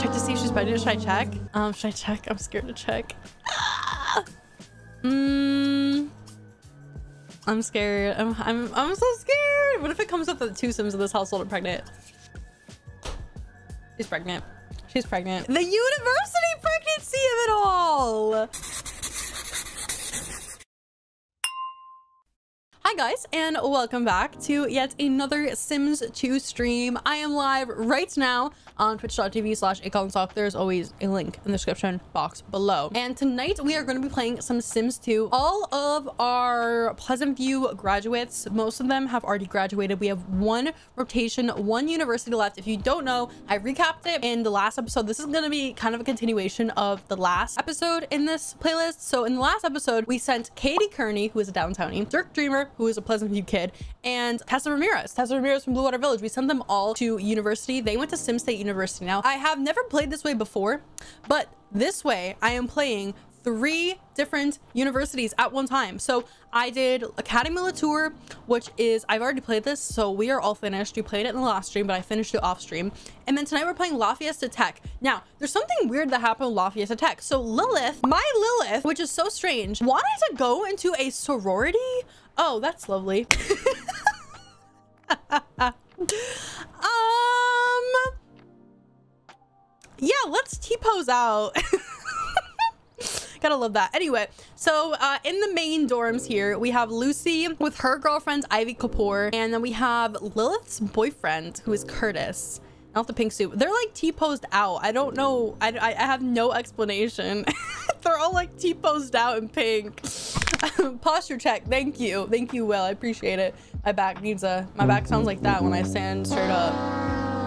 Check to see if she's pregnant. Should I check? Um, should I check? I'm scared to check. Mmm. I'm scared. I'm, I'm, I'm so scared. What if it comes up that two Sims in this household are pregnant? She's pregnant. She's pregnant. The university pregnancy of it all. Hi guys, and welcome back to yet another Sims 2 stream. I am live right now on twitch.tv slash acottonsock. There's always a link in the description box below. And tonight we are going to be playing some Sims 2. All of our Pleasant View graduates, most of them have already graduated. We have one rotation, one university left. If you don't know, I recapped it in the last episode. This is going to be kind of a continuation of the last episode in this playlist. So in the last episode, we sent Katie Kearney, who is a downtownie, Dirk Dreamer, who is a Pleasant View kid, and Tessa Ramirez. Tessa Ramirez from Blue Water Village. We sent them all to university. They went to Sim State University. Now, I have never played this way before, but this way I am playing three different universities at one time. So I did Académie Le Tour, which is, I've already played this, so we are all finished. We played it in the last stream, but I finished it off stream. And then tonight we're playing La Fiesta Tech. Now, there's something weird that happened with La Fiesta Tech. So Lilith, my Lilith, which is so strange, wanted to go into a sorority. Oh, that's lovely. um, yeah, let's T-pose out. Gotta love that. Anyway, so uh, in the main dorms here, we have Lucy with her girlfriend, Ivy Cooper. And then we have Lilith's boyfriend, who is Curtis. Not the pink suit. They're like T-posed out. I don't know. I, I have no explanation. They're all like T-posed out in pink. Posture check. Thank you. Thank you, Will. I appreciate it. My back needs a... My back sounds like that when I stand straight up.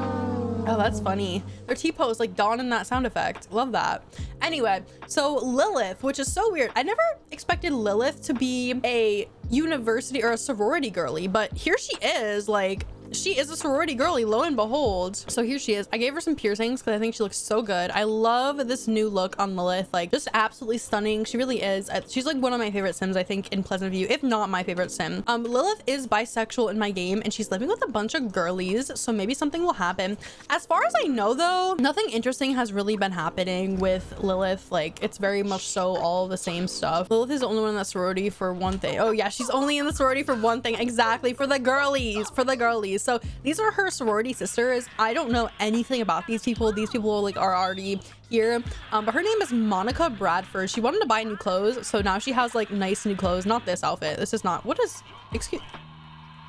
Oh, that's funny. Their T-pose like Dawn in that sound effect. Love that. Anyway, so Lilith, which is so weird. I never expected Lilith to be a university or a sorority girly, but here she is like she is a sorority girly, lo and behold. So here she is. I gave her some piercings because I think she looks so good. I love this new look on Lilith. Like, just absolutely stunning. She really is. She's like one of my favorite Sims, I think, in Pleasant View, if not my favorite Sim. Um, Lilith is bisexual in my game, and she's living with a bunch of girlies, so maybe something will happen. As far as I know, though, nothing interesting has really been happening with Lilith. Like, it's very much so all the same stuff. Lilith is the only one in the sorority for one thing. Oh, yeah, she's only in the sorority for one thing. Exactly, for the girlies, for the girlies. So these are her sorority sisters. I don't know anything about these people. These people like are already here. Um, but her name is Monica Bradford. She wanted to buy new clothes. So now she has like nice new clothes. Not this outfit. This is not, what is, excuse,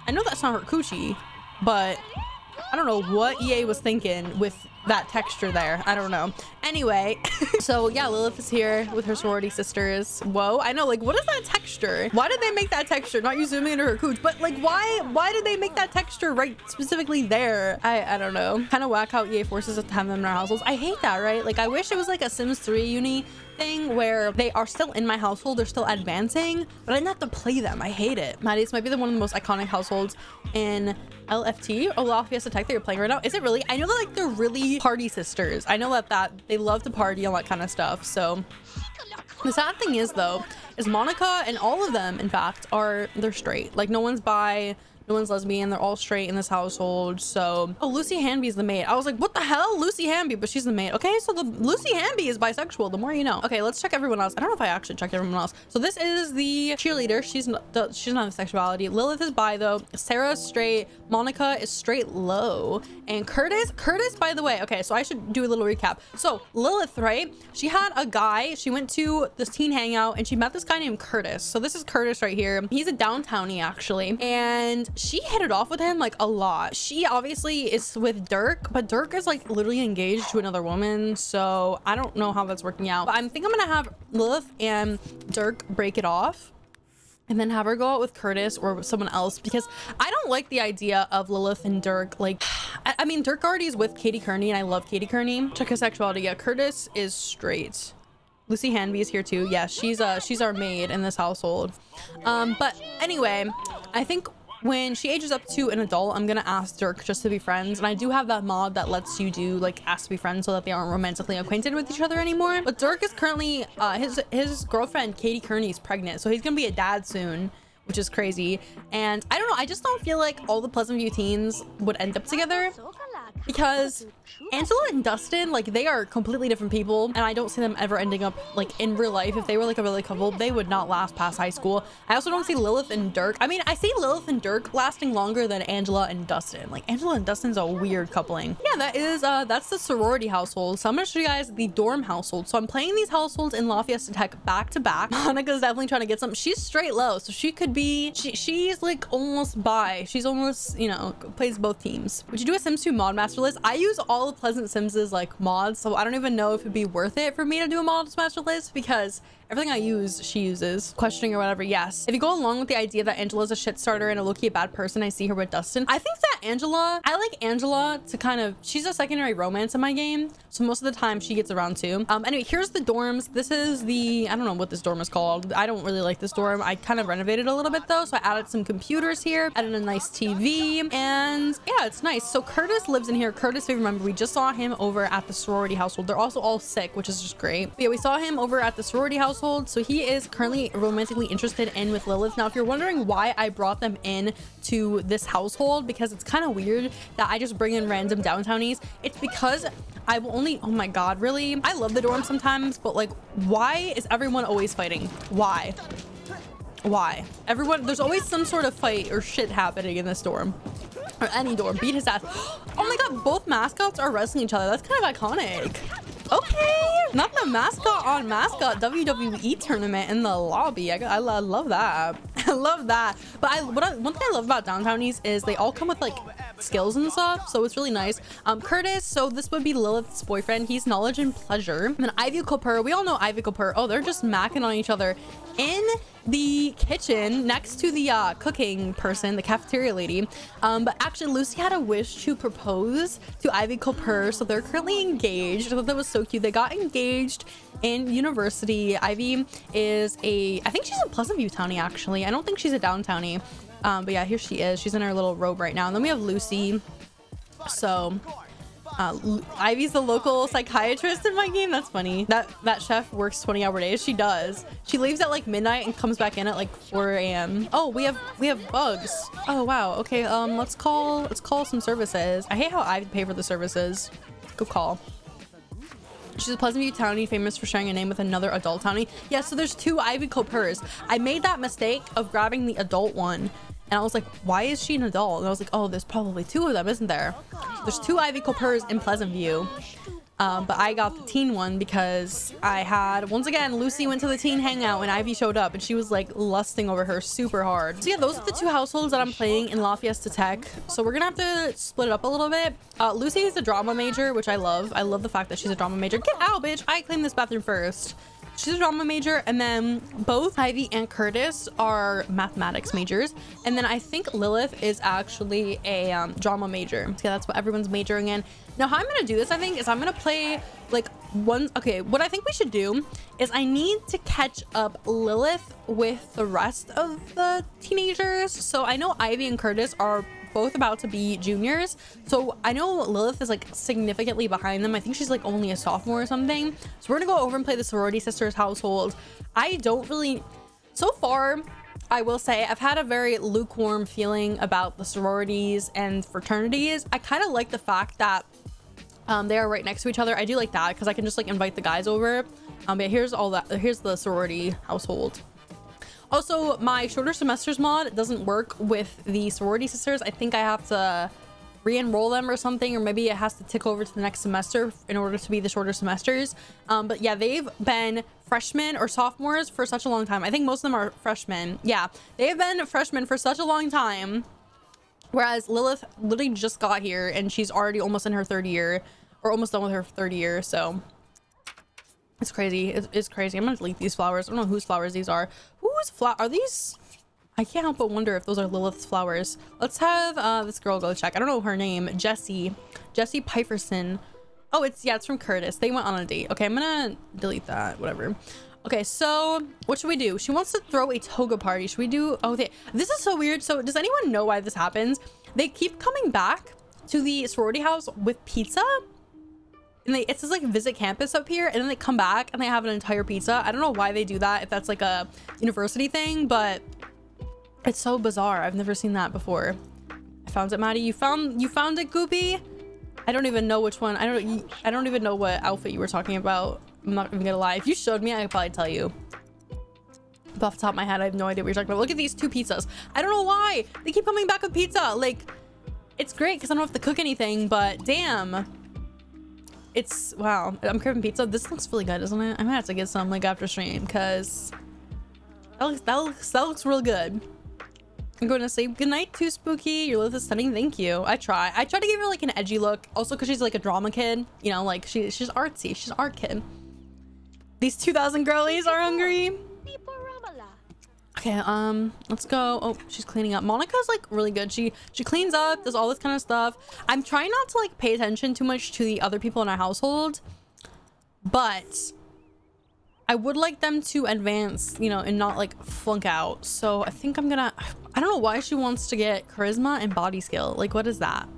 I know that's not her coochie, but I don't know what EA was thinking with that texture there. I don't know. Anyway, so yeah, Lilith is here with her sorority sisters. Whoa, I know, like, what is that texture? Why did they make that texture? Not you zooming into her cooch, but like, why why did they make that texture right specifically there? I, I don't know. Kind of whack how EA forces us to have them in our households. I hate that, right? Like, I wish it was like a Sims 3 uni thing where they are still in my household they're still advancing but i didn't have to play them. I hate it. Maddie's might be the one of the most iconic households in lft or La Fiesta Tech that you're playing right now. Is it really? I know that like they're really party sisters. I know that that they love to party and that kind of stuff so. The sad thing is though is monica and all of them in fact are they're straight. Like no one's bi no one's lesbian. They're all straight in this household. So, oh, Lucy Hanby's the maid. I was like, what the hell? Lucy Hanby, but she's the maid. Okay, so the Lucy Hanby is bisexual. The more you know. Okay, let's check everyone else. I don't know if I actually checked everyone else. So this is the cheerleader. She's not, the, she's not a sexuality. Lilith is bi though. Sarah's straight. Monica is straight low. And Curtis, Curtis, by the way, okay, so I should do a little recap. So Lilith, right? She had a guy. She went to this teen hangout and she met this guy named Curtis. So this is Curtis right here. He's a downtownie actually. And she hit it off with him like a lot. She obviously is with Dirk, but Dirk is like literally engaged to another woman. So I don't know how that's working out. But I think I'm gonna have Lilith and Dirk break it off and then have her go out with Curtis or someone else because I don't like the idea of Lilith and Dirk. Like, I, I mean, Dirk already is with Katie Kearney and I love Katie Kearney. Check his sexuality. Yeah, Curtis is straight. Lucy Hanby is here too. Yeah, she's uh she's our maid in this household. Um, but anyway, I think when she ages up to an adult, I'm gonna ask Dirk just to be friends. And I do have that mod that lets you do like ask to be friends so that they aren't romantically acquainted with each other anymore. But Dirk is currently, uh, his, his girlfriend, Katie Kearney is pregnant. So he's gonna be a dad soon which is crazy. And I don't know, I just don't feel like all the Pleasant View teens would end up together. because Angela and Dustin, like they are completely different people, and I don't see them ever ending up like in real life. If they were like a really couple, they would not last past high school. I also don't see Lilith and Dirk. I mean, I see Lilith and Dirk lasting longer than Angela and Dustin. Like Angela and Dustin's a weird coupling. Yeah, that is uh that's the sorority household. So I'm gonna show you guys the dorm household. So I'm playing these households in La Fiesta Tech back to back. Monica's definitely trying to get some. She's straight low, so she could be. She, she's like almost bi. She's almost you know plays both teams. Would you do a Sims 2 mod master list? I use all of Pleasant Sims's like mods, so I don't even know if it'd be worth it for me to do a mod master list because everything I use, she uses. Questioning or whatever, yes. If you go along with the idea that Angela's a shit starter and a low-key bad person, I see her with Dustin. I think that Angela, I like Angela to kind of, she's a secondary romance in my game. So most of the time she gets around too. Um, anyway, here's the dorms. This is the, I don't know what this dorm is called. I don't really like this dorm. I kind of renovated a little bit though. So I added some computers here, added a nice TV and yeah, it's nice. So Curtis lives in here. Curtis, if you remember, we just saw him over at the sorority household. They're also all sick, which is just great. But yeah, we saw him over at the sorority household. So he is currently romantically interested in with Lilith. Now, if you're wondering why I brought them in to this household, because it's kind of weird that I just bring in random downtownies, it's because I will only, oh my God, really? I love the dorm sometimes, but like, why is everyone always fighting? Why? Why? Everyone, there's always some sort of fight or shit happening in this dorm. Or any door Beat his ass. Oh my god, both mascots are wrestling each other. That's kind of iconic. Okay, not the mascot on mascot WWE tournament in the lobby. I, I, I love that. I love that. But I, what I, one thing I love about Downtownies is they all come with like skills and stuff. So it's really nice. Um, Curtis, so this would be Lilith's boyfriend. He's knowledge and pleasure. And then Ivy Cooper, we all know Ivy Cooper. Oh, they're just macking on each other in the kitchen next to the uh, cooking person, the cafeteria lady. Um, but actually, Lucy had a wish to propose to Ivy Cooper, so they're currently engaged. I thought that was so cute. They got engaged in university. Ivy is a, I think she's a Pleasant View townie actually. I don't think she's a downtownie. Um, but yeah, here she is. She's in her little robe right now. And then we have Lucy. So uh, Ivy's the local psychiatrist in my game. That's funny. That that chef works 20 hour days. She does. She leaves at like midnight and comes back in at like 4 a.m. Oh, we have we have bugs. Oh wow. Okay. Um, let's call let's call some services. I hate how I pay for the services. Go call. She's a Pleasant View townie famous for sharing a name with another adult townie. Yeah, so there's two Ivy Coopers. I made that mistake of grabbing the adult one and I was like, why is she an adult? And I was like, oh, there's probably two of them, isn't there? There's two Ivy Coopers in Pleasant View. Um, but I got the teen one because I had, once again, Lucy went to the teen hangout and Ivy showed up and she was like lusting over her super hard. So yeah, those are the two households that I'm playing in La Fiesta Tech. So we're gonna have to split it up a little bit. Uh, Lucy is a drama major, which I love. I love the fact that she's a drama major. Get out, bitch. I claim this bathroom first she's a drama major and then both ivy and curtis are mathematics majors. And then i think lilith is actually a um, drama major. Yeah that's what everyone's majoring in. Now how i'm gonna do this i think is i'm gonna play like one okay what i think we should do is i need to catch up lilith with the rest of the teenagers. So i know ivy and curtis are both about to be juniors. So I know Lilith is like significantly behind them. I think she's like only a sophomore or something. So we're gonna go over and play the sorority sisters household. I don't really, so far, I will say I've had a very lukewarm feeling about the sororities and fraternities. I kind of like the fact that um, they are right next to each other. I do like that because I can just like invite the guys over. Um, but here's all that. Here's the sorority household. Also, my shorter semesters mod doesn't work with the sorority sisters. I think I have to re-enroll them or something, or maybe it has to tick over to the next semester in order to be the shorter semesters. Um, but yeah, they've been freshmen or sophomores for such a long time. I think most of them are freshmen. Yeah, they've been freshmen for such a long time. Whereas Lilith literally just got here and she's already almost in her third year or almost done with her third year. So it's crazy. It's, it's, crazy. I'm gonna delete these flowers. I don't know whose flowers these are. Whose flower? Are these? I can't help but wonder if those are Lilith's flowers. Let's have uh, this girl go check. I don't know her name. Jessie. Jessie Piferson. Oh, it's, yeah, it's from Curtis. They went on a date. Okay, I'm gonna delete that. Whatever. Okay, so what should we do? She wants to throw a toga party. Should we do... Oh, they, this is so weird. So does anyone know why this happens? They keep coming back to the sorority house with pizza and they it says like visit campus up here and then they come back and they have an entire pizza i don't know why they do that if that's like a university thing but it's so bizarre i've never seen that before i found it maddie you found you found it goopy I don't even know which one. I don't. I don't even know what outfit you were talking about. I'm not even gonna lie. If you showed me, I could probably tell you. But off the top of my head, I have no idea what you're talking about. Look at these two pizzas. I don't know why they keep coming back with pizza. Like, it's great because I don't have to cook anything. But damn, it's wow. I'm craving pizza. This looks really good, doesn't it? I might have to get some like after stream because that looks that looks that looks real good. I'm going to say good night too spooky. Your Lilith is stunning. Thank you. I try. I try to give her like an edgy look. Also because she's like a drama kid. You know like she, she's artsy. She's art kid. These 2000 girlies are hungry okay um let's go oh she's cleaning up monica's like really good she she cleans up does all this kind of stuff i'm trying not to like pay attention too much to the other people in our household but I would like them to advance, you know, and not like flunk out. So I think I'm gonna, I don't know why she wants to get charisma and body skill. Like, what is that?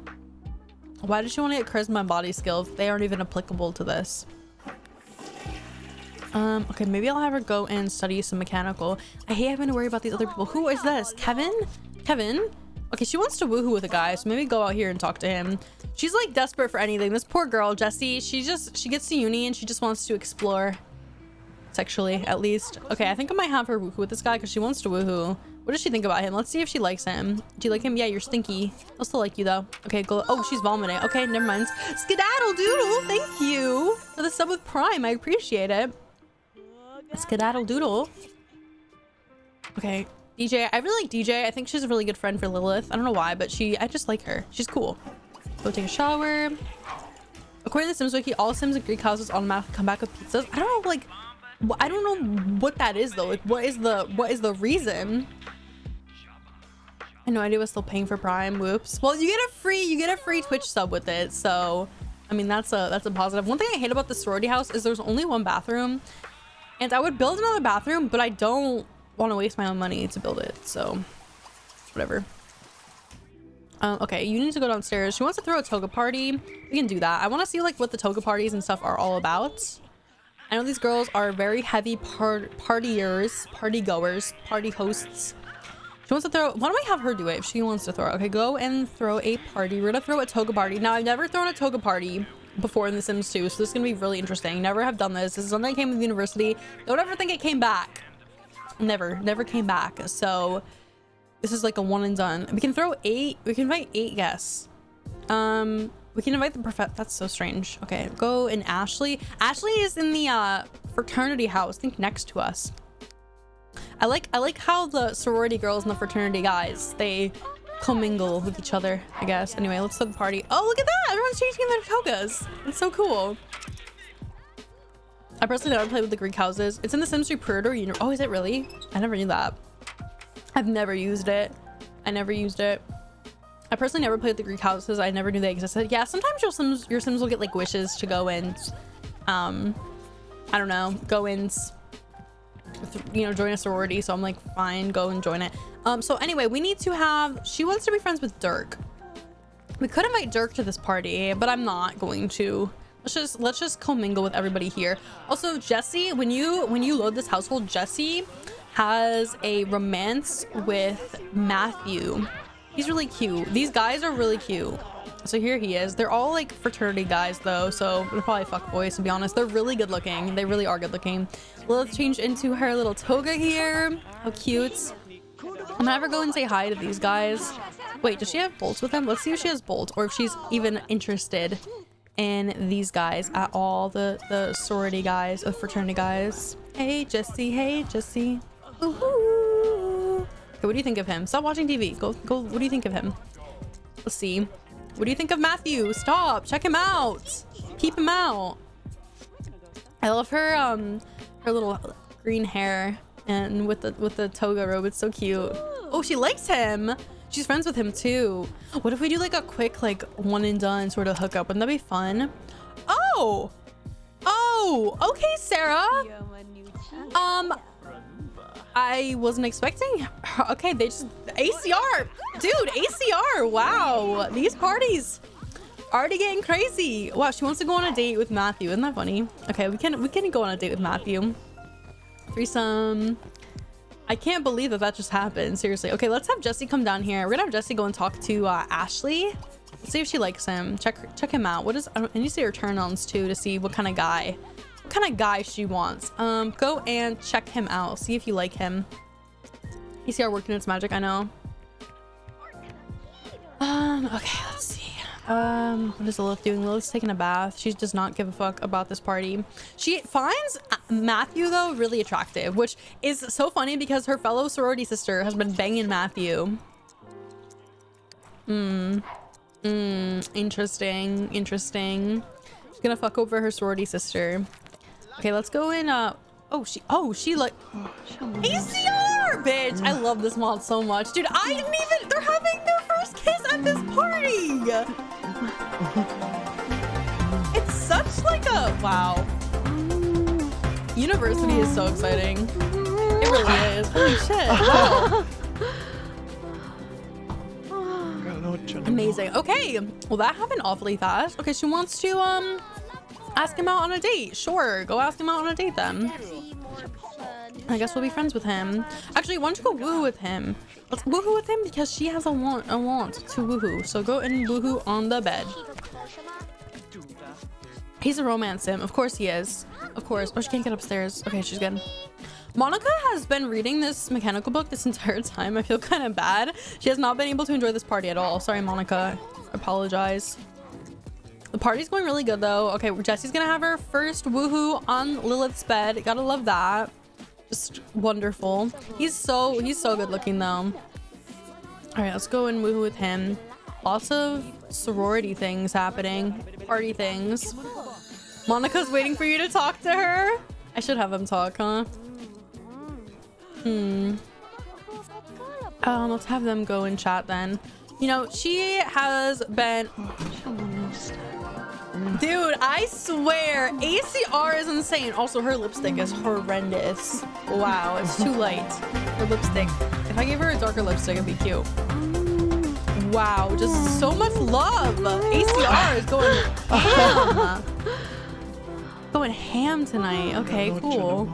Why does she want to get charisma and body skill if they aren't even applicable to this? Um, okay, maybe I'll have her go and study some mechanical. I hate having to worry about these other people. Who is this? Kevin? Kevin? Okay, she wants to woohoo with a guy, so maybe go out here and talk to him. She's like desperate for anything. This poor girl, Jessie, she just, she gets to uni and she just wants to explore sexually at least okay i think i might have her woohoo with this guy because she wants to woohoo what does she think about him let's see if she likes him do you like him yeah you're stinky i'll still like you though okay go oh she's vomiting okay never mind skedaddle doodle thank you for the sub with prime i appreciate it skedaddle doodle okay dj i really like dj i think she's a really good friend for lilith i don't know why but she i just like her she's cool go take a shower according to sims wiki all sims in greek houses automatically come back with pizzas i don't know like I don't know what that is though. Like, what is the what is the reason? I have no idea I was still paying for Prime. Whoops. Well, you get a free you get a free Twitch sub with it. So, I mean that's a that's a positive. One thing I hate about the sorority house is there's only one bathroom, and I would build another bathroom, but I don't want to waste my own money to build it. So, whatever. Um, okay, you need to go downstairs. She wants to throw a toga party. We can do that. I want to see like what the toga parties and stuff are all about. I know these girls are very heavy part partiers, party goers, party hosts. She wants to throw. Why don't we have her do it if she wants to throw? Okay, go and throw a party. We're gonna throw a toga party. Now, I've never thrown a toga party before in The Sims 2, so this is gonna be really interesting. Never have done this. This is something that came with the university. Don't ever think it came back. Never, never came back. So this is like a one and done. We can throw eight. We can invite eight guests. Um, we can invite the professor. That's so strange. Okay, go and Ashley. Ashley is in the uh, fraternity house, I think next to us. I like I like how the sorority girls and the fraternity guys, they commingle with each other, I guess. Anyway, let's start the party. Oh, look at that! Everyone's changing their togas. It's so cool. I personally never played with the Greek houses. It's in the Sims 3 Predator You know, Oh, is it really? I never knew that. I've never used it. I never used it. I personally never played with the Greek houses. I never knew they existed. Yeah, sometimes your sims your sims will get like wishes to go and um I don't know, go and you know, join a sorority. So I'm like, fine, go and join it. Um, so anyway, we need to have she wants to be friends with Dirk. We could invite Dirk to this party, but I'm not going to. Let's just let's just commingle with everybody here. Also, Jesse, when you when you load this household, Jesse has a romance with Matthew. He's really cute. These guys are really cute. So here he is. They're all like fraternity guys though, so they're probably fuck boys to be honest. They're really good looking. They really are good looking. Lilith changed into her little toga here. How cute. I'm gonna have her go and say hi to these guys. Wait, does she have bolts with them? Let's see if she has bolts or if she's even interested in these guys at all. The the sorority guys, the fraternity guys. Hey Jesse, hey Jesse. Okay, what do you think of him? Stop watching TV. Go, go. What do you think of him? Let's see. What do you think of Matthew? Stop. Check him out. Keep him out. I love her, um, her little green hair and with the with the toga robe. It's so cute. Oh, she likes him. She's friends with him too. What if we do like a quick like one and done sort of hookup? Wouldn't that be fun? Oh, oh, okay, Sarah. Um, I wasn't expecting. Okay, they just ACR, dude, ACR. Wow, these parties already getting crazy. Wow, she wants to go on a date with Matthew. Isn't that funny? Okay, we can we can go on a date with Matthew. Threesome. I can't believe that that just happened. Seriously. Okay, let's have Jesse come down here. We're gonna have Jesse go and talk to uh, Ashley. Let's see if she likes him. Check check him out. What is need to see her turn-ons too to see what kind of guy, what kind of guy she wants. Um, go and check him out. See if you like him. ACR working its magic. I know. Um. Okay. Let's see. Um, what is Lilith doing? Lilith's taking a bath. She does not give a fuck about this party. She finds uh, Matthew, though, really attractive, which is so funny because her fellow sorority sister has been banging Matthew. Hmm. Hmm. Interesting. Interesting. She's gonna fuck over her sorority sister. Okay, let's go in. Uh, oh, she, oh, she like ACR, bitch. I love this mod so much, dude. I didn't even. They're having their first kiss at this party. Wow. University is so exciting. It really is. Holy shit. Amazing. Okay. Well, that happened awfully fast. Okay, she wants to um ask him out on a date. Sure, go ask him out on a date then. I guess we'll be friends with him. Actually, why don't you go woohoo with him? Let's woohoo with him because she has a want a want to woohoo. So go and woohoo on the bed. He's a romance sim. Of course he is. Of course. Oh, she can't get upstairs. Okay, she's good. Monica has been reading this mechanical book this entire time. I feel kind of bad. She has not been able to enjoy this party at all. Sorry, Monica. Apologize. The party's going really good though. Okay, Jesse's gonna have her first woohoo on Lilith's bed. Gotta love that just wonderful. He's so he's so good looking though. All right, let's go and woohoo with him. Lots of sorority things happening, party things. Monica's waiting for you to talk to her. I should have him talk, huh? Hmm. Um, let's have them go and chat then. You know, she has been. Dude, I swear, ACR is insane. Also, her lipstick is horrendous. Wow, it's too light. Her lipstick. If I gave her a darker lipstick, it'd be cute. Wow, just so much love. ACR is going. going ham tonight. Okay, cool.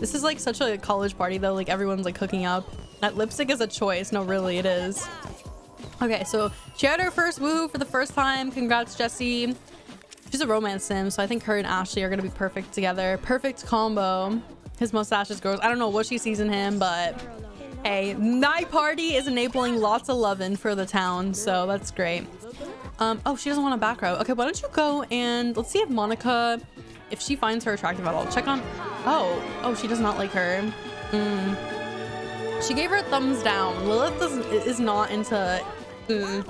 This is like such a college party though. Like everyone's like cooking up. That lipstick is a choice. No, really, it is. Okay, so she had her first woo for the first time. Congrats, Jesse. She's a romance sim, so I think her and Ashley are gonna be perfect together. Perfect combo. His mustache is gross. I don't know what she sees in him, but hey, night party is enabling lots of loving for the town, so that's great. Um, oh, she doesn't want a back row. Okay, why don't you go and let's see if Monica, if she finds her attractive at all. Check on. Oh, oh, she does not like her. Mm. She gave her a thumbs down. Lilith does, is not into. Mm.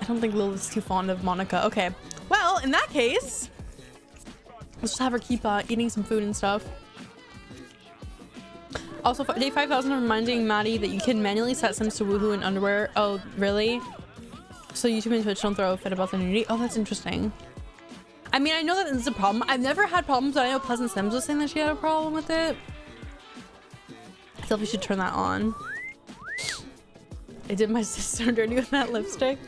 I don't think Lilith's too fond of Monica. Okay. Well, in that case, let's just have her keep uh, eating some food and stuff. Also, day 5000 reminding Maddie that you can manually set Sims to woohoo in underwear. Oh, really? So YouTube and Twitch don't throw a fit about the nudity? Oh, that's interesting. I mean, I know that this is a problem. I've never had problems, but I know Pleasant Sims was saying that she had a problem with it. I feel like we should turn that on. I did my sister dirty with that lipstick.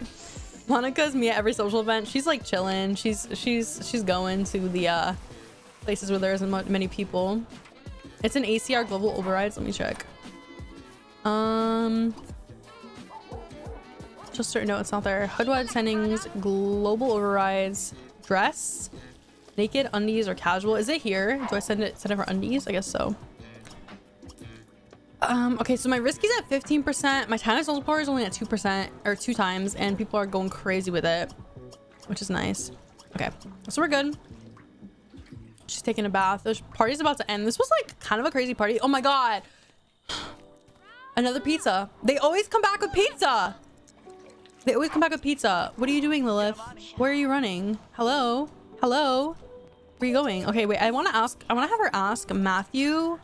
Monica's me at every social event. She's like chilling. She's she's she's going to the uh, places where there isn't many people. It's an ACR global overrides. Let me check. Um, just certain no, it's not there. Hoodwide sendings, global overrides, dress, naked, undies, or casual. Is it here? Do I send it send it for undies? I guess so. Um, okay, so my risk is at 15%. My time power is only at 2% or two times, and people are going crazy with it, which is nice. Okay, so we're good. She's taking a bath. The party's about to end. This was like kind of a crazy party. Oh my god. Another pizza. They always come back with pizza. They always come back with pizza. What are you doing, Lilith? Where are you running? Hello? Hello? Where are you going? Okay, wait. I want to ask. I want to have her ask Matthew.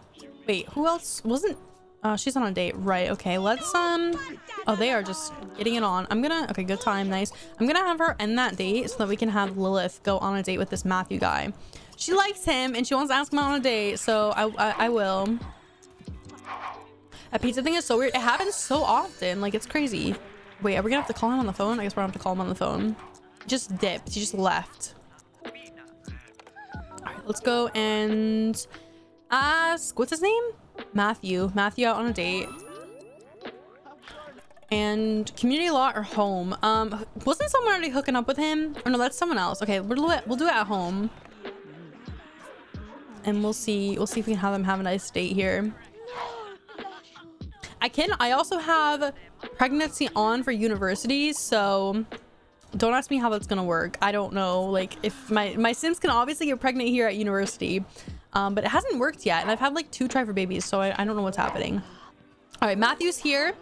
Wait, who else? Wasn't uh, she's on a date. Right. Okay. Let's, um... Oh, they are just getting it on. I'm gonna... Okay, good time. Nice. I'm gonna have her end that date so that we can have Lilith go on a date with this Matthew guy. She likes him and she wants to ask him on a date, so I, I, I will. That pizza thing is so weird. It happens so often. Like, it's crazy. Wait, are we gonna have to call him on the phone? I guess we're gonna have to call him on the phone. He just dipped. He just left. Alright, let's go and ask... What's his name? Matthew. Matthew out on a date. And community lot or home? Um, wasn't someone already hooking up with him? Or no, that's someone else. Okay, we'll do it. We'll do it at home. And we'll see. We'll see if we can have them have a nice date here. I can. I also have pregnancy on for universities, so don't ask me how that's gonna work. I don't know. Like, if my my Sims can obviously get pregnant here at university, um, but it hasn't worked yet, and I've had like two try for babies, so I, I don't know what's happening. All right, Matthew's here.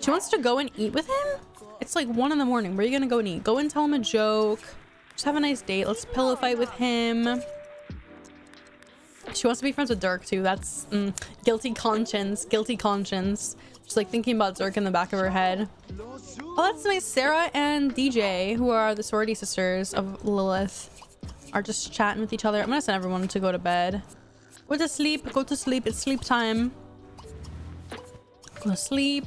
She wants to go and eat with him. It's like one in the morning. Where are you gonna go and eat? Go and tell him a joke. Just have a nice date. Let's pillow fight with him. She wants to be friends with Dirk too. That's mm, guilty conscience. Guilty conscience. Just like thinking about Dirk in the back of her head. Oh, that's nice. Sarah and DJ, who are the sorority sisters of Lilith, are just chatting with each other. I'm gonna send everyone to go to bed. Go to sleep. Go to sleep. It's sleep time. Go to sleep.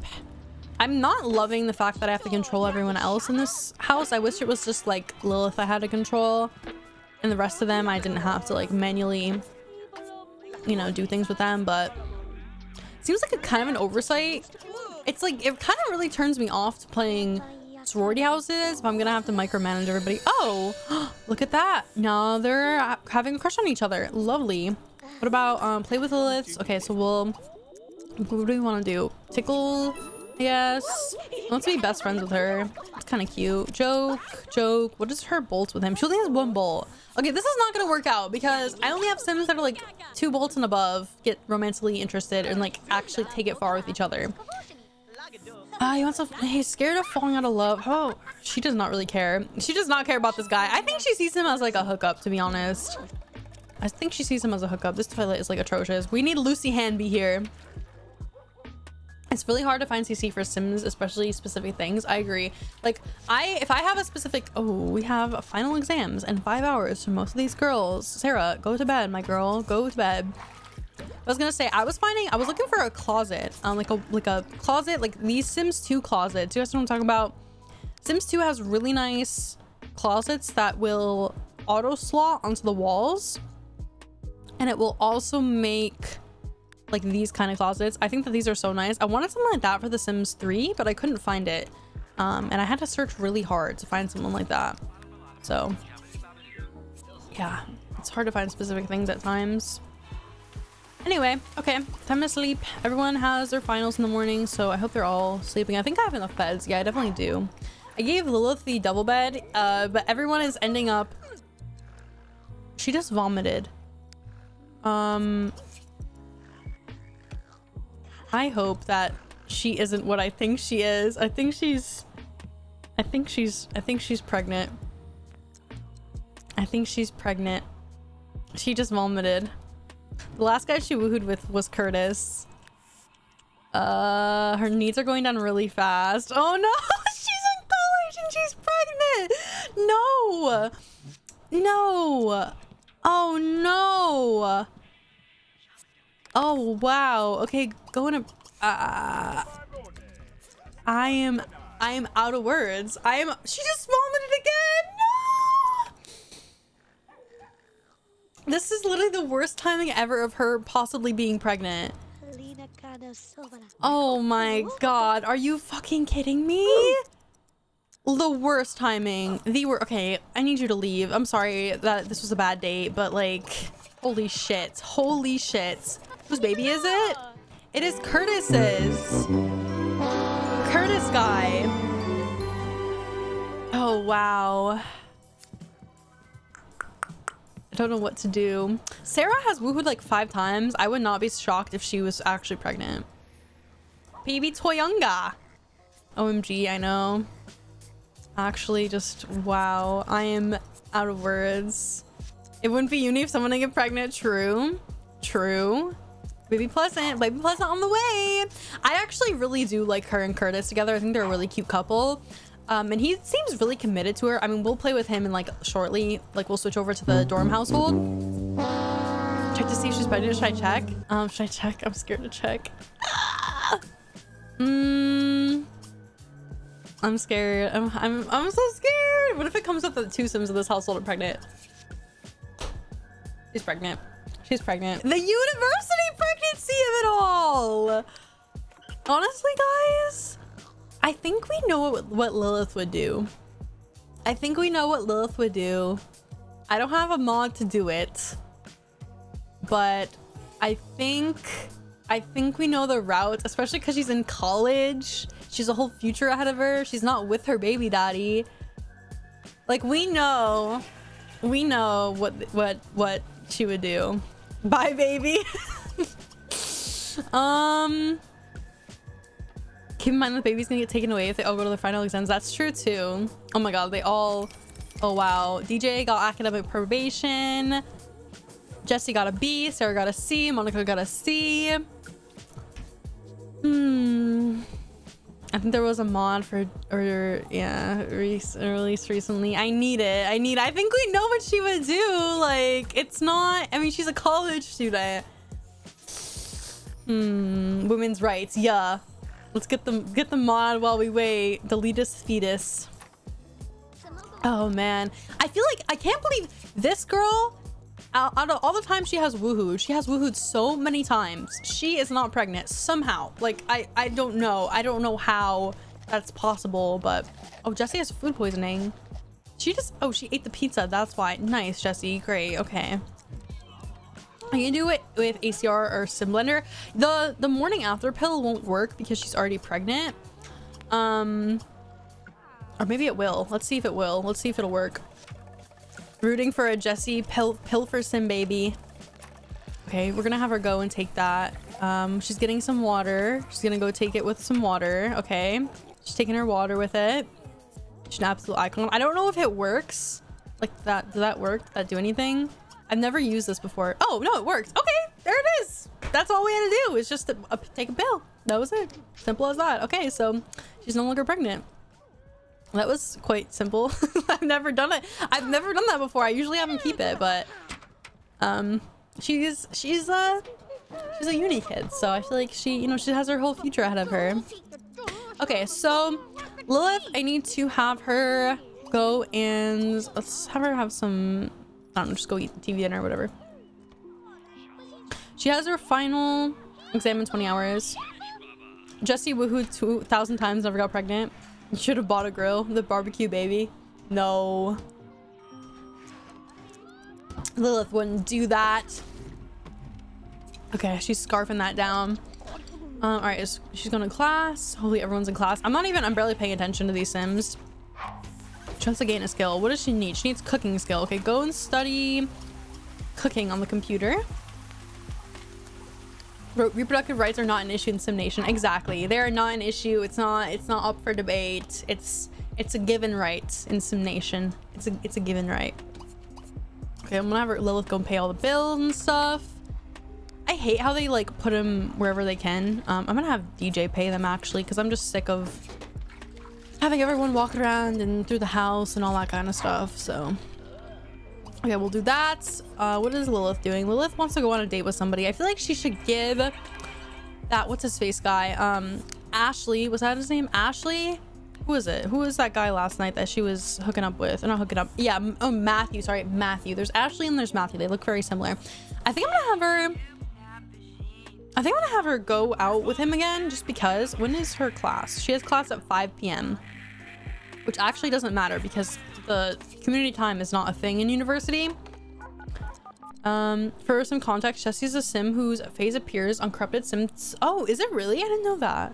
I'm not loving the fact that I have to control everyone else in this house. I wish it was just like Lilith I had to control. And the rest of them I didn't have to like manually you know, do things with them, but seems like a kind of an oversight. It's like, it kind of really turns me off to playing sorority houses if I'm gonna have to micromanage everybody. Oh, look at that. Now they're having a crush on each other. Lovely. What about um, play with Lilith? Okay, so we'll, what do we want to do? Tickle, Yes. Wants to be best friends with her. It's kind of cute. Joke, joke. What is her bolts with him? She only has one bolt. Okay, this is not gonna work out because I only have Sims that are like two bolts and above get romantically interested and like actually take it far with each other. Uh, he wants to, he's scared of falling out of love. Oh, she does not really care. She does not care about this guy. I think she sees him as like a hookup, to be honest. I think she sees him as a hookup. This toilet is like atrocious. We need Lucy Hanby here. It's really hard to find CC for Sims, especially specific things. I agree. Like, I if I have a specific... Oh, we have final exams in five hours for most of these girls. Sarah, go to bed, my girl. Go to bed. I was gonna say, I was finding... I was looking for a closet. Um, like a like a closet, like these Sims 2 closets. You guys know what I'm talking about? Sims 2 has really nice closets that will auto slot onto the walls. And it will also make like these kind of closets. I think that these are so nice. I wanted something like that for The Sims 3, but I couldn't find it. Um, and I had to search really hard to find something like that. So yeah, it's hard to find specific things at times. Anyway, okay, time to sleep. Everyone has their finals in the morning, so I hope they're all sleeping. I think I have enough beds. Yeah, I definitely do. I gave Lilith the double bed, uh, but everyone is ending up... She just vomited. Um, I hope that she isn't what I think she is. I think she's... I think she's... I think she's pregnant. I think she's pregnant. She just vomited. The last guy she woohooed with was Curtis. Uh, her needs are going down really fast. Oh no! she's in college and she's pregnant! No! No! Oh no! Oh, wow. Okay, going in a... Uh, I am... I am out of words. I am... She just vomited again! No! This is literally the worst timing ever of her possibly being pregnant. Oh my god. Are you fucking kidding me? The worst timing. The were okay. I need you to leave. I'm sorry that this was a bad date, but like, holy shit. Holy shit. Whose baby is it? It is Curtis's. Curtis guy. Oh, wow. I don't know what to do. Sarah has woohooed like five times. I would not be shocked if she was actually pregnant. Baby Toyunga. OMG, I know. Actually, just wow. I am out of words. It wouldn't be uni if someone didn't get pregnant. True. True. Baby Pleasant, Baby Pleasant on the way. I actually really do like her and Curtis together. I think they're a really cute couple. Um, and he seems really committed to her. I mean, we'll play with him and like shortly, like we'll switch over to the dorm household. Check to see if she's pregnant. Should I check? Um, should I check? I'm scared to check. mm, I'm scared. I'm, I'm, I'm so scared. What if it comes up that two Sims of this household are pregnant? She's pregnant. She's pregnant. The university pregnancy of it all. Honestly, guys, I think we know what, what Lilith would do. I think we know what Lilith would do. I don't have a mod to do it. But I think I think we know the route, especially because she's in college. She's a whole future ahead of her. She's not with her baby daddy. Like we know, we know what what what she would do. Bye, baby. um, keep in mind the baby's gonna get taken away if they all go to the final exams. That's true too. Oh my god, they all. Oh wow, DJ got academic probation. Jesse got a B, Sarah got a C, Monica got a C. Hmm. I think there was a mod for, or yeah, re released recently. I need it. I need. I think we know what she would do. Like, it's not. I mean, she's a college student. Hmm. Women's rights. Yeah. Let's get the get the mod while we wait. Deletus fetus. Oh man, I feel like I can't believe this girl out, of all the time she has woohooed, she has woohooed so many times. She is not pregnant somehow. Like, I, I don't know. I don't know how that's possible, but... Oh, Jesse has food poisoning. She just... Oh, she ate the pizza. That's why. Nice, Jesse. Great. Okay. You can do it with ACR or Simblender. The the morning after pill won't work because she's already pregnant. Um, or maybe it will. Let's see if it will. Let's see if it'll work. Rooting for a Jesse Pil Pilfer Sim baby. Okay, we're gonna have her go and take that. Um, she's getting some water. She's gonna go take it with some water. Okay, she's taking her water with it. She's an absolute icon. I don't know if it works. Like that, does that work? Does that do anything? I've never used this before. Oh, no, it works. Okay, there it is. That's all we had to do is just to, uh, take a pill. That was it. Simple as that. Okay, so she's no longer pregnant. That was quite simple. I've never done it. I've never done that before. I usually have them keep it, but um, she's she's uh she's a uni kid, so I feel like she you know she has her whole future ahead of her. Okay, so Lilith, I need to have her go and let's have her have some. I don't know, just go eat the TV dinner or whatever. She has her final exam in 20 hours. Jessie woohooed 2,000 times, never got pregnant. You should have bought a grill. The barbecue baby. No. Lilith wouldn't do that. Okay, she's scarfing that down. Um, all right, she's going to class. Hopefully everyone's in class. I'm not even, I'm barely paying attention to these sims. Wants to gain a skill. What does she need? She needs cooking skill. Okay, go and study cooking on the computer reproductive rights are not an issue in some nation exactly. They're not an issue. It's not it's not up for debate. It's it's a given right in some nation it's a it's a given right. Okay i'm gonna have lilith go and pay all the bills and stuff. I hate how they like put them wherever they can. Um, i'm gonna have dj pay them actually because i'm just sick of having everyone walk around and through the house and all that kind of stuff so Okay, we'll do that. Uh, what is Lilith doing? Lilith wants to go on a date with somebody. I feel like she should give that, what's his face guy? Um, Ashley, was that his name? Ashley? Who is it? Who was that guy last night that she was hooking up with? Or not hooking up. Yeah, oh, Matthew, sorry, Matthew. There's Ashley and there's Matthew. They look very similar. I think I'm gonna have her, I think I'm gonna have her go out with him again just because. When is her class? She has class at 5 p.m. Which actually doesn't matter because the community time is not a thing in university. Um, for some context, Jesse's a sim whose face appears on corrupted sims. Oh, is it really? I didn't know that.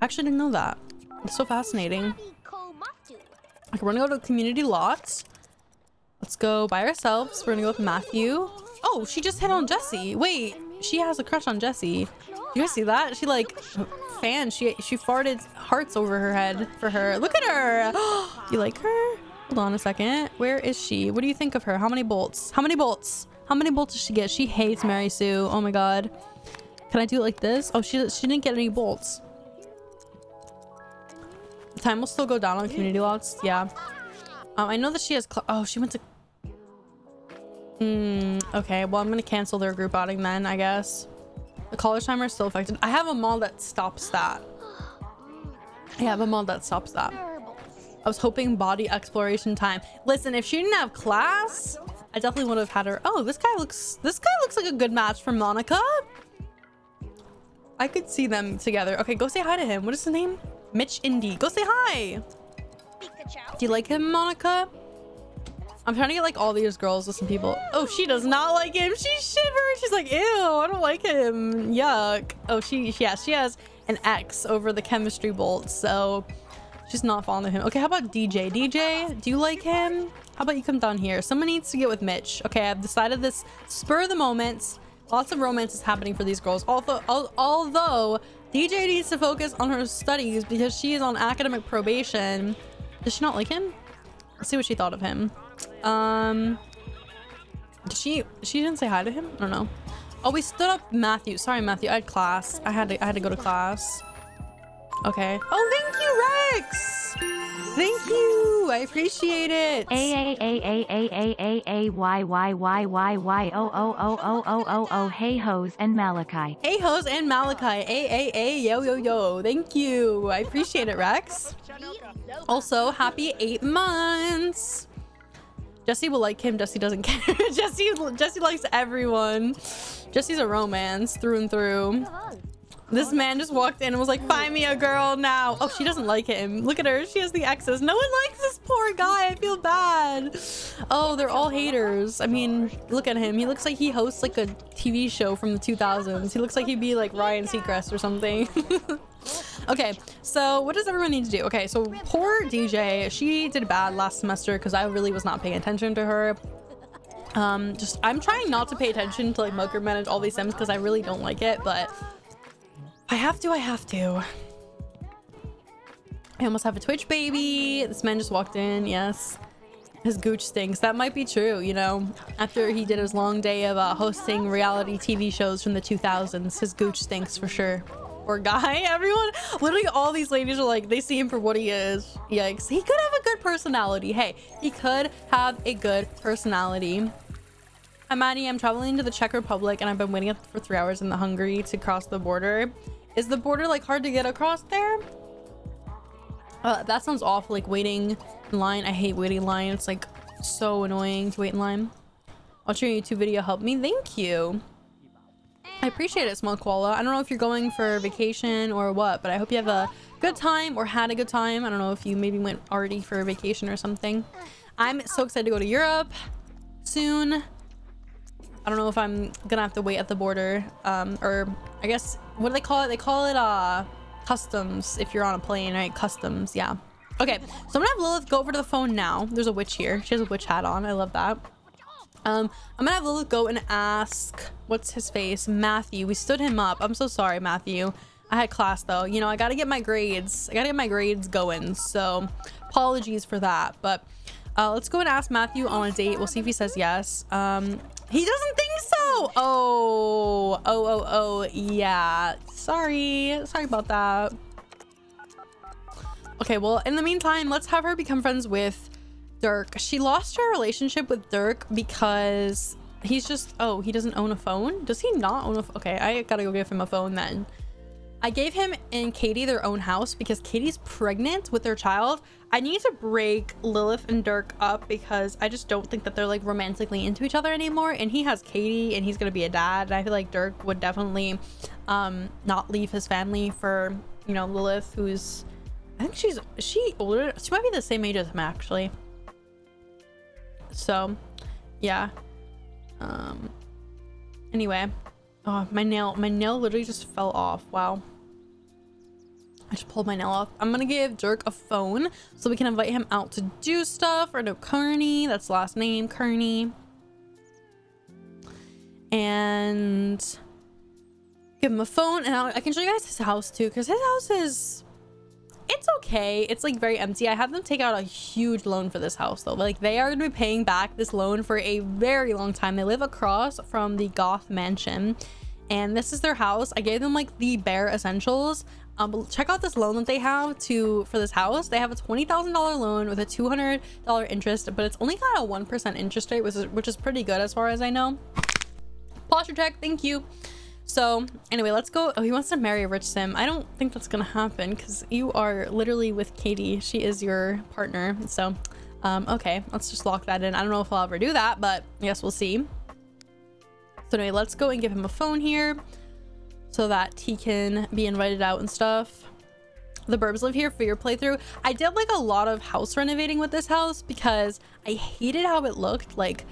I actually didn't know that. It's so fascinating. Okay, we're gonna go to community lots. Let's go by ourselves. We're gonna go with Matthew. Oh, she just hit on Jesse. Wait, she has a crush on Jesse. You guys see that? She like fan. She she farted hearts over her head for her. Look at her. you like her? Hold on a second. Where is she? What do you think of her? How many bolts? How many bolts? How many bolts does she get? She hates Mary Sue. Oh my god. Can I do it like this? Oh, she, she didn't get any bolts. Time will still go down on community lots. Yeah. Um, I know that she has... Oh, she went to... Hmm. Okay, well, I'm going to cancel their group outing then, I guess. The college timer is still affected. I have a mod that stops that. I have a mod that stops that. I was hoping body exploration time. Listen, if she didn't have class, I definitely would have had her. Oh, this guy looks, this guy looks like a good match for Monica. I could see them together. Okay, go say hi to him. What is his name? Mitch Indy. Go say hi. Do you like him, Monica? I'm trying to get like all these girls with some people. Oh, she does not like him. She shivers. She's like, ew, I don't like him. Yuck. Oh, she, yeah, she has an X over the chemistry bolt. So she's not of him. Okay, how about DJ? DJ, do you like him? How about you come down here? Someone needs to get with Mitch. Okay, I've decided this spur of the moment. Lots of romance is happening for these girls. Although, although DJ needs to focus on her studies because she is on academic probation. Does she not like him? Let's see what she thought of him. Um, did she, she didn't say hi to him? I don't know. Oh, we stood up Matthew. Sorry, Matthew. I had class. I had to, I had to go to class. Okay. Oh, thank you, Rex. Thank you. I appreciate it. A A A A A A A A Y Y Y Y Y O O O O O O O Hey Hose and Malachi. Hey Hose and Malachi. A A A yo yo yo. Thank you. I appreciate it, Rex. Also, happy eight months. Jesse will like him. Jesse doesn't care. Jesse Jesse likes everyone. Jesse's a romance through and through. This man just walked in and was like, find me a girl now. Oh, she doesn't like him. Look at her. She has the exes. No one likes this poor guy. I feel bad. Oh, they're all haters. I mean, look at him. He looks like he hosts like a TV show from the 2000s. He looks like he'd be like Ryan Seacrest or something. okay, so what does everyone need to do? Okay, so poor DJ, she did bad last semester because I really was not paying attention to her. Um, just I'm trying not to pay attention to like micromanage all these sims because I really don't like it, but I have to, I have to. I almost have a Twitch baby. This man just walked in, yes. His gooch stinks. That might be true, you know. After he did his long day of uh, hosting reality TV shows from the 2000s, his gooch stinks for sure. Poor guy. Everyone, literally all these ladies are like, they see him for what he is. Yikes. He could have a good personality. Hey, he could have a good personality. Hi, Maddie. I'm traveling to the Czech Republic and I've been waiting for three hours in the Hungary to cross the border. Is the border like hard to get across there? Uh, that sounds awful. Like waiting in line. I hate waiting in line. It's like so annoying to wait in line. Watching your YouTube video helped me. Thank you. I appreciate it, Small Koala. I don't know if you're going for vacation or what, but I hope you have a good time or had a good time. I don't know if you maybe went already for a vacation or something. I'm so excited to go to Europe soon. I don't know if I'm gonna have to wait at the border. Um, or I guess, what do they call it? They call it uh, customs if you're on a plane, right? Customs, yeah. Okay, so I'm gonna have Lilith go over to the phone now. There's a witch here. She has a witch hat on. I love that. Um, I'm gonna have Lilith go and ask, what's his face? Matthew. We stood him up. I'm so sorry, Matthew. I had class though. You know, I gotta get my grades. I gotta get my grades going. So apologies for that. But uh, let's go and ask Matthew on a date. We'll see if he says yes. Um, he doesn't think so. Oh, oh, oh, oh, yeah. Sorry. Sorry about that. Okay, well, in the meantime, let's have her become friends with Dirk. She lost her relationship with Dirk because he's just, oh, he doesn't own a phone? Does he not own a, okay, I gotta go give him a phone then. I gave him and Katie their own house because Katie's pregnant with their child. I need to break Lilith and Dirk up because I just don't think that they're like romantically into each other anymore. And he has Katie and he's gonna be a dad. And I feel like Dirk would definitely um, not leave his family for, you know, Lilith, who's, I think she's, she older? She might be the same age as him actually. So, yeah. Um, anyway. Oh, my nail, my nail literally just fell off. Wow. I just pulled my nail off. I'm gonna give Dirk a phone so we can invite him out to do stuff. Or no, Kearney. That's the last name, Kearney. And give him a phone, and I can show you guys his house too, because his house is it's okay. It's like very empty. I had them take out a huge loan for this house though. Like they are to be paying back this loan for a very long time. They live across from the Goth mansion and this is their house. I gave them like the bare essentials. Um, check out this loan that they have to for this house. They have a $20,000 loan with a $200 interest, but it's only got a 1% interest rate, which is, which is pretty good as far as I know. Posture check, thank you. So anyway, let's go. Oh, he wants to marry a rich sim. I don't think that's gonna happen because you are literally with Katie. She is your partner. So, um, okay, let's just lock that in. I don't know if I'll ever do that, but guess we'll see. So anyway, let's go and give him a phone here so that he can be invited out and stuff. the burbs live here for your playthrough i did like a lot of house renovating with this house because i hated how it looked like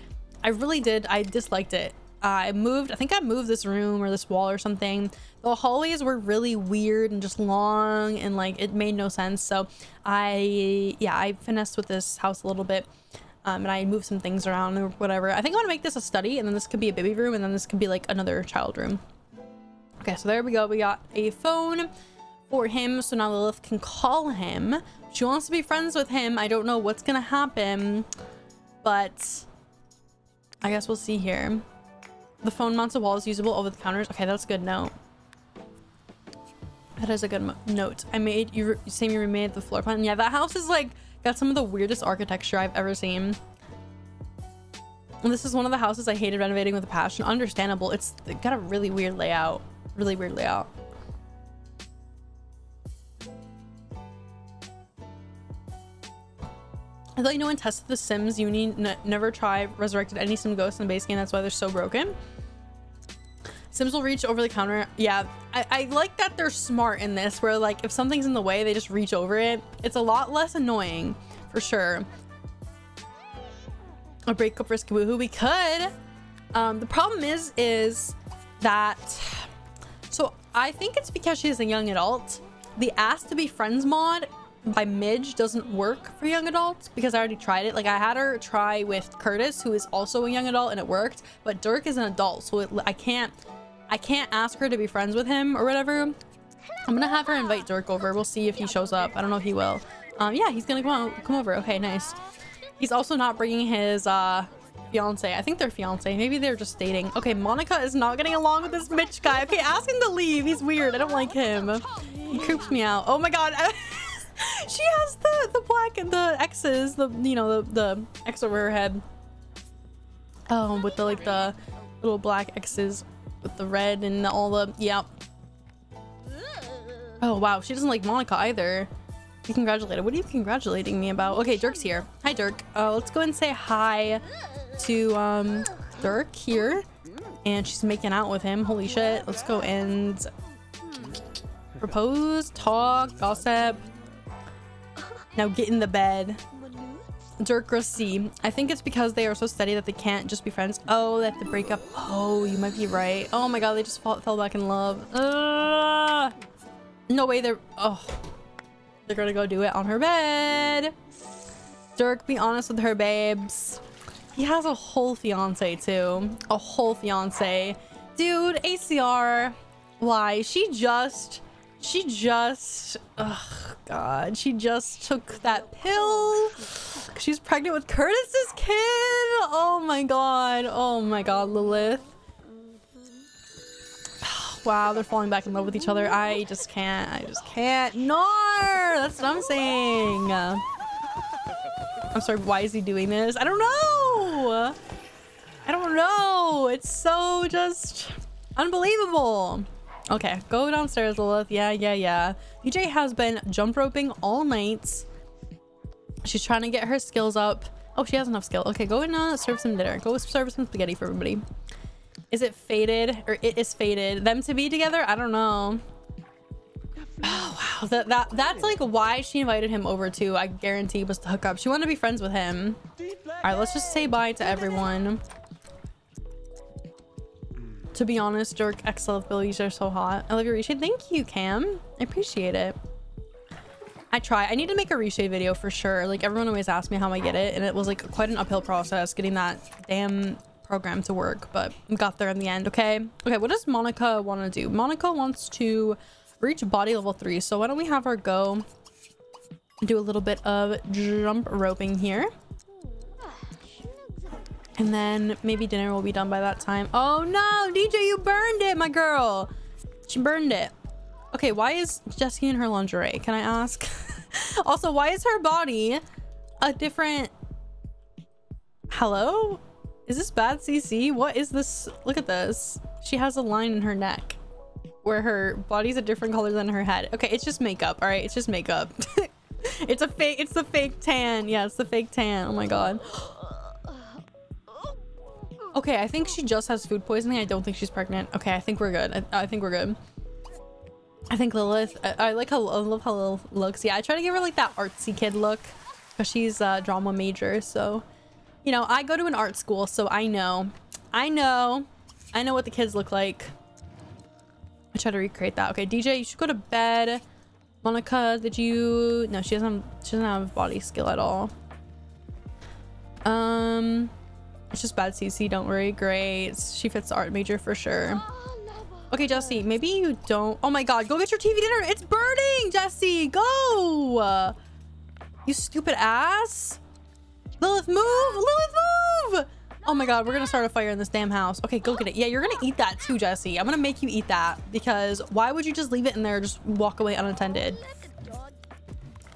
i really did i disliked it i moved i think i moved this room or this wall or something the hallways were really weird and just long and like it made no sense so i yeah i finessed with this house a little bit um, and I moved some things around or whatever. I think I want to make this a study and then this could be a baby room and then this could be like another child room. Okay, so there we go. We got a phone for him. So now Lilith can call him. She wants to be friends with him. I don't know what's going to happen, but I guess we'll see here. The phone mounts a wall is usable over the counters. Okay, that's a good note. That is a good note. I made you same you remade the floor plan. Yeah, that house is like got some of the weirdest architecture I've ever seen. And this is one of the houses I hated renovating with a passion. Understandable. It's got a really weird layout. Really weird layout. I feel like no one tested the Sims Uni, never try resurrected any Sim ghosts in the base game. That's why they're so broken. Sims will reach over the counter. Yeah, I, I like that they're smart in this, where like if something's in the way, they just reach over it. It's a lot less annoying, for sure. A breakup risk woohoo. We could. Um, the problem is, is that. So I think it's because she's a young adult. The ask to be friends mod by Midge doesn't work for young adults because I already tried it. Like I had her try with Curtis, who is also a young adult, and it worked. But Dirk is an adult, so it, I can't I can't ask her to be friends with him or whatever. I'm gonna have her invite Dirk over. We'll see if he shows up. I don't know if he will. Um, yeah, he's gonna come on, come over. Okay, nice. He's also not bringing his uh fiance. I think they're fiance. Maybe they're just dating. Okay, Monica is not getting along with this Mitch guy. Okay, ask him to leave. He's weird. I don't like him. He creeps me out. Oh my god. she has the the black and the X's, the you know the the X over her head. Um, with the like the little black X's with the red and all the yeah. Oh wow, she doesn't like Monica either. You congratulated. What are you congratulating me about? Okay, Dirk's here. Hi, Dirk. Uh, let's go and say hi to um Dirk here. And she's making out with him. Holy shit. Let's go and propose, talk, gossip. Now get in the bed. Dirk Rossi. I think it's because they are so steady that they can't just be friends. Oh, they have to break up. Oh, you might be right. Oh my god, they just fall, fell back in love. Uh, no way they're... Oh. They're gonna go do it on her bed. Dirk, be honest with her, babes. He has a whole fiance too. A whole fiance. Dude, ACR. Why? She just... She just... Oh, God. She just took that pill. She's pregnant with Curtis's kid. Oh, my God. Oh, my God, Lilith. Wow, they're falling back in love with each other. I just can't. I just can't. No! That's what I'm saying. I'm sorry, why is he doing this? I don't know! I don't know! It's so just unbelievable. Okay, go downstairs, Lilith. Yeah, yeah, yeah. DJ has been jump roping all night. She's trying to get her skills up. Oh, she has enough skill. Okay, go and uh, serve some dinner. Go serve some spaghetti for everybody. Is it faded? Or it is faded. Them to be together? I don't know. That, that, that's like why she invited him over too. I guarantee was to hook up. She wanted to be friends with him. All right, let's just say bye to everyone. To be honest, Dirk, XL abilities are so hot. I love your reshade. Thank you, Cam. I appreciate it. I try. I need to make a reshade video for sure. Like everyone always asks me how I get it, and it was like quite an uphill process getting that damn program to work, but got there in the end. Okay. Okay. What does Monica want to do? Monica wants to reach body level three. So why don't we have her go do a little bit of jump roping here. And then maybe dinner will be done by that time. Oh no, DJ, you burned it, my girl. She burned it. Okay, why is Jessie in her lingerie? Can I ask? also, why is her body a different... Hello? Is this bad CC? What is this? Look at this. She has a line in her neck where her body's a different color than her head. Okay, it's just makeup, all right? It's just makeup. it's a fake, it's the fake tan. Yeah, it's the fake tan. Oh my God. Okay, I think she just has food poisoning. I don't think she's pregnant. Okay, I think we're good. I, I think we're good. I think Lilith, I, I like how, I love how Lilith looks. Yeah, I try to give her like that artsy kid look because she's a drama major. So, you know, I go to an art school, so I know. I know. I know what the kids look like. I try to recreate that. Okay, DJ, you should go to bed. Monica, did you... No, she doesn't, she doesn't have body skill at all. Um, It's just bad CC, don't worry. Great. She fits the art major for sure. Okay, Jesse, maybe you don't... Oh my god, go get your TV dinner. It's burning, Jesse. Go! You stupid ass. Lilith, move! Lilith, move! Oh my god, we're gonna start a fire in this damn house. Okay, go get it. Yeah, you're gonna eat that too, Jesse. I'm gonna make you eat that because why would you just leave it in there just walk away unattended?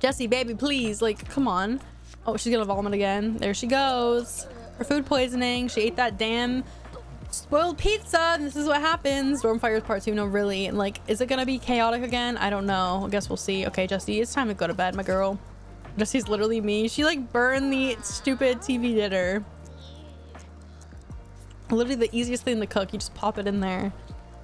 Jesse, baby, please. Like, come on. Oh, she's gonna vomit again. There she goes. Her food poisoning. She ate that damn spoiled pizza. And this is what happens. Stormfires part two. No, really. And like, is it gonna be chaotic again? I don't know. I guess we'll see. Okay, Jesse, it's time to go to bed, my girl. Jesse's literally me. She like burned the stupid TV dinner. Literally the easiest thing to cook. You just pop it in there.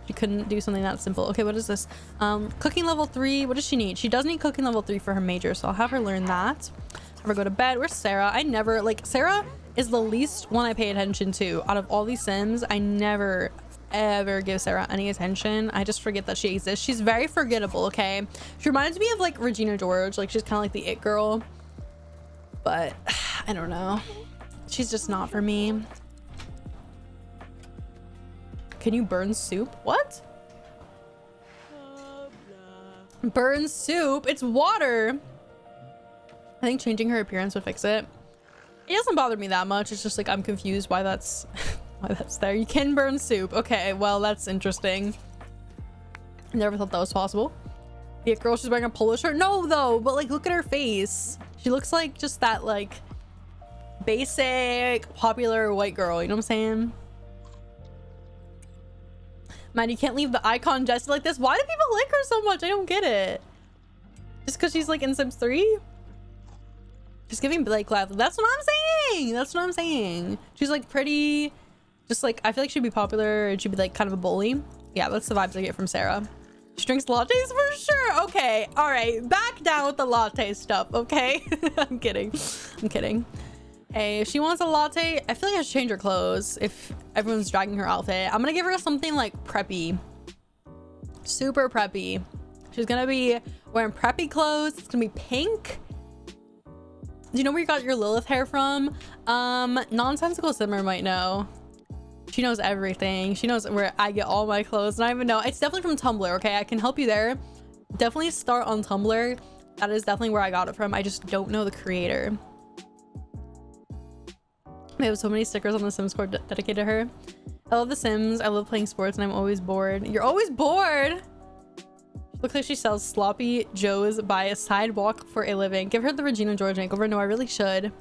She couldn't do something that simple. Okay, what is this? Um, cooking level three. What does she need? She does need cooking level three for her major, so I'll have her learn that. Have her go to bed. Where's Sarah? I never like Sarah is the least one I pay attention to out of all these Sims. I never ever give Sarah any attention. I just forget that she exists. She's very forgettable, okay? She reminds me of like Regina George. Like she's kind of like the it girl. But I don't know. She's just not for me. Can you burn soup? What? Burn soup? It's water. I think changing her appearance would fix it. It doesn't bother me that much. It's just like I'm confused why that's why that's there. You can burn soup. Okay, well that's interesting. Never thought that was possible. The girl, she's wearing a polo shirt. No, though, but like look at her face. She looks like just that like basic popular white girl. You know what I'm saying? Man, you can't leave the icon just like this. Why do people like her so much? I don't get it. Just because she's like in Sims 3? Just giving Blake Lively. That's what I'm saying. That's what I'm saying. She's like pretty. Just like, I feel like she'd be popular and she'd be like kind of a bully. Yeah, that's the vibes I get from Sarah. She drinks lattes for sure. Okay. All right. Back down with the latte stuff. Okay. I'm kidding. I'm kidding. Hey, if she wants a latte, I feel like I should change her clothes if everyone's dragging her outfit. I'm gonna give her something like preppy. Super preppy. She's gonna be wearing preppy clothes. It's gonna be pink. Do you know where you got your Lilith hair from? Um, Nonsensical Simmer might know. She knows everything. She knows where I get all my clothes. And I even know. It's definitely from Tumblr, okay? I can help you there. Definitely start on Tumblr. That is definitely where I got it from. I just don't know the creator. We have so many stickers on the Sims core dedicated to her. I love The Sims. I love playing sports and I'm always bored. You're always bored! Looks like she sells sloppy joes by a sidewalk for a living. Give her the Regina George makeover. No, I really should.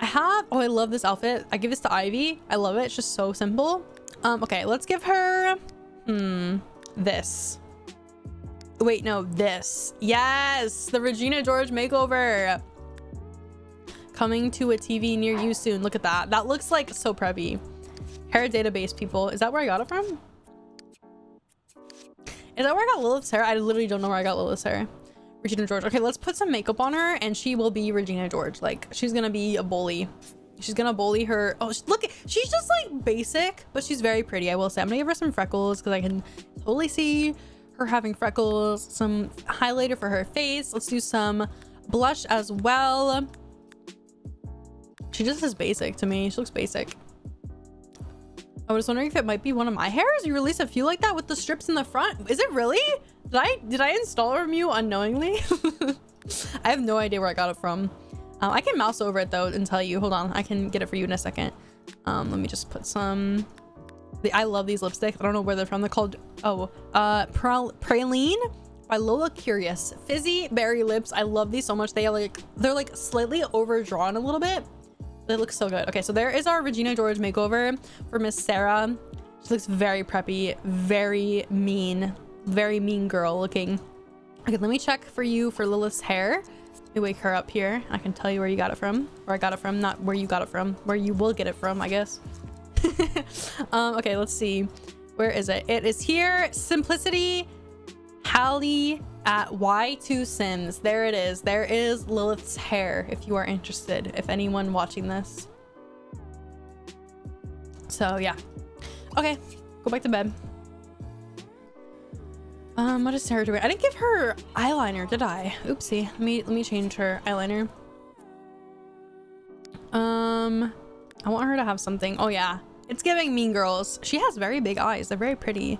I have... Oh, I love this outfit. I give this to Ivy. I love it. It's just so simple. Um, okay, let's give her... Hmm. This. Wait, no. This. Yes! The Regina George makeover. Coming to a TV near you soon. Look at that. That looks like so preppy. Hair database, people. Is that where I got it from? Is that where I got Lilith's hair? I literally don't know where I got Lilith's hair. Regina George. Okay, let's put some makeup on her and she will be Regina George. Like, she's gonna be a bully. She's gonna bully her. Oh, look, she's just like basic, but she's very pretty. I will say. I'm gonna give her some freckles because I can totally see her having freckles. Some highlighter for her face. Let's do some blush as well. She just is basic to me. She looks basic. I was wondering if it might be one of my hairs. You release a few like that with the strips in the front. Is it really? Did I did I install it from you unknowingly? I have no idea where I got it from. Um, I can mouse over it though and tell you. Hold on, I can get it for you in a second. Um, let me just put some. The, I love these lipsticks. I don't know where they're from. They're called oh, uh, Praline by Lola Curious. Fizzy berry lips. I love these so much. They are like they're like slightly overdrawn a little bit they look so good. Okay, so there is our Regina George makeover for Miss Sarah. She looks very preppy, very mean, very mean girl looking. Okay, let me check for you for Lilith's hair. Let me wake her up here. I can tell you where you got it from. Where I got it from, not where you got it from. Where you will get it from, I guess. um, okay, let's see. Where is it? It is here. Simplicity Hallie at Y2 Sims. There it is. There is Lilith's hair if you are interested, if anyone watching this. So yeah. Okay, go back to bed. Um, what is Sarah doing? I didn't give her eyeliner, did I? Oopsie. Let me let me change her eyeliner. Um, I want her to have something. Oh yeah, it's giving Mean Girls. She has very big eyes. They're very pretty.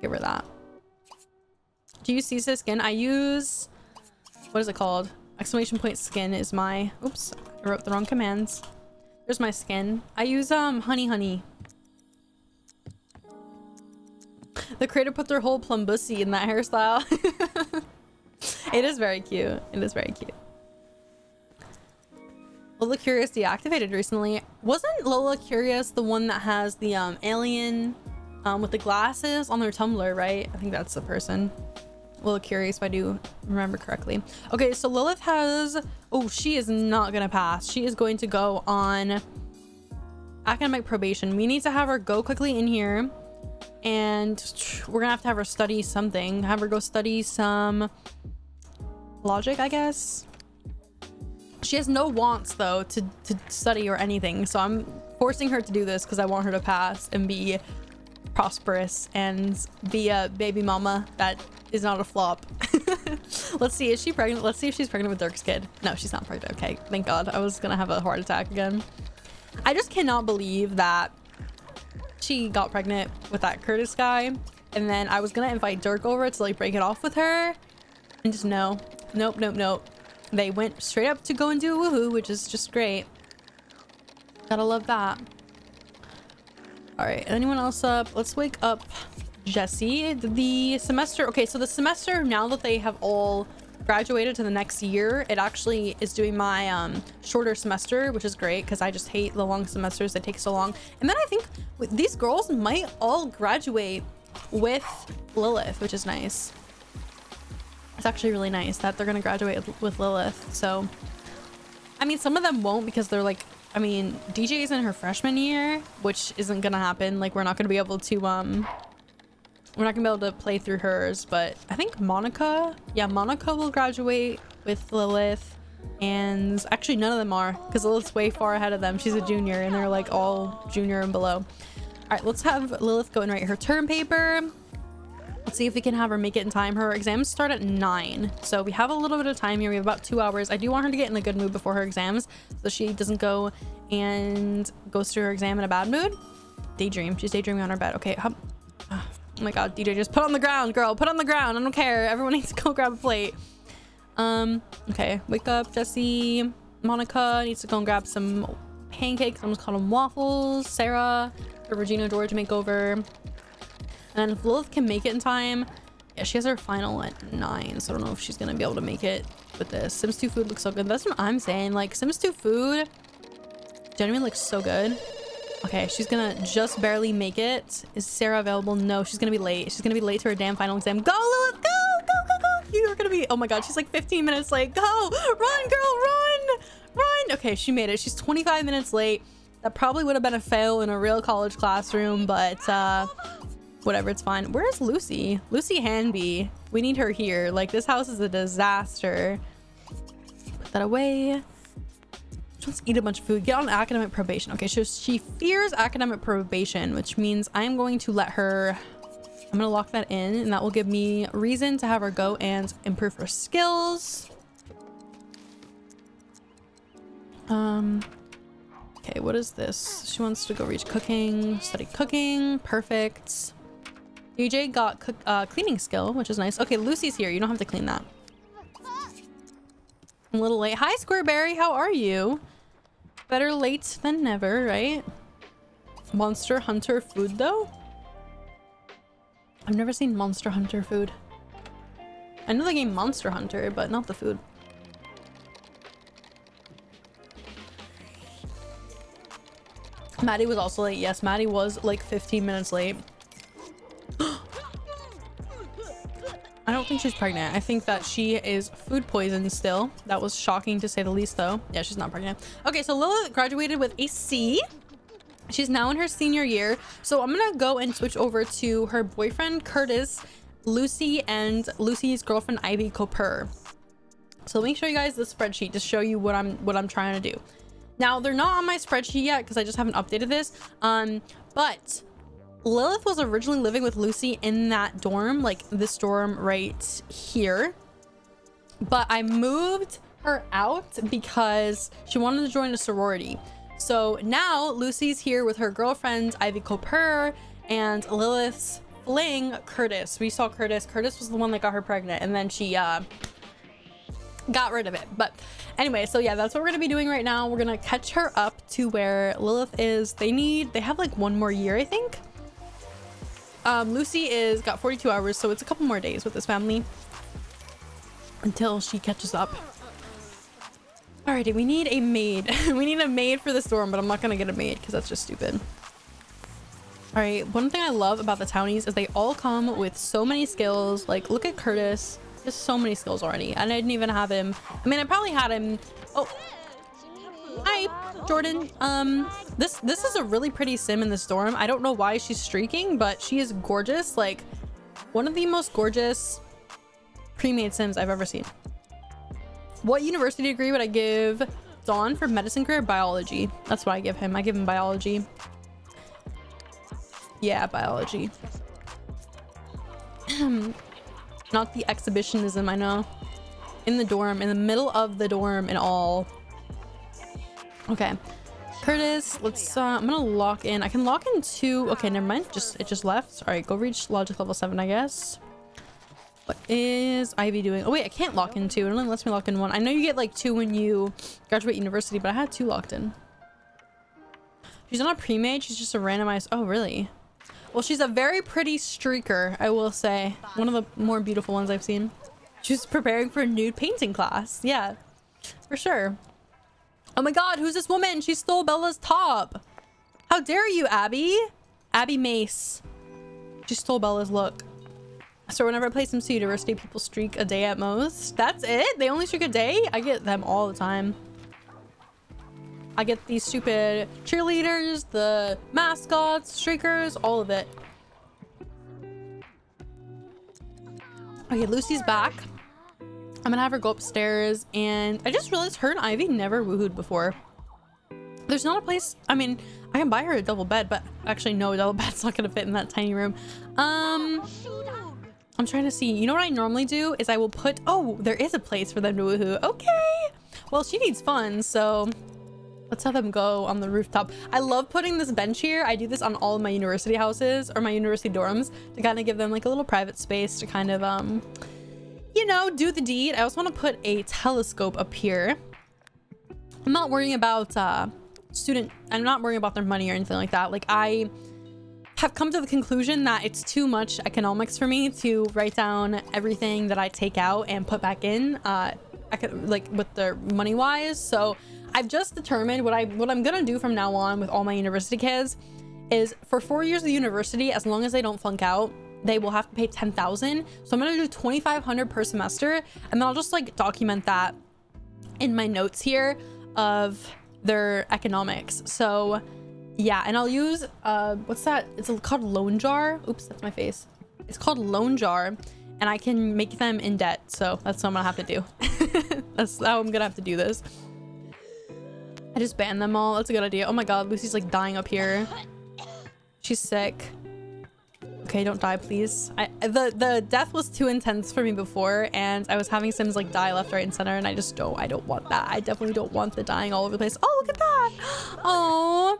Give her that. Do you see skin? I use what is it called? Exclamation point skin is my. Oops, I wrote the wrong commands. There's my skin. I use um honey honey. The creator put their whole plumbussy in that hairstyle. it is very cute. It is very cute. Lola Curious deactivated recently. Wasn't Lola Curious the one that has the um, alien um, with the glasses on their Tumblr, right? I think that's the person. Lola Curious, if I do remember correctly. Okay, so Lilith has... Oh, she is not going to pass. She is going to go on academic probation. We need to have her go quickly in here and we're gonna have to have her study something have her go study some logic i guess she has no wants though to, to study or anything so i'm forcing her to do this because i want her to pass and be prosperous and be a baby mama that is not a flop let's see is she pregnant let's see if she's pregnant with dirk's kid no she's not pregnant okay thank god i was gonna have a heart attack again i just cannot believe that she got pregnant with that Curtis guy. And then I was gonna invite Dirk over to like break it off with her. And just no. Nope, nope, nope. They went straight up to go and do a woohoo, which is just great. Gotta love that. Alright, anyone else up? Let's wake up Jesse. The semester, okay, so the semester, now that they have all graduated to the next year, it actually is doing my um, shorter semester, which is great because I just hate the long semesters that take so long. And then I think these girls might all graduate with Lilith, which is nice. It's actually really nice that they're going to graduate with Lilith. So, I mean, some of them won't because they're like, I mean, DJ is in her freshman year, which isn't going to happen. Like, we're not going to be able to, um, we're not gonna be able to play through hers, but I think Monica, yeah, Monica will graduate with Lilith. And actually none of them are because Lilith's way far ahead of them. She's a junior and they're like all junior and below. All right, let's have Lilith go and write her term paper. Let's see if we can have her make it in time. Her exams start at 9. So we have a little bit of time here. We have about two hours. I do want her to get in a good mood before her exams so she doesn't go and goes through her exam in a bad mood. Daydream. She's daydreaming on her bed. Okay, Oh my god, DJ, just put on the ground, girl. Put on the ground. I don't care. Everyone needs to go grab a plate. Um, okay. Wake up, Jesse. Monica needs to go and grab some pancakes. I'm just calling them waffles. Sarah Regina George makeover. And if Lilith can make it in time, yeah, she has her final at 9. So I don't know if she's going to be able to make it with this. Sims 2 food looks so good. That's what I'm saying. Like, Sims 2 food genuinely looks so good. Okay, she's gonna just barely make it. Is Sarah available? No, she's gonna be late. She's gonna be late to her damn final exam. Go, Lilith! Go! Go, go, go! You are gonna be... Oh my god, she's like 15 minutes late. Go! Run, girl, run! Run! Okay, she made it. She's 25 minutes late. That probably would have been a fail in a real college classroom, but uh, whatever, it's fine. Where's Lucy? Lucy Hanby. We need her here. Like, this house is a disaster. Put that away to eat a bunch of food. Get on academic probation. Okay, so she fears academic probation, which means I'm going to let her... I'm going to lock that in, and that will give me reason to have her go and improve her skills. Um... Okay, what is this? She wants to go reach cooking, study cooking. Perfect. DJ got cook, uh, cleaning skill, which is nice. Okay, Lucy's here. You don't have to clean that. I'm a little late. Hi, Squareberry. How are you? Better late than never, right? Monster Hunter food, though? I've never seen Monster Hunter food. I know the game Monster Hunter, but not the food. Maddie was also late. Yes, Maddie was like 15 minutes late. I don't think she's pregnant. I think that she is food poisoned still. That was shocking to say the least though. Yeah, she's not pregnant. Okay, so Lila graduated with a C. She's now in her senior year. So I'm gonna go and switch over to her boyfriend, Curtis. Lucy and Lucy's girlfriend Ivy Cooper. So let me show you guys the spreadsheet to show you what I'm what I'm trying to do. Now they're not on my spreadsheet yet because I just haven't updated this. Um, but Lilith was originally living with Lucy in that dorm, like this dorm right here. But I moved her out because she wanted to join a sorority. So now Lucy's here with her girlfriends Ivy Cooper and Lilith's fling Curtis. We saw Curtis. Curtis was the one that got her pregnant and then she uh got rid of it. But anyway, so yeah, that's what we're gonna be doing right now. We're gonna catch her up to where Lilith is. They need they have like one more year, I think. Um, Lucy is got 42 hours, so it's a couple more days with this family until she catches up. Alrighty, we need a maid. we need a maid for the storm, but I'm not gonna get a maid because that's just stupid. Alright, one thing I love about the townies is they all come with so many skills. Like, look at Curtis. There's so many skills already. And I didn't even have him. I mean, I probably had him. Oh, hi, Jordan. Um, this this is a really pretty sim in the storm. I don't know why she's streaking, but she is gorgeous. Like, one of the most gorgeous pre-made sims I've ever seen. What university degree would I give Dawn for medicine career? Biology. That's what I give him. I give him biology. Yeah, biology. Not the exhibitionism, I know. In the dorm, in the middle of the dorm and all. Okay. Curtis, let's, uh, I'm gonna lock in. I can lock in two. Okay, never mind. Just, it just left. All right, go reach logic level seven, I guess. What is Ivy doing? Oh wait, I can't lock in two. It only lets me lock in one. I know you get like two when you graduate university, but I had two locked in. She's not a pre-made. She's just a randomized. Oh, really? Well, she's a very pretty streaker, I will say. One of the more beautiful ones I've seen. She's preparing for a nude painting class. Yeah, for sure. Oh my god, who's this woman? She stole Bella's top. How dare you, Abby? Abby Mace. She stole Bella's look. So whenever I play Sims 2 University, people streak a day at most. That's it? They only streak a day? I get them all the time. I get these stupid cheerleaders, the mascots, streakers, all of it. Okay, Lucy's back. I'm gonna have her go upstairs and I just realized her and Ivy never woohooed before. There's not a place, I mean, I can buy her a double bed, but actually no, a double bed's not gonna fit in that tiny room. Um, I'm trying to see. You know what I normally do is I will put... Oh, there is a place for them to woohoo. Okay. Well, she needs fun, so let's have them go on the rooftop. I love putting this bench here. I do this on all of my university houses or my university dorms to kind of give them like a little private space to kind of, um, you know, do the deed. I also want to put a telescope up here. I'm not worrying about uh, student... I'm not worrying about their money or anything like that. Like, I have come to the conclusion that it's too much economics for me to write down everything that I take out and put back in, uh, I could, like with the money wise. So I've just determined what I what I'm gonna do from now on with all my university kids is for four years of university, as long as they don't flunk out, they will have to pay 10,000. So I'm gonna do 2,500 per semester, and then I'll just like document that in my notes here of their economics. So yeah, and I'll use, uh, what's that? It's called Loan Jar. Oops, that's my face. It's called Loan Jar, and I can make them in debt. So that's what I'm gonna have to do. that's how I'm gonna have to do this. I just banned them all. That's a good idea. Oh my god, Lucy's like dying up here. She's sick. Okay, don't die, please. I, the the death was too intense for me before, and I was having Sims like die left, right, and center, and I just don't. I don't want that. I definitely don't want the dying all over the place. Oh, look at that! Oh.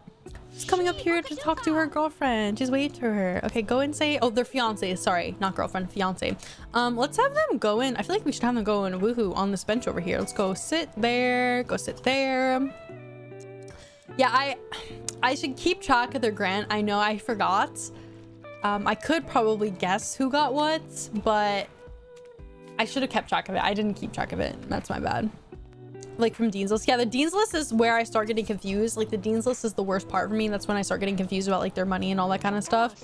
She's coming up here to talk to her girlfriend. She's waiting for her. Okay, go and say, oh, they're fiance. Sorry, not girlfriend, fiance. Um, let's have them go in. I feel like we should have them go in. woohoo on this bench over here. Let's go sit there, go sit there. Yeah, I, I should keep track of their grant. I know I forgot. Um, I could probably guess who got what, but I should have kept track of it. I didn't keep track of it. That's my bad. Like from Dean's List. Yeah, the Dean's List is where I start getting confused. Like the Dean's List is the worst part for me. That's when I start getting confused about like their money and all that kind of stuff.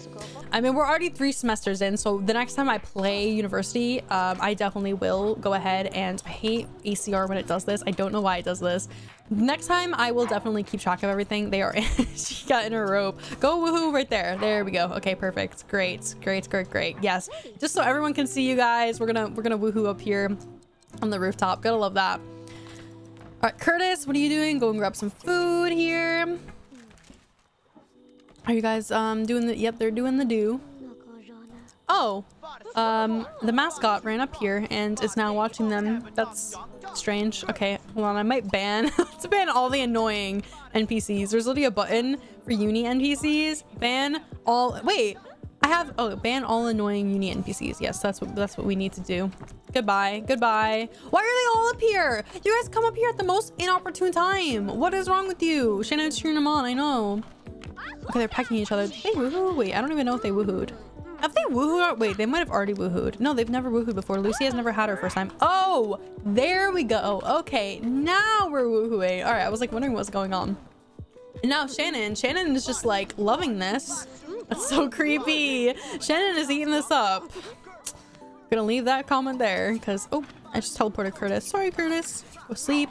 I mean, we're already three semesters in, so the next time I play university, um, I definitely will go ahead and I hate ACR when it does this. I don't know why it does this. Next time I will definitely keep track of everything. They are she got in her rope Go woohoo right there. There we go. Okay, perfect. Great. Great, great, great. Yes. Just so everyone can see you guys, we're gonna we're gonna woohoo up here on the rooftop. Gotta love that. All right, Curtis, what are you doing? Go and grab some food here. Are you guys um doing the? Yep, they're doing the do. Oh, um, the mascot ran up here and is now watching them. That's strange. Okay, hold on. I might ban to ban all the annoying NPCs. There's literally a button for uni NPCs. Ban all. Wait, I have. Oh, ban all annoying uni NPCs. Yes, that's what that's what we need to do. Goodbye. Goodbye. Why are they all up here? You guys come up here at the most inopportune time. What is wrong with you? Shannon's cheering them on. I know. Okay, they're pecking each other. They woohoo? Wait, I don't even know if they woohooed. Have they woohooed? Wait, they might have already woohooed. No, they've never woohooed before. Lucy has never had her first time. Oh, there we go. Okay, now we're woohooing. All right, I was like wondering what's going on. And now Shannon. Shannon is just like loving this. That's so creepy. Shannon is eating this up. Gonna leave that comment there because, oh, I just teleported Curtis. Sorry, Curtis. Go sleep.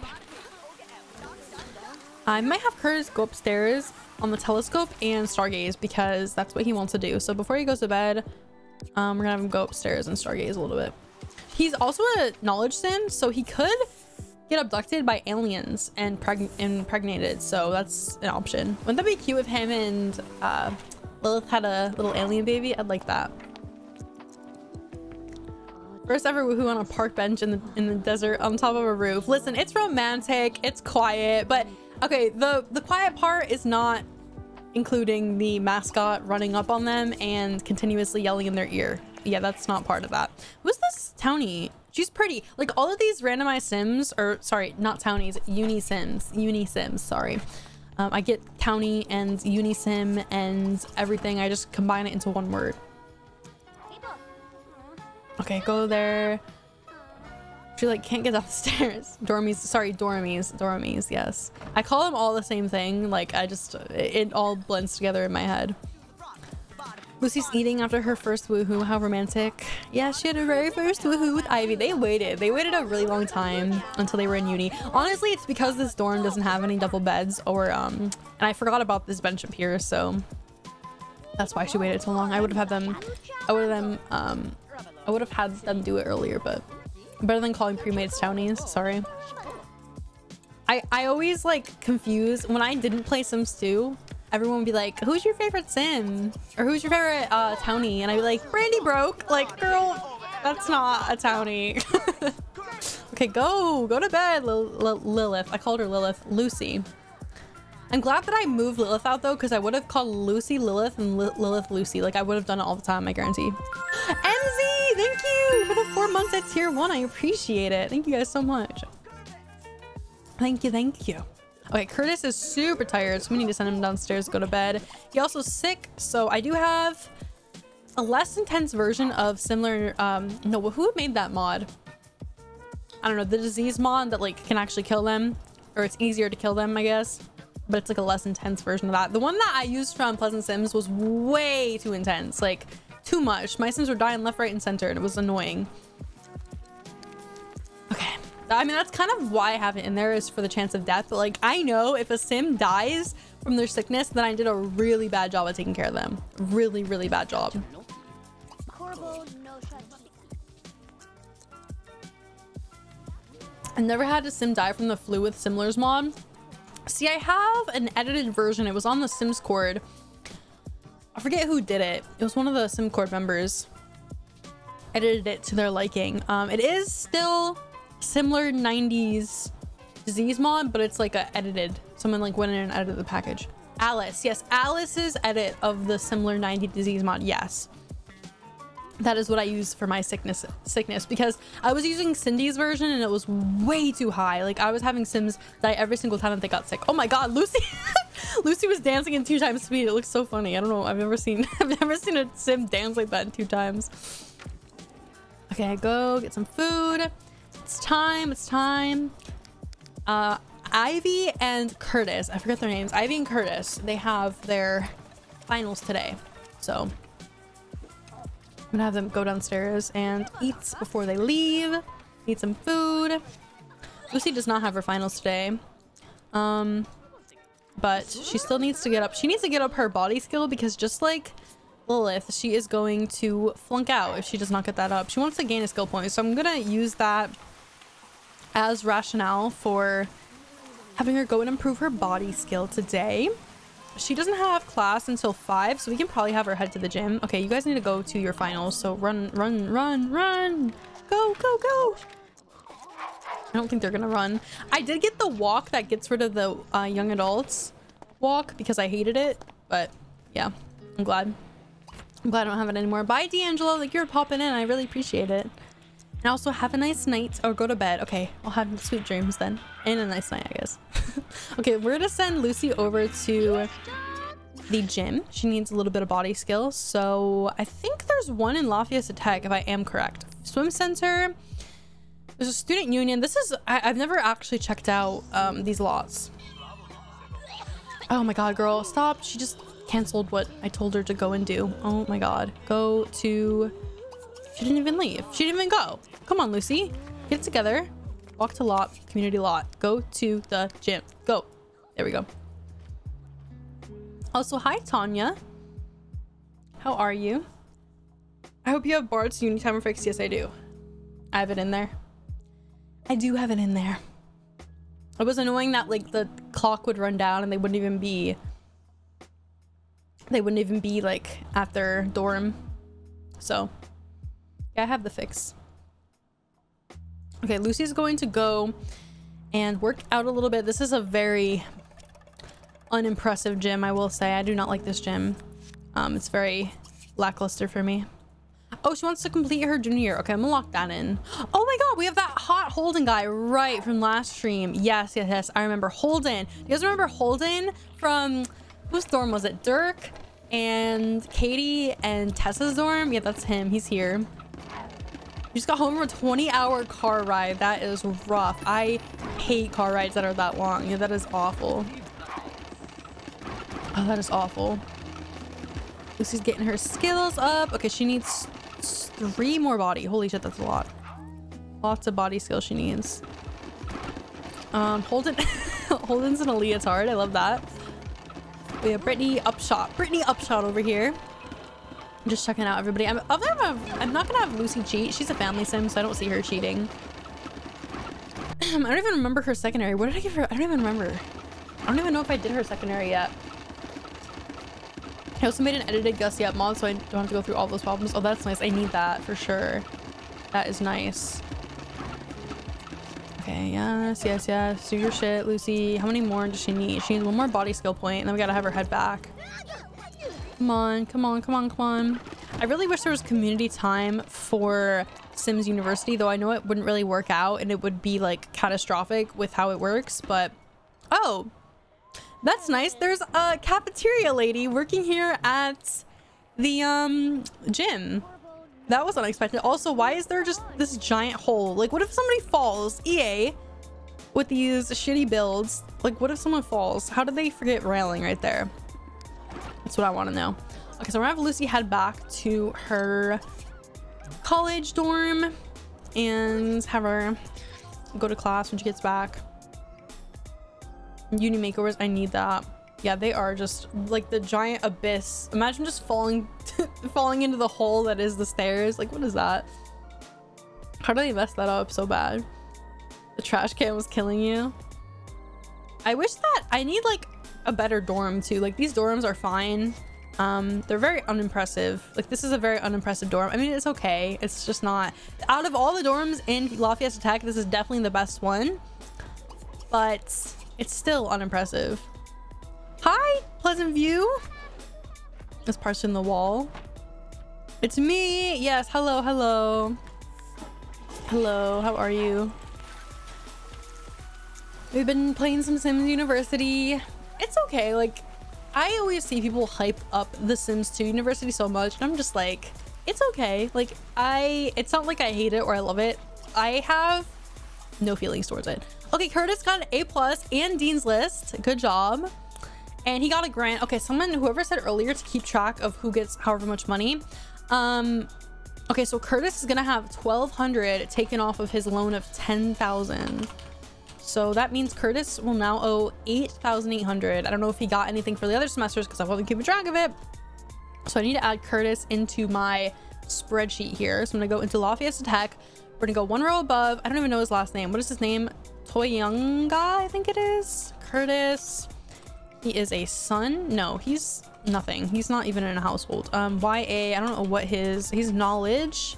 I might have Curtis go upstairs on the telescope and stargaze because that's what he wants to do. So before he goes to bed, um, we're gonna have him go upstairs and stargaze a little bit. He's also a knowledge sim, so he could get abducted by aliens and preg impregnated. So that's an option. Wouldn't that be cute if him and uh, Lilith had a little alien baby? I'd like that. First ever woohoo on a park bench in the in the desert on top of a roof. Listen, it's romantic, it's quiet, but okay, the the quiet part is not including the mascot running up on them and continuously yelling in their ear. Yeah, that's not part of that. Who's this townie? She's pretty. Like all of these randomized sims, or sorry, not townies, uni sims, uni sims. Sorry. Um, I get townie and unisim and everything. I just combine it into one word. Okay, go there. She like can't get downstairs. Dormies, sorry, Dormies, Dormies, yes. I call them all the same thing. Like I just, it, it all blends together in my head. Lucy's eating after her first woohoo. How romantic. Yeah, she had her very first woohoo with Ivy. They waited. They waited a really long time until they were in uni. Honestly, it's because this dorm doesn't have any double beds or, um, and I forgot about this bench up here, so that's why she waited so long. I would have had them, I would have them, um, I would have had them do it earlier, but better than calling pre-made townies. Sorry. I, I always like confuse when I didn't play Sims 2 everyone would be like, who's your favorite sim? Or who's your favorite uh, townie? And I'd be like, Brandi Broke. Like, girl, that's not a townie. okay, go. Go to bed, Lil Lil Lilith. I called her Lilith. Lucy. I'm glad that I moved Lilith out though, because I would have called Lucy Lilith and Li Lilith Lucy. Like, I would have done it all the time, I guarantee. MZ, thank you for the four months at tier one. I appreciate it. Thank you guys so much. Thank you, thank you. Okay, Curtis is super tired, so we need to send him downstairs go to bed. He also sick, so I do have a less intense version of Simler, um, no, who made that mod? I don't know, the disease mod that like can actually kill them, or it's easier to kill them, I guess. But it's like a less intense version of that. The one that I used from Pleasant Sims was way too intense, like too much. My Sims were dying left, right, and center, and it was annoying. I mean, that's kind of why I have it in there is for the chance of death. But like, I know if a sim dies from their sickness, then I did a really bad job at taking care of them. Really, really bad job. I never had a sim die from the flu with Simler's mod. See, I have an edited version. It was on the SimsCord. I forget who did it. It was one of the SimCord members. Edited it to their liking. Um, it is still Simler90's disease mod, but it's like a edited. Someone like went in and edited the package. Alice, yes, Alice's edit of the Simler90 disease mod, yes. That is what I use for my sickness sickness because I was using Cindy's version and it was way too high. Like I was having Sims die every single time that they got sick. Oh my god, Lucy Lucy was dancing in two times speed. It looks so funny. I don't know. I've never seen I've never seen a Sim dance like that in two times. Okay, go get some food. It's time. It's time. uh, Ivy and Curtis, I forget their names, Ivy and Curtis, they have their finals today. So I'm gonna have them go downstairs and eat before they leave, eat some food. Lucy does not have her finals today. Um, but she still needs to get up. She needs to get up her body skill because just like Lilith, she is going to flunk out if she does not get that up. She wants to gain a skill point. So I'm gonna use that as rationale for having her go and improve her body skill today. She doesn't have class until 5, so we can probably have her head to the gym. Okay, you guys need to go to your finals, so run, run, run, run! Go, go, go! I don't think they're gonna run. I did get the walk that gets rid of the uh, young adults walk because I hated it, but yeah, I'm glad. I'm glad I don't have it anymore. Bye, D'Angelo. Like, you're popping in. I really appreciate it. And also, have a nice night or go to bed. Okay, I'll have sweet dreams then. And a nice night, I guess. okay, we're gonna send Lucy over to the gym. She needs a little bit of body skill. So I think there's one in La Fiesta Tech, if I am correct. Swim center. There's a student union. This is, I, have never actually checked out um, these lots. Oh my God, girl, stop. She just canceled what I told her to go and do. Oh my God. Go to, she didn't even leave. She didn't even go. Come on, Lucy. Get it together. Walk to lot, community lot. Go to the gym. Go. There we go. Also, hi, Tanya. How are you? I hope you have Bart's Uni Timer fixed. Yes, I do. I have it in there. I do have it in there. It was annoying that like the clock would run down and they wouldn't even be they wouldn't even be like at their dorm. So yeah, I have the fix. Okay, Lucy's going to go and work out a little bit. This is a very unimpressive gym, I will say. I do not like this gym. Um, it's very lackluster for me. Oh, she wants to complete her junior year. Okay, I'm gonna lock that in. Oh my god, we have that hot Holden guy right from last stream. Yes, yes, yes. I remember Holden. You guys remember Holden from whose dorm was it? Dirk and Katie and Tessa's dorm? Yeah, that's him. He's here. Just got home from a 20 hour car ride. That is rough. I hate car rides that are that long. Yeah, that is awful. Oh, that is awful. Lucy's getting her skills up. Okay, she needs three more body. Holy shit, that's a lot. Lots of body skill she needs. Um, Holden, Holden's in a leotard. I love that. We have Brittany Upsnott. Brittany Upsnott over here. I'm just checking out everybody. I'm, I'm not gonna have Lucy cheat. She's a family sim, so I don't see her cheating. I don't even remember her secondary. What did I give her? I don't even remember. I don't even know if I did her secondary yet. I also made an edited Gussie up mod so I don't have to go through all those problems. Oh, that's nice. I need that for sure. That is nice. Okay, yes, yes, yes. Do your shit, Lucy. How many more does she need? She needs one more body skill point, and then we gotta have her head back. Come on, come on, come on, come on. I really wish there was community time for Sims University, though I know it wouldn't really work out and it would be like catastrophic with how it works, but... Oh, that's nice. There's a cafeteria lady working here at the um gym. That was unexpected. Also, why is there just this giant hole? Like, what if somebody falls? EA, with these shitty builds. Like, what if someone falls? How did they forget railing right there? That's what I want to know. Okay, so we're gonna have Lucy head back to her college dorm and have her go to class when she gets back. Uni makeovers, I need that. Yeah, they are just like the giant abyss. Imagine just falling falling into the hole that is the stairs. Like, what is that? How did they mess that up so bad? The trash can was killing you. I wish that I need like a better dorm too. Like these dorms are fine. Um, they're very unimpressive. Like this is a very unimpressive dorm. I mean, it's okay. It's just not out of all the dorms in La Fiesta Tech, this is definitely the best one. But it's still unimpressive. Hi, Pleasant View. This part's in the wall. It's me. Yes, hello, hello. Hello, how are you? We've been playing some Sims University. It's okay. Like, I always see people hype up The Sims 2 University so much, and I'm just like, it's okay. Like, I, it's not like I hate it or I love it. I have no feelings towards it. Okay, Curtis got an A plus and Dean's List. Good job. And he got a grant. Okay, someone, whoever said earlier to keep track of who gets however much money. Um, okay, so Curtis is gonna have 1200 taken off of his loan of 10,000. So that means Curtis will now owe 8,800. I don't know if he got anything for the other semesters because I wasn't keeping track of it. So I need to add Curtis into my spreadsheet here. So I'm gonna go into La Fiesta Tech. We're gonna go one row above. I don't even know his last name. What is his name? Toyunga, I think it is. Curtis. He is a son. No, he's nothing. He's not even in a household. Um, YA, I don't know what his, he's knowledge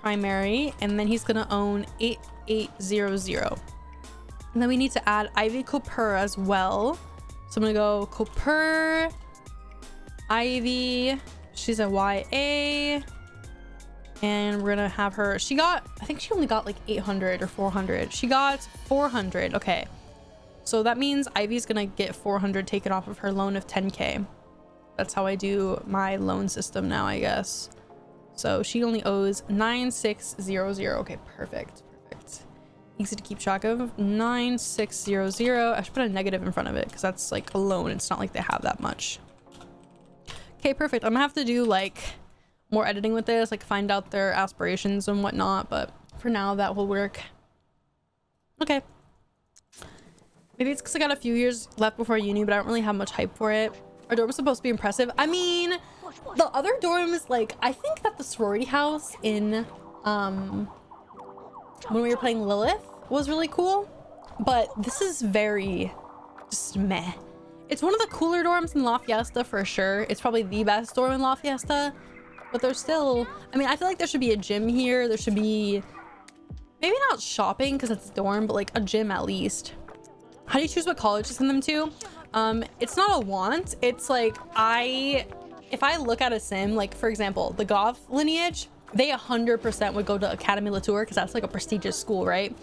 primary. And then he's gonna own 8800. And then we need to add Ivy Cooper as well. So I'm gonna go Cooper, Ivy. She's a YA. And we're gonna have her. She got, I think she only got like 800 or 400. She got 400. Okay. So that means Ivy's gonna get 400 taken off of her loan of 10k. That's how I do my loan system now, I guess. So she only owes 9600. Okay, perfect. Easy to keep track of. 9600. I should put a negative in front of it because that's like alone. It's not like they have that much. Okay, perfect. I'm gonna have to do like more editing with this, like find out their aspirations and whatnot, but for now that will work. Okay. Maybe it's because I got a few years left before uni, but I don't really have much hype for it. Our dorm was supposed to be impressive. I mean, the other dorms, like, I think that the sorority house in, um, when we were playing Lilith was really cool, but this is very just meh. It's one of the cooler dorms in La Fiesta for sure. It's probably the best dorm in La Fiesta, but there's still, I mean, I feel like there should be a gym here. There should be, maybe not shopping because it's a dorm, but like a gym at least. How do you choose what college to send them to? Um, it's not a want. It's like I, if I look at a sim, like for example, the Goth lineage, they 100% would go to Académie Le Tour because that's like a prestigious school, right?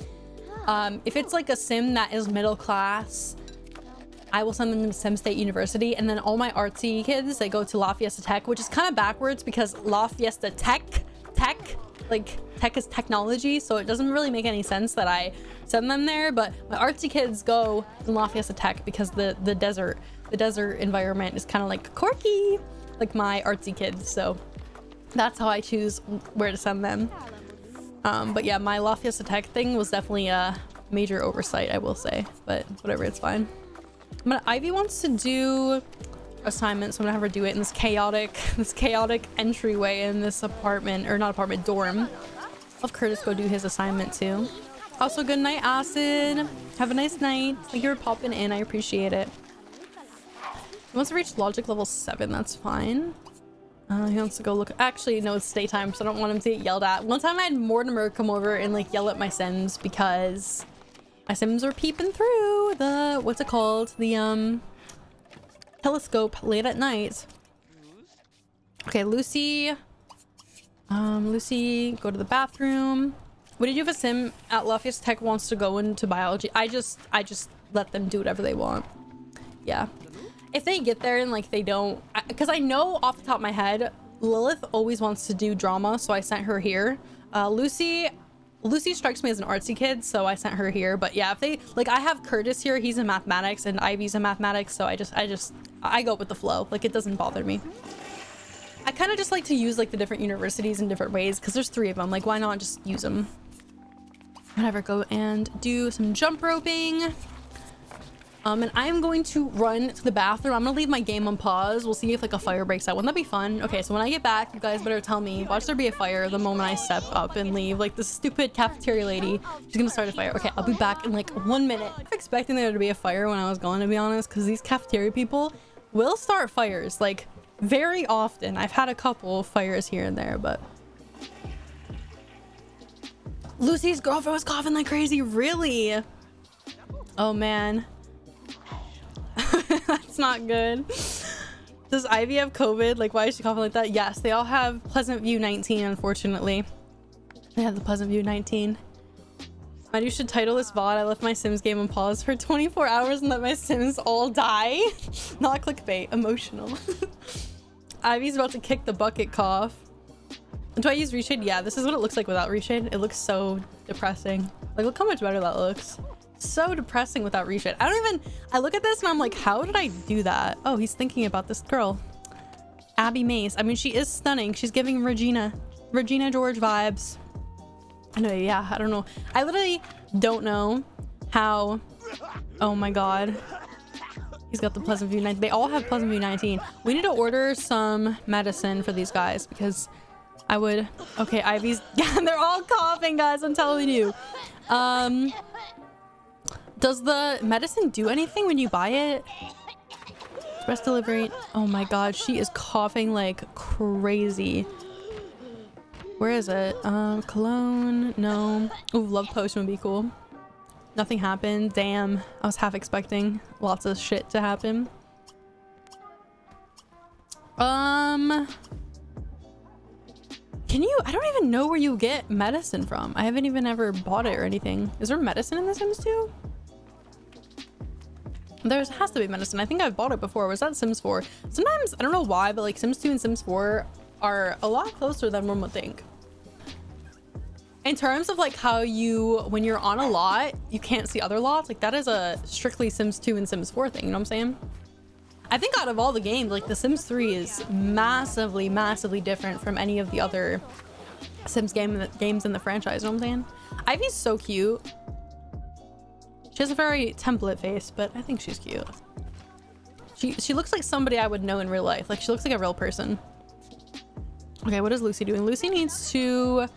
Um, if it's like a sim that is middle class, I will send them to Sim State University. And then all my artsy kids, they go to La Fiesta Tech, which is kind of backwards because La Fiesta Tech, tech, like tech is technology. So it doesn't really make any sense that I send them there. But my artsy kids go in La Fiesta Tech because the, the desert, the desert environment is kind of like quirky, like my artsy kids. So that's how I choose where to send them. Um, but yeah, my La Fiesta Tech thing was definitely a major oversight, I will say. But whatever, it's fine. I'm gonna, Ivy wants to do assignments, so I'm gonna have her do it in this chaotic, this chaotic entryway in this apartment, or not apartment, dorm. I'll have Curtis go do his assignment too. Also, good night, Acid. Have a nice night. Thank you for popping in. I appreciate it. He wants to reach logic level 7. That's fine. Uh, he wants to go look. Actually, no, it's daytime, so I don't want him to get yelled at. One time I had Mortimer come over and like yell at my Sims because my Sims were peeping through the, what's it called? The, um, telescope late at night. Okay, Lucy. Um, Lucy, go to the bathroom. What do you if a sim at La Fiesta Tech wants to go into biology? I just, I just let them do whatever they want. Yeah. If they get there and like they don't, because I, I, know off the top of my head, Lilith always wants to do drama, so I sent her here. Uh, Lucy, Lucy strikes me as an artsy kid, so I sent her here. But yeah, if they like, I have Curtis here. He's in mathematics, and Ivy's in mathematics. So I just, I just, I go with the flow. Like it doesn't bother me. I kind of just like to use like the different universities in different ways because there's three of them. Like, why not just use them? Whatever. Go and do some jump roping. Um, and I'm going to run to the bathroom. I'm gonna leave my game on pause. We'll see if like a fire breaks out. Wouldn't that be fun? Okay, so when I get back, you guys better tell me. Watch there be a fire the moment I step up and leave. Like this stupid cafeteria lady, she's gonna start a fire. Okay, I'll be back in like one minute. I'm expecting there to be a fire when I was going, to be honest, because these cafeteria people will start fires like very often. I've had a couple fires here and there, but Lucy's girlfriend was coughing like crazy. Really? Oh man. That's not good. Does Ivy have COVID? Like, why is she coughing like that? Yes, they all have Pleasantview 19, unfortunately. They have the Pleasantview 19. you should title this VOD, I left my Sims game on pause for 24 hours and let my Sims all die. Not clickbait, emotional. Ivy's about to kick the bucket cough. Do I use reshade? Yeah, this is what it looks like without reshade. It looks so depressing. Like, look how much better that looks. So depressing without reshade. I don't even, I look at this and I'm like, how did I do that? Oh, he's thinking about this girl. Abby Mace. I mean, she is stunning. She's giving Regina, Regina George vibes. Anyway, yeah, I don't know. I literally don't know how, oh my God. He's got the Pleasantview 19. They all have Pleasantview 19. We need to order some medicine for these guys because I would, okay, Ivy's, yeah, they're all coughing guys. I'm telling you. Um, does the medicine do anything when you buy it? Express delivery. Oh my god, she is coughing like crazy. Where is it? Um, cologne? No. Ooh, love potion would be cool. Nothing happened. Damn. I was half expecting lots of shit to happen. Um... Can you? I don't even know where you get medicine from. I haven't even ever bought it or anything. Is there medicine in The Sims 2? There has to be medicine. I think I've bought it before. Was that Sims 4? Sometimes, I don't know why, but like Sims 2 and Sims 4 are a lot closer than one would think. In terms of like how you, when you're on a lot, you can't see other lots. Like that is a strictly Sims 2 and Sims 4 thing. You know what I'm saying? I think out of all the games, like The Sims 3 is massively, massively different from any of the other Sims game games in the franchise. You know what I'm saying? Ivy's so cute. She has a very template face, but I think she's cute. She she looks like somebody I would know in real life. Like she looks like a real person. Okay, what is Lucy doing? Lucy needs to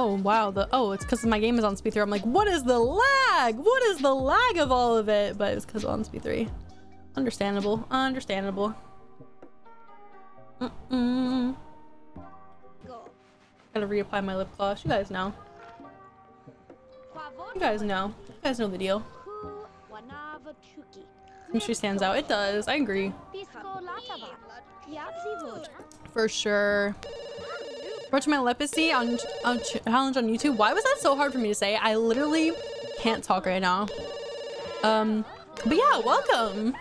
Oh wow, the oh, it's because my game is on speed 3. I'm like, what is the lag? What is the lag of all of it? But it's because on speed 3. Understandable. Understandable. Mm -mm. Gotta reapply my lip gloss. You guys know. You guys know. You guys know the deal. She stands out. It does. I agree. For sure. Watch my leprosy on, on challenge on YouTube. Why was that so hard for me to say? I literally can't talk right now. Um, but yeah, welcome.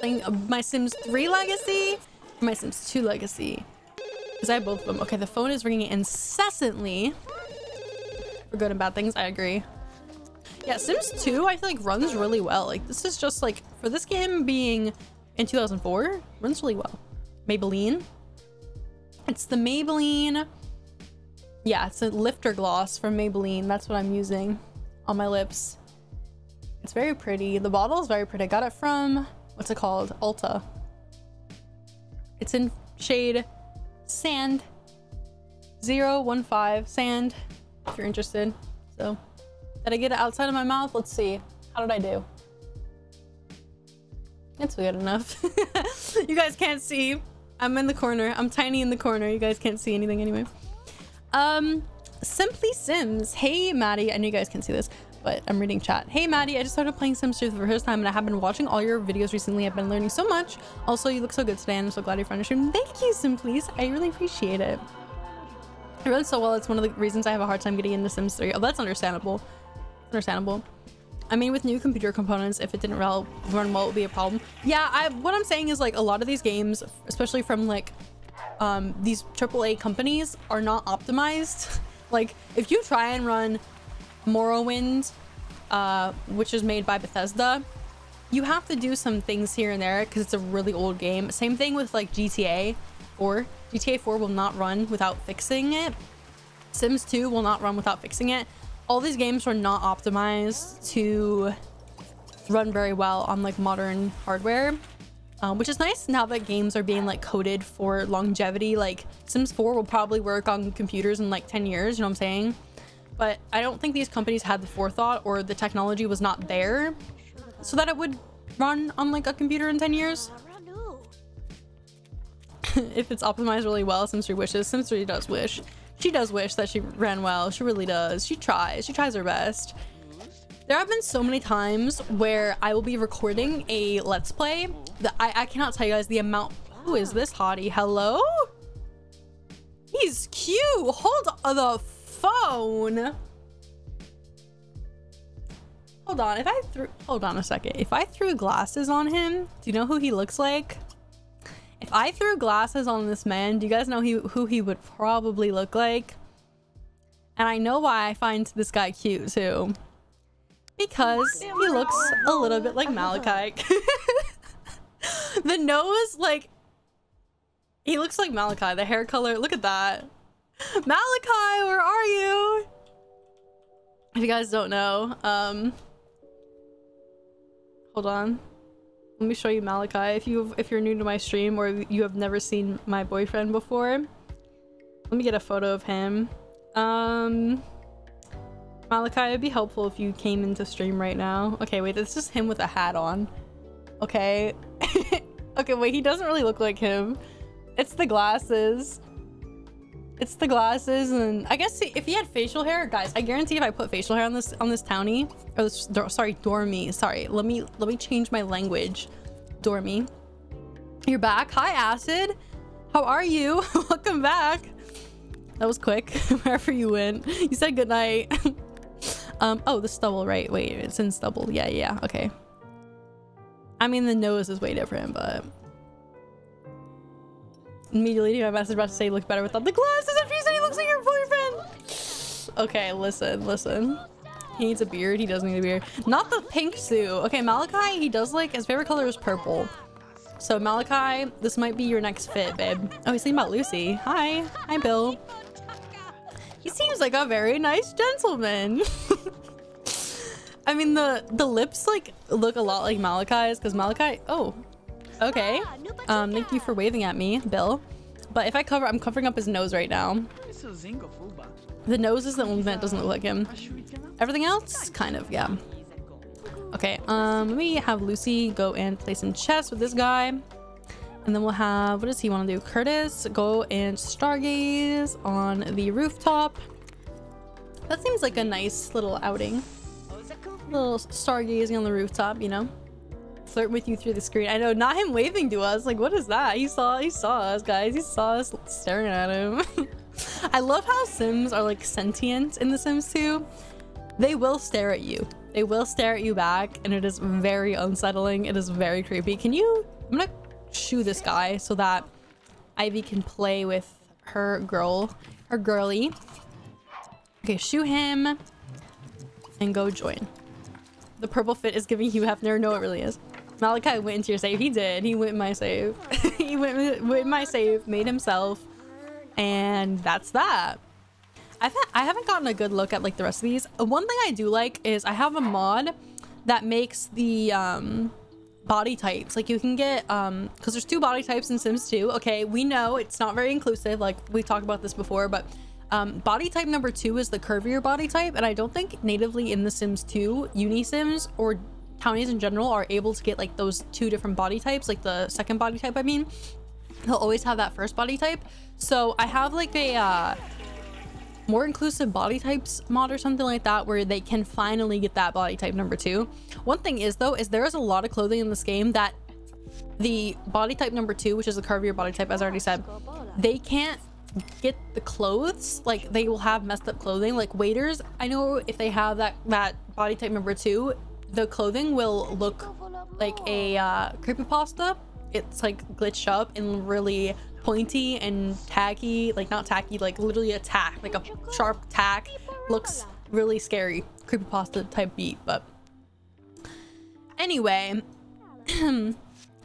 Playing my Sims 3 Legacy, my Sims 2 Legacy. Because I have both of them. Okay, the phone is ringing incessantly. For good and bad things, I agree. Yeah, Sims 2 I feel like runs really well. Like this is just like, for this game being in 2004, runs really well. Maybelline. It's the Maybelline. Yeah, it's a lifter gloss from Maybelline. That's what I'm using on my lips. It's very pretty. The bottle is very pretty. I got it from, what's it called? Ulta. It's in shade Sand 015 Sand, if you're interested. So, did I get it outside of my mouth? Let's see. How did I do? It's good enough. you guys can't see. I'm in the corner. I'm tiny in the corner. You guys can't see anything anyway. Um, Simply Sims. Hey, Maddie. I know you guys can see this, but I'm reading chat. Hey, Maddie. I just started playing Sims 2 for the first time, and I have been watching all your videos recently. I've been learning so much. Also, you look so good today, and I'm so glad you're on the stream. Thank you, Simply. I really appreciate it. I really so well. It's one of the reasons I have a hard time getting into Sims 3. Oh, that's understandable. Understandable. I mean, with new computer components, if it didn't run well, it would be a problem. Yeah, I, what I'm saying is like a lot of these games, especially from like um, these AAA companies, are not optimized. like if you try and run Morrowind, uh, which is made by Bethesda, you have to do some things here and there because it's a really old game. Same thing with like GTA 4. GTA 4 will not run without fixing it. Sims 2 will not run without fixing it all these games were not optimized to run very well on like modern hardware um, which is nice now that games are being like coded for longevity. Like sims 4 will probably work on computers in like 10 years you know what i'm saying? But i don't think these companies had the forethought or the technology was not there so that it would run on like a computer in 10 years. If it's optimized really well sims 3 wishes. Sims 3 does wish she does wish that she ran well. She really does. She tries. She tries her best. There have been so many times where I will be recording a let's play that I, I cannot tell you guys the amount. Who is this hottie? Hello? He's cute. Hold the phone. Hold on. If I threw, hold on a second. If I threw glasses on him, do you know who he looks like? If I threw glasses on this man, do you guys know he, who he would probably look like? And I know why I find this guy cute too. because he looks a little bit like Malachi. the nose, like, he looks like Malachi. The hair color, look at that. Malachi, where are you? If you guys don't know, um, hold on. Let me show you Malachi. If you if you're new to my stream or you have never seen my boyfriend before, let me get a photo of him. Um, Malachi, it'd be helpful if you came into stream right now. Okay, wait, this is him with a hat on. Okay. okay, wait, he doesn't really look like him. It's the glasses. It's the glasses, and I guess if he had facial hair, guys, I guarantee if I put facial hair on this on this townie, or this, sorry, Dormy, sorry, let me let me change my language. Dormy, you're back. Hi, Acid. How are you? Welcome back. That was quick. Wherever you went, you said good night. um. Oh, the stubble, right? Wait, it's in stubble. Yeah, yeah. Okay. I mean, the nose is way different, but immediately my message about to say look better without the glasses after you said he looks like your boyfriend. Okay, listen, listen. He needs a beard. He does need a beard. Not the pink suit. Okay, Malachi, he does like, his favorite color is purple. So Malachi, this might be your next fit, babe. Oh, he's thinking about Lucy. Hi. Hi, Bill. He seems like a very nice gentleman. I mean, the, the lips like look a lot like Malachi's because Malachi, oh, Okay. Um, thank you for waving at me, Bill. But if I cover, I'm covering up his nose right now. The nose is the only thing that doesn't look like him. Everything else, kind of, yeah. Okay, um, let me have Lucy go and play some chess with this guy. And then we'll have, what does he want to do? Curtis, go and stargaze on the rooftop. That seems like a nice little outing. A little stargazing on the rooftop, you know? Flirt with you through the screen. I know, not him waving to us. Like, what is that? He saw, he saw us, guys. He saw us staring at him. I love how Sims are like sentient in The Sims 2. They will stare at you. They will stare at you back, and it is very unsettling. It is very creepy. Can you? I'm gonna shoo this guy so that Ivy can play with her girl, her girly. Okay, shoo him and go join. The purple fit is giving Hugh Hefner. No, it really is. Malachi went into your save. He did. He went in my save. he went, in my save, made himself, and that's that. I've ha I haven't gotten a good look at like the rest of these. One thing I do like is I have a mod that makes the um, body types. Like you can get, um, because there's two body types in Sims 2. Okay, we know it's not very inclusive. Like we talked about this before, but um, body type number two is the curvier body type. And I don't think natively in The Sims 2, Unisims or townies in general are able to get like those two different body types, like the second body type, I mean. He'll always have that first body type. So I have like a uh, more inclusive body types mod or something like that where they can finally get that body type number two. One thing is though, is there is a lot of clothing in this game that the body type number two, which is the curvier body type, as I already said, they can't get the clothes like they will have messed up clothing like waiters i know if they have that that body type number two the clothing will look like a uh, creepypasta. It's like glitched up and really pointy and tacky, like not tacky, like literally a tack, like a sharp tack. Looks really scary, creepypasta type beat, but anyway,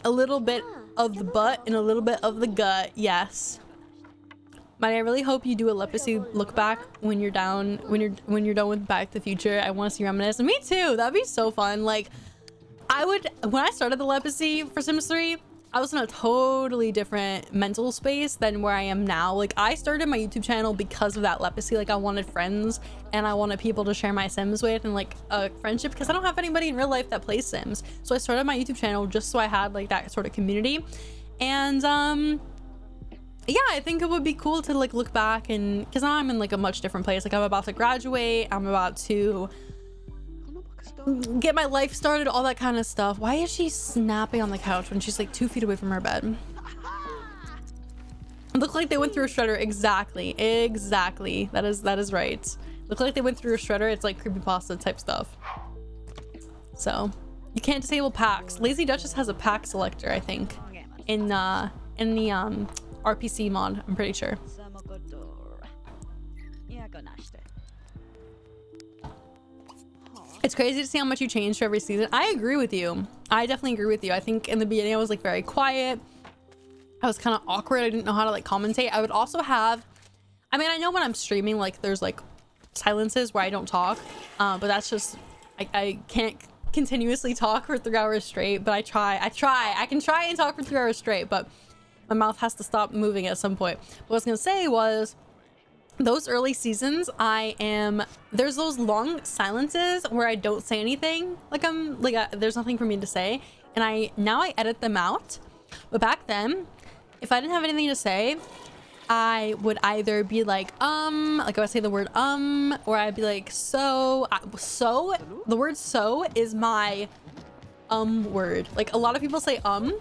a little bit of the butt and a little bit of the gut, yes. But I really hope you do a leprosy look back when you're down, when you're when you're done with Back to the Future. I want to see Reminisce. Me too. That'd be so fun. Like, I would when I started the leprosy for Sims 3, I was in a totally different mental space than where I am now. Like, I started my YouTube channel because of that leprosy. Like, I wanted friends and I wanted people to share my Sims with and like a friendship because I don't have anybody in real life that plays Sims. So I started my YouTube channel just so I had like that sort of community. And um yeah, I think it would be cool to like look back and because I'm in like a much different place. Like I'm about to graduate, I'm about to get my life started, all that kind of stuff. Why is she snapping on the couch when she's like two feet away from her bed? Look like they went through a shredder. Exactly. Exactly. That is that is right. Look like they went through a shredder. It's like creepypasta type stuff. So you can't disable packs. Lazy Duchess has a pack selector, I think. In uh in the um RPC mod, I'm pretty sure. It's crazy to see how much you change for every season. I agree with you. I definitely agree with you. I think in the beginning I was like very quiet. I was kind of awkward. I didn't know how to like commentate. I would also have, I mean, I know when I'm streaming, like there's like silences where I don't talk, uh, but that's just, I, I can't continuously talk for three hours straight, but I try, I try, I can try and talk for three hours straight, but my mouth has to stop moving at some point. What I was gonna say was, those early seasons i am there's those long silences where i don't say anything. Like i'm like uh there's nothing for me to say. And i now i edit them out. But back then if i didn't have anything to say i would either be like um like i would say the word um or i'd be like so so the word so is my um word. Like a lot of people say um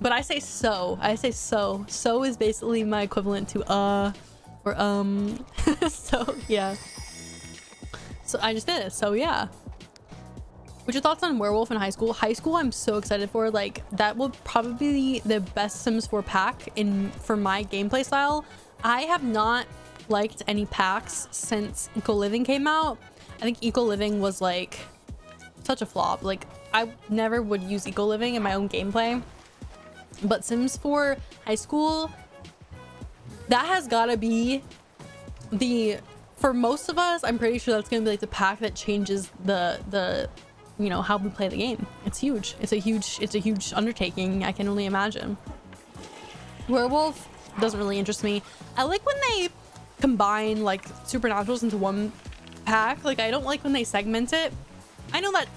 but i say so. I say so. So is basically my equivalent to uh or um so yeah. So i just did it. So yeah. What's your thoughts on werewolf in high school? High school i'm so excited for. Like that will probably be the best sims 4 pack in for my gameplay style. I have not liked any packs since eco living came out. I think eco living was like such a flop. Like i never would use eco living in my own gameplay but sims 4 high school that has gotta be the for most of us i'm pretty sure that's gonna be like the pack that changes the the you know how we play the game. It's huge. It's a huge it's a huge undertaking i can only imagine. Werewolf doesn't really interest me. I like when they combine like supernaturals into one pack. Like i don't like when they segment it. I know that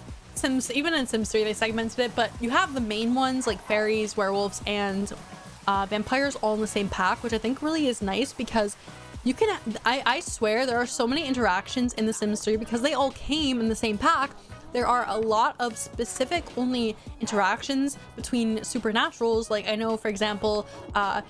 sims even in sims 3 they segmented it but you have the main ones like fairies werewolves and uh, vampires all in the same pack, which I think really is nice because you can, I, I swear there are so many interactions in The Sims 3 because they all came in the same pack. There are a lot of specific only interactions between supernaturals. Like I know, for example, uh,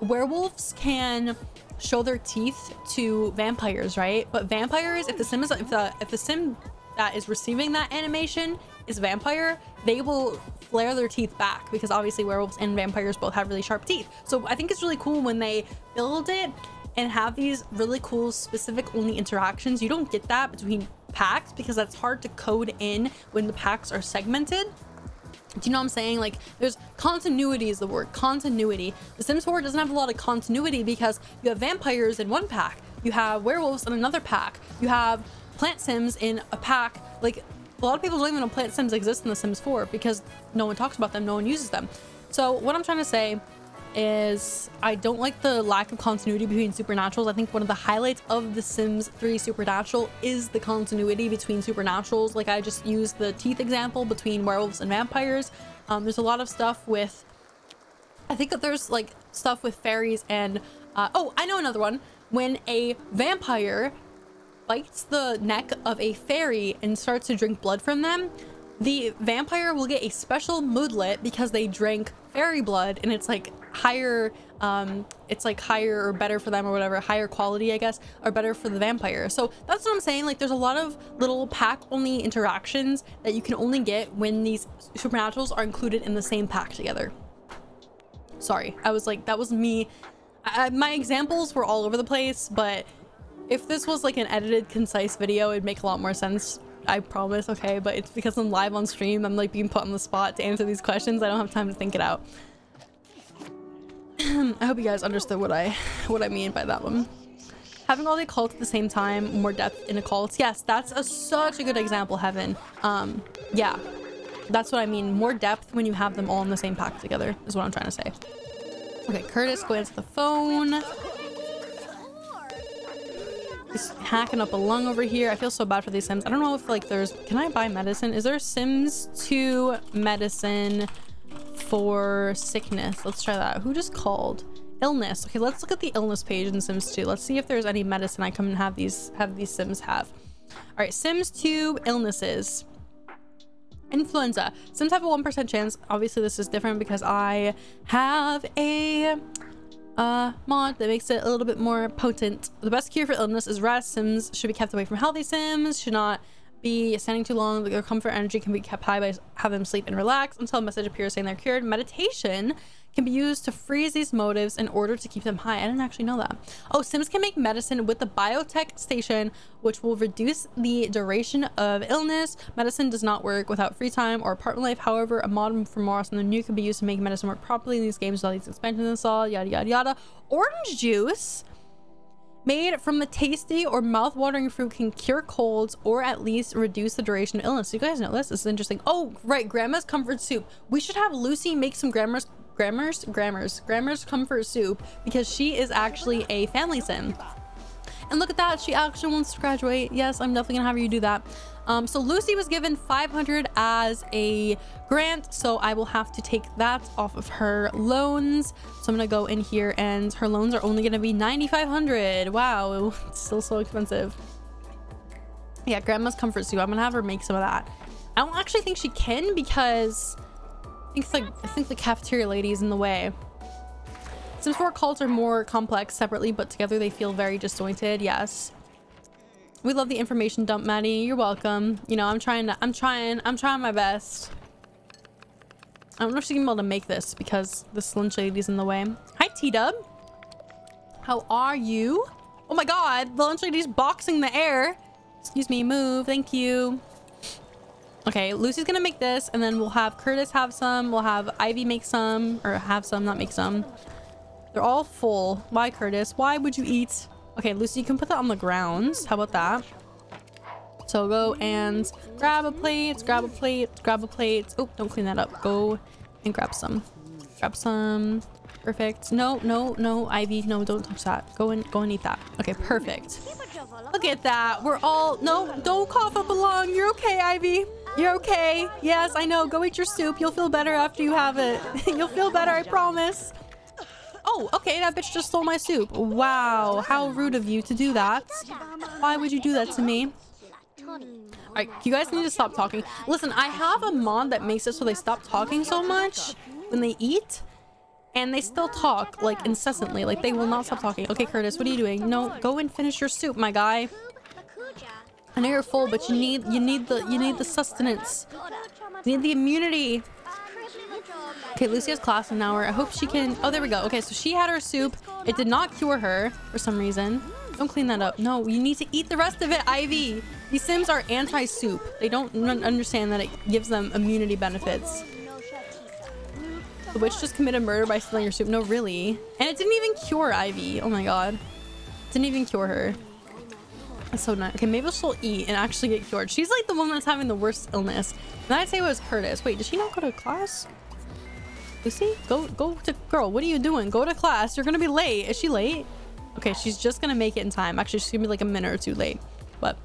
werewolves can show their teeth to vampires, right? But vampires, if the sim is, if the, if the sim that is receiving that animation is vampire, they will flare their teeth back because obviously werewolves and vampires both have really sharp teeth. So I think it's really cool when they build it and have these really cool specific only interactions. You don't get that between packs because that's hard to code in when the packs are segmented. Do you know what I'm saying? Like, there's continuity is the word. Continuity. The Sims 4 doesn't have a lot of continuity because you have vampires in one pack, you have werewolves in another pack, you have plant sims in a pack. Like, a lot of people don't even know plant sims exist in The Sims 4 because no one talks about them, no one uses them. So what I'm trying to say is I don't like the lack of continuity between supernaturals. I think one of the highlights of The Sims 3 Supernatural is the continuity between supernaturals. Like I just used the teeth example between werewolves and vampires. Um, there's a lot of stuff with, I think that there's like stuff with fairies and, uh, oh, I know another one. When a vampire bites the neck of a fairy and starts to drink blood from them, the vampire will get a special moodlet because they drink fairy blood and it's like higher um it's like higher or better for them or whatever higher quality i guess or better for the vampire. So that's what i'm saying like there's a lot of little pack only interactions that you can only get when these supernaturals are included in the same pack together. Sorry i was like that was me. I, my examples were all over the place but if this was like an edited, concise video, it'd make a lot more sense. I promise, okay? But it's because I'm live on stream, I'm like being put on the spot to answer these questions. I don't have time to think it out. I hope you guys understood what I what I mean by that one. Having all the cults at the same time, more depth in a cult. Yes, that's a, such a good example, Heaven. Um, yeah, that's what I mean. More depth when you have them all in the same pack together is what I'm trying to say. Okay, Curtis, go answer the phone. Hacking up a lung over here. I feel so bad for these Sims. I don't know if like there's... Can I buy medicine? Is there Sims 2 medicine for sickness? Let's try that. Who just called? Illness. Okay, let's look at the illness page in Sims 2. Let's see if there's any medicine I can have these have these Sims have. All right, Sims 2 illnesses. Influenza. Sims have a 1% chance. Obviously, this is different because I have a uh, mod that makes it a little bit more potent. The best cure for illness is rest. Sims should be kept away from healthy Sims, should not be standing too long. Their comfort energy can be kept high by having them sleep and relax until a message appears saying they're cured. Meditation can be used to freeze these motives in order to keep them high. I didn't actually know that. Oh, Sims can make medicine with the biotech station, which will reduce the duration of illness. Medicine does not work without free time or apartment life. However, a mod from Moros and the new can be used to make medicine work properly in these games with all these expansions installed, yada, yada, yada. Orange juice made from a tasty or mouth-watering fruit can cure colds or at least reduce the duration of illness. You guys know this. This is interesting. Oh, right. Grandma's comfort soup. We should have Lucy make some grandma's Grammar's Grammar's Grammar's comfort soup because she is actually a family sim. And look at that, she actually wants to graduate. Yes, I'm definitely gonna have you do that. Um, so Lucy was given 500 as a grant, so I will have to take that off of her loans. So I'm gonna go in here and her loans are only gonna be 9,500. Wow, it's still so expensive. Yeah, grandma's comfort soup. I'm gonna have her make some of that. I don't actually think she can because I think, like, I think the cafeteria lady is in the way. Sims 4 cults are more complex separately, but together they feel very disjointed. Yes. We love the information dump, Maddie. You're welcome. You know, I'm trying to, I'm trying, I'm trying my best. I don't know if she's gonna be able to make this because the lunch lady's in the way. Hi, T-Dub. How are you? Oh my god, the lunch lady's boxing the air. Excuse me, move. Thank you. Okay, Lucy's gonna make this, and then we'll have Curtis have some. We'll have Ivy make some, or have some, not make some. They're all full. Why, Curtis? Why would you eat? Okay, Lucy, you can put that on the ground. How about that? So go and grab a plate, grab a plate, grab a plate. Oh, don't clean that up. Go and grab some. Grab some. Perfect. No, no, no, Ivy. No, don't touch that. Go and go and eat that. Okay, perfect. Look at that. We're all no, don't cough up a lung. You're okay, Ivy. You're okay. Yes, I know. Go eat your soup. You'll feel better after you have it. You'll feel better, I promise. Oh, okay, that bitch just stole my soup. Wow, how rude of you to do that. Why would you do that to me? Alright, you guys need to stop talking. Listen, I have a mod that makes it so they stop talking so much when they eat. And they still talk, like, incessantly. Like, they will not stop talking. Okay, Curtis, what are you doing? No, go and finish your soup, my guy. I know you're full, but you need you need the you need the sustenance. You need the immunity. Okay, Lucy has class in an hour. I hope she can... Oh, there we go. Okay, so she had her soup. It did not cure her for some reason. Don't clean that up. No, you need to eat the rest of it, Ivy. These Sims are anti-soup. They don't understand that it gives them immunity benefits. The witch just committed murder by stealing your soup. No, really. And it didn't even cure Ivy. Oh my god. Didn't even cure her. That's so nice. Okay, maybe she'll eat and actually get cured. She's like the one that's having the worst illness. Then I'd say it was Curtis. Wait, did she not go to class? Lucy, go go to girl. What are you doing? Go to class. You're gonna be late. Is she late? Okay, she's just gonna make it in time. Actually, she's gonna be like a minute or two late, but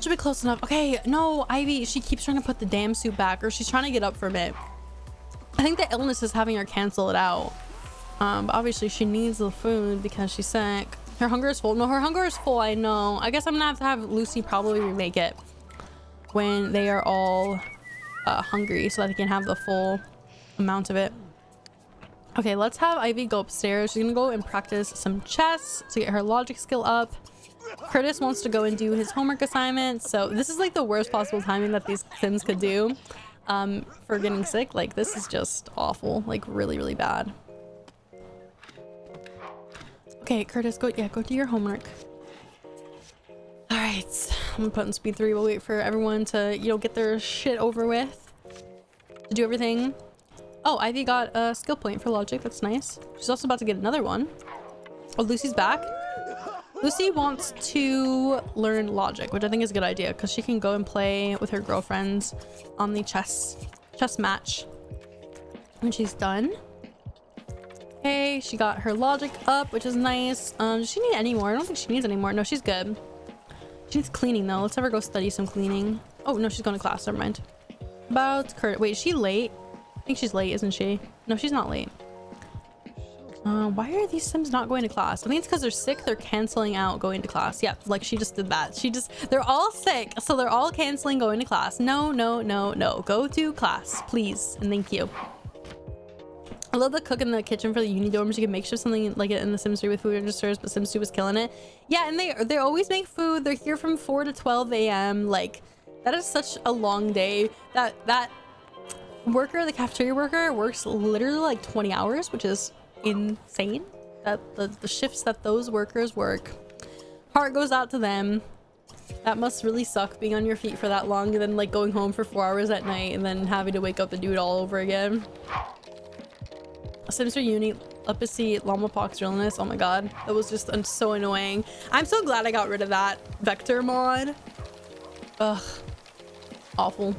she'll be close enough. Okay, no, Ivy. She keeps trying to put the damn suit back, or she's trying to get up from it. I think the illness is having her cancel it out. Um, but obviously she needs the food because she's sick. Her hunger is full. No, her hunger is full. I know. I guess I'm gonna have to have Lucy probably remake it when they are all uh, hungry so that they can have the full amount of it. Okay, let's have Ivy go upstairs. She's gonna go and practice some chess to get her logic skill up. Curtis wants to go and do his homework assignment. So this is like the worst possible timing that these Sims could do um, for getting sick. Like this is just awful. Like really, really bad. Okay, Curtis, go yeah, go do your homework. All right, I'm gonna put in speed three. We'll wait for everyone to, you know, get their shit over with. To do everything. Oh, Ivy got a skill point for logic. That's nice. She's also about to get another one. Oh, Lucy's back. Lucy wants to learn logic, which I think is a good idea because she can go and play with her girlfriends on the chess chess match when she's done. Okay, she got her logic up, which is nice. Um, does she need any more? I don't think she needs any more. No, she's good. She needs cleaning though. Let's have her go study some cleaning. Oh, no, she's going to class. Never mind. About Kurt. Wait, is she late? I think she's late, isn't she? No, she's not late. Uh, why are these Sims not going to class? I think it's because they're sick. They're canceling out going to class. Yeah, like she just did that. She just, they're all sick. So they're all canceling going to class. No, no, no, no. Go to class, please. And thank you. I love the cook in the kitchen for the uni dorms. You can make sure something like it in the Sims 3 with food registers, but Sims 2 was killing it. Yeah, and they they always make food. They're here from 4 to 12 a.m. Like that is such a long day. That that worker, the cafeteria worker, works literally like 20 hours, which is insane. That the, the shifts that those workers work. Heart goes out to them. That must really suck being on your feet for that long and then like going home for four hours at night and then having to wake up and do it all over again. Sims Uni, Leprosy, Llama Pox, Illness. Oh my god. That was just so annoying. I'm so glad I got rid of that vector mod. Ugh. Awful.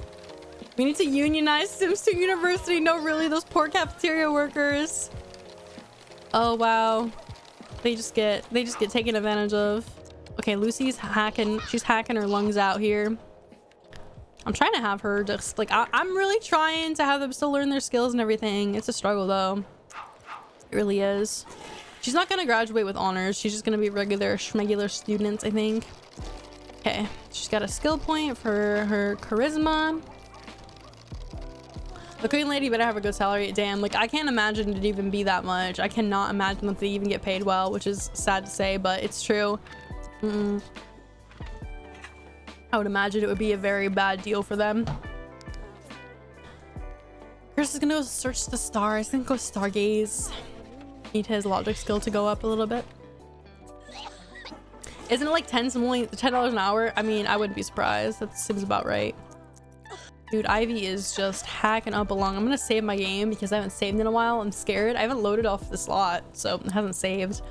We need to unionize Sims 2 University. No, really, those poor cafeteria workers. Oh, wow. They just get, they just get taken advantage of. Okay, Lucy's hacking, she's hacking her lungs out here. I'm trying to have her just like, I, am really trying to have them still learn their skills and everything. It's a struggle though. Really is. She's not gonna graduate with honors. She's just gonna be a regular schmegular student, I think. Okay, she's got a skill point for her charisma. The queen lady better have a good salary. Damn, like I can't imagine it even be that much. I cannot imagine that they even get paid well, which is sad to say, but it's true. Mm I would imagine it would be a very bad deal for them. Chris is gonna go search the stars. Gonna go stargaze. Need his logic skill to go up a little bit. Isn't it like 10 only $10 an hour? I mean, I wouldn't be surprised. That seems about right. Dude, Ivy is just hacking up along. I'm gonna save my game because I haven't saved in a while. I'm scared. I haven't loaded off the slot, so it hasn't saved.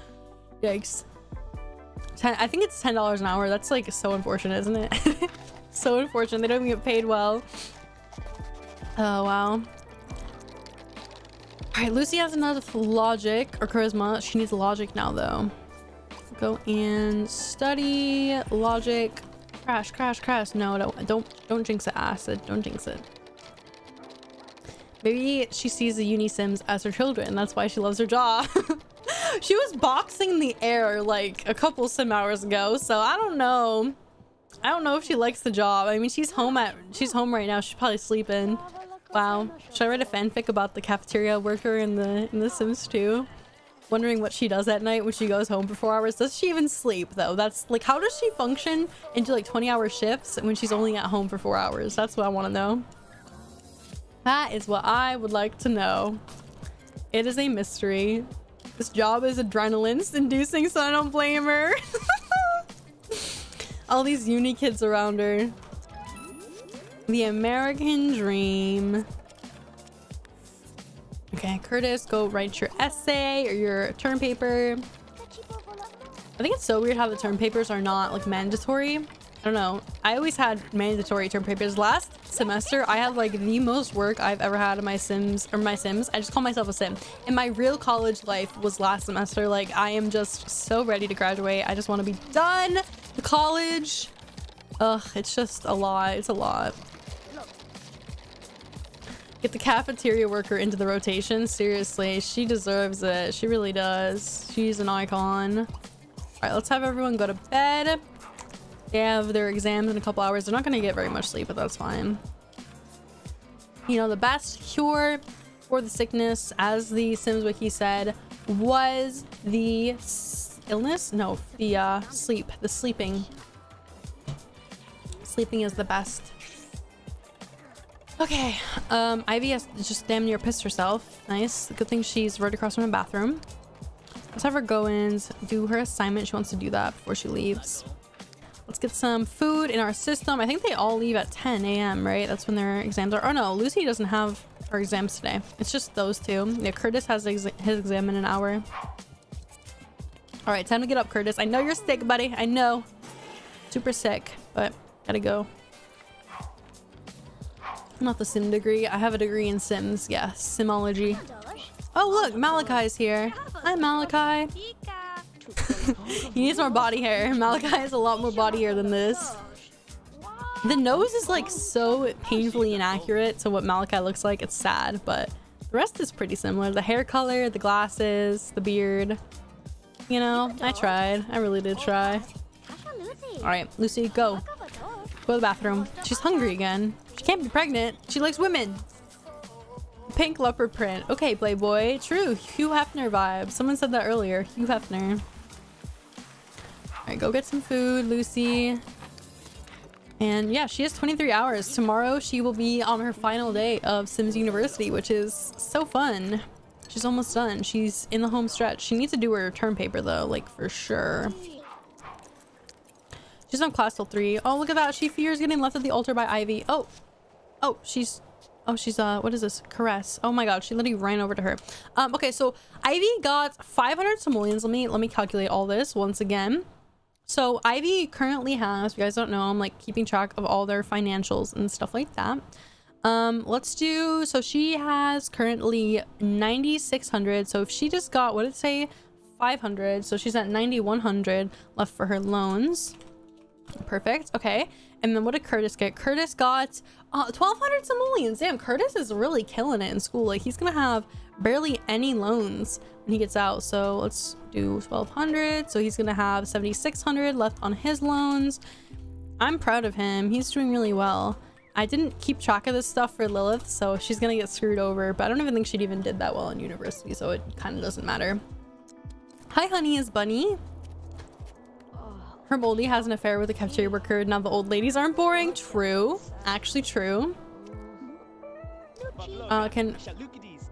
Yikes. 10, I think it's $10 an hour. That's like so unfortunate, isn't it? so unfortunate. They don't even get paid well. Oh, wow. All right, Lucy has enough logic or charisma. She needs logic now, though. Go and study logic Crash, crash, crash. No, don't, don't, don't jinx it, acid. Don't jinx it. Maybe she sees the uni sims as her children. That's why she loves her job. she was boxing the air like a couple sim hours ago. So I don't know. I don't know if she likes the job. I mean, she's home at she's home right now. She's probably sleeping. Wow. Should I write a fanfic about the cafeteria worker in the in the Sims 2? wondering what she does at night when she goes home for four hours. Does she even sleep though? That's like, how does she function into like 20 hour shifts when she's only at home for four hours? That's what I want to know. That is what I would like to know. It is a mystery. This job is adrenaline inducing, so I don't blame her. All these uni kids around her. The American dream. Okay, Curtis, go write your essay or your term paper. I think it's so weird how the term papers are not like mandatory. I don't know. I always had mandatory term papers. Last semester, I had like the most work I've ever had in my Sims or my Sims. I just call myself a Sim. And my real college life was last semester. Like I am just so ready to graduate. I just want to be done with college. Ugh, it's just a lot. It's a lot. Get the cafeteria worker into the rotation. Seriously, she deserves it. She really does. She's an icon. All right, let's have everyone go to bed. They have their exams in a couple hours. They're not going to get very much sleep, but that's fine. You know, the best cure for the sickness, as the Sims Wiki said, was the illness? No, the uh, sleep. The sleeping. Sleeping is the best Okay, um, Ivy has just damn near pissed herself. Nice. Good thing she's right across from the bathroom. Let's have her go in, do her assignment. She wants to do that before she leaves. Let's get some food in our system. I think they all leave at 10 a.m., right? That's when their exams are. Oh no, Lucy doesn't have her exams today. It's just those two. Yeah, Curtis has his exam in an hour. All right, time to get up, Curtis. I know you're sick, buddy. I know. Super sick, but gotta go. Not the sim degree. I have a degree in sims. Yeah, simology. Oh, look, Malachi's here. Hi, Malachi. he needs more body hair. Malachi has a lot more body hair than this. The nose is like so painfully inaccurate to what Malachi looks like. It's sad, but the rest is pretty similar. The hair color, the glasses, the beard. You know, I tried. I really did try. All right, Lucy, go. Go to the bathroom. She's hungry again. She can't be pregnant. She likes women. pink leopard print. Okay, Playboy. True. Hugh Hefner vibe. Someone said that earlier. Hugh Hefner. All right, go get some food, Lucy. And yeah, she has 23 hours. Tomorrow she will be on her final day of Sims University, which is so fun. She's almost done. She's in the home stretch. She needs to do her term paper though, like for sure. She's on class till three. Oh, look at that. She fears getting left at the altar by Ivy. Oh, oh, she's, oh, she's, uh, what is this? Caress. Oh my God. She literally ran over to her. Um, okay. So Ivy got 500 simoleons. Let me, let me calculate all this once again. So Ivy currently has, if you guys don't know, I'm like keeping track of all their financials and stuff like that. Um, let's do, so she has currently 9,600. So if she just got, what did it say? 500. So she's at 9,100 left for her loans. Perfect. Okay. And then what did Curtis get? Curtis got uh, 1,200 simoleons. Damn, Curtis is really killing it in school. Like, he's going to have barely any loans when he gets out. So let's do 1,200. So he's going to have 7,600 left on his loans. I'm proud of him. He's doing really well. I didn't keep track of this stuff for Lilith, so she's going to get screwed over. But I don't even think she'd even did that well in university, so it kind of doesn't matter. Hi, honey, is Bunny. Herb Oldie has an affair with a cafeteria worker. Now the old ladies aren't boring. True. Actually true. Uh, can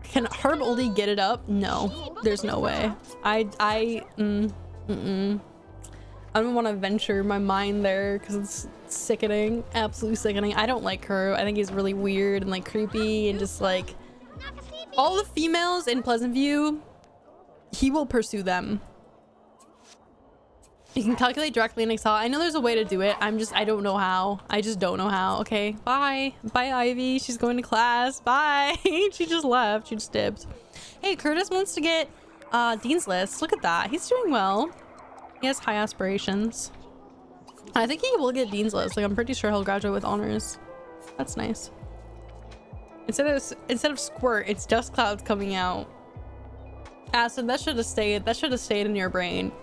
can Herb Oldie get it up? No. There's no way. I I mm, mm, -mm. I don't want to venture my mind there because it's sickening. Absolutely sickening. I don't like her. I think he's really weird and like creepy and just like all the females in Pleasantview, he will pursue them. You can calculate directly in Excel. I know there's a way to do it. I'm just, I don't know how. I just don't know how. Okay, bye. Bye, Ivy. She's going to class. Bye. she just left. She just dipped. Hey, Curtis wants to get uh, Dean's List. Look at that. He's doing well. He has high aspirations. I think he will get Dean's List. Like, I'm pretty sure he'll graduate with honors. That's nice. Instead of instead of squirt, it's dust clouds coming out. Acid, that should have stayed. That should have stayed in your brain.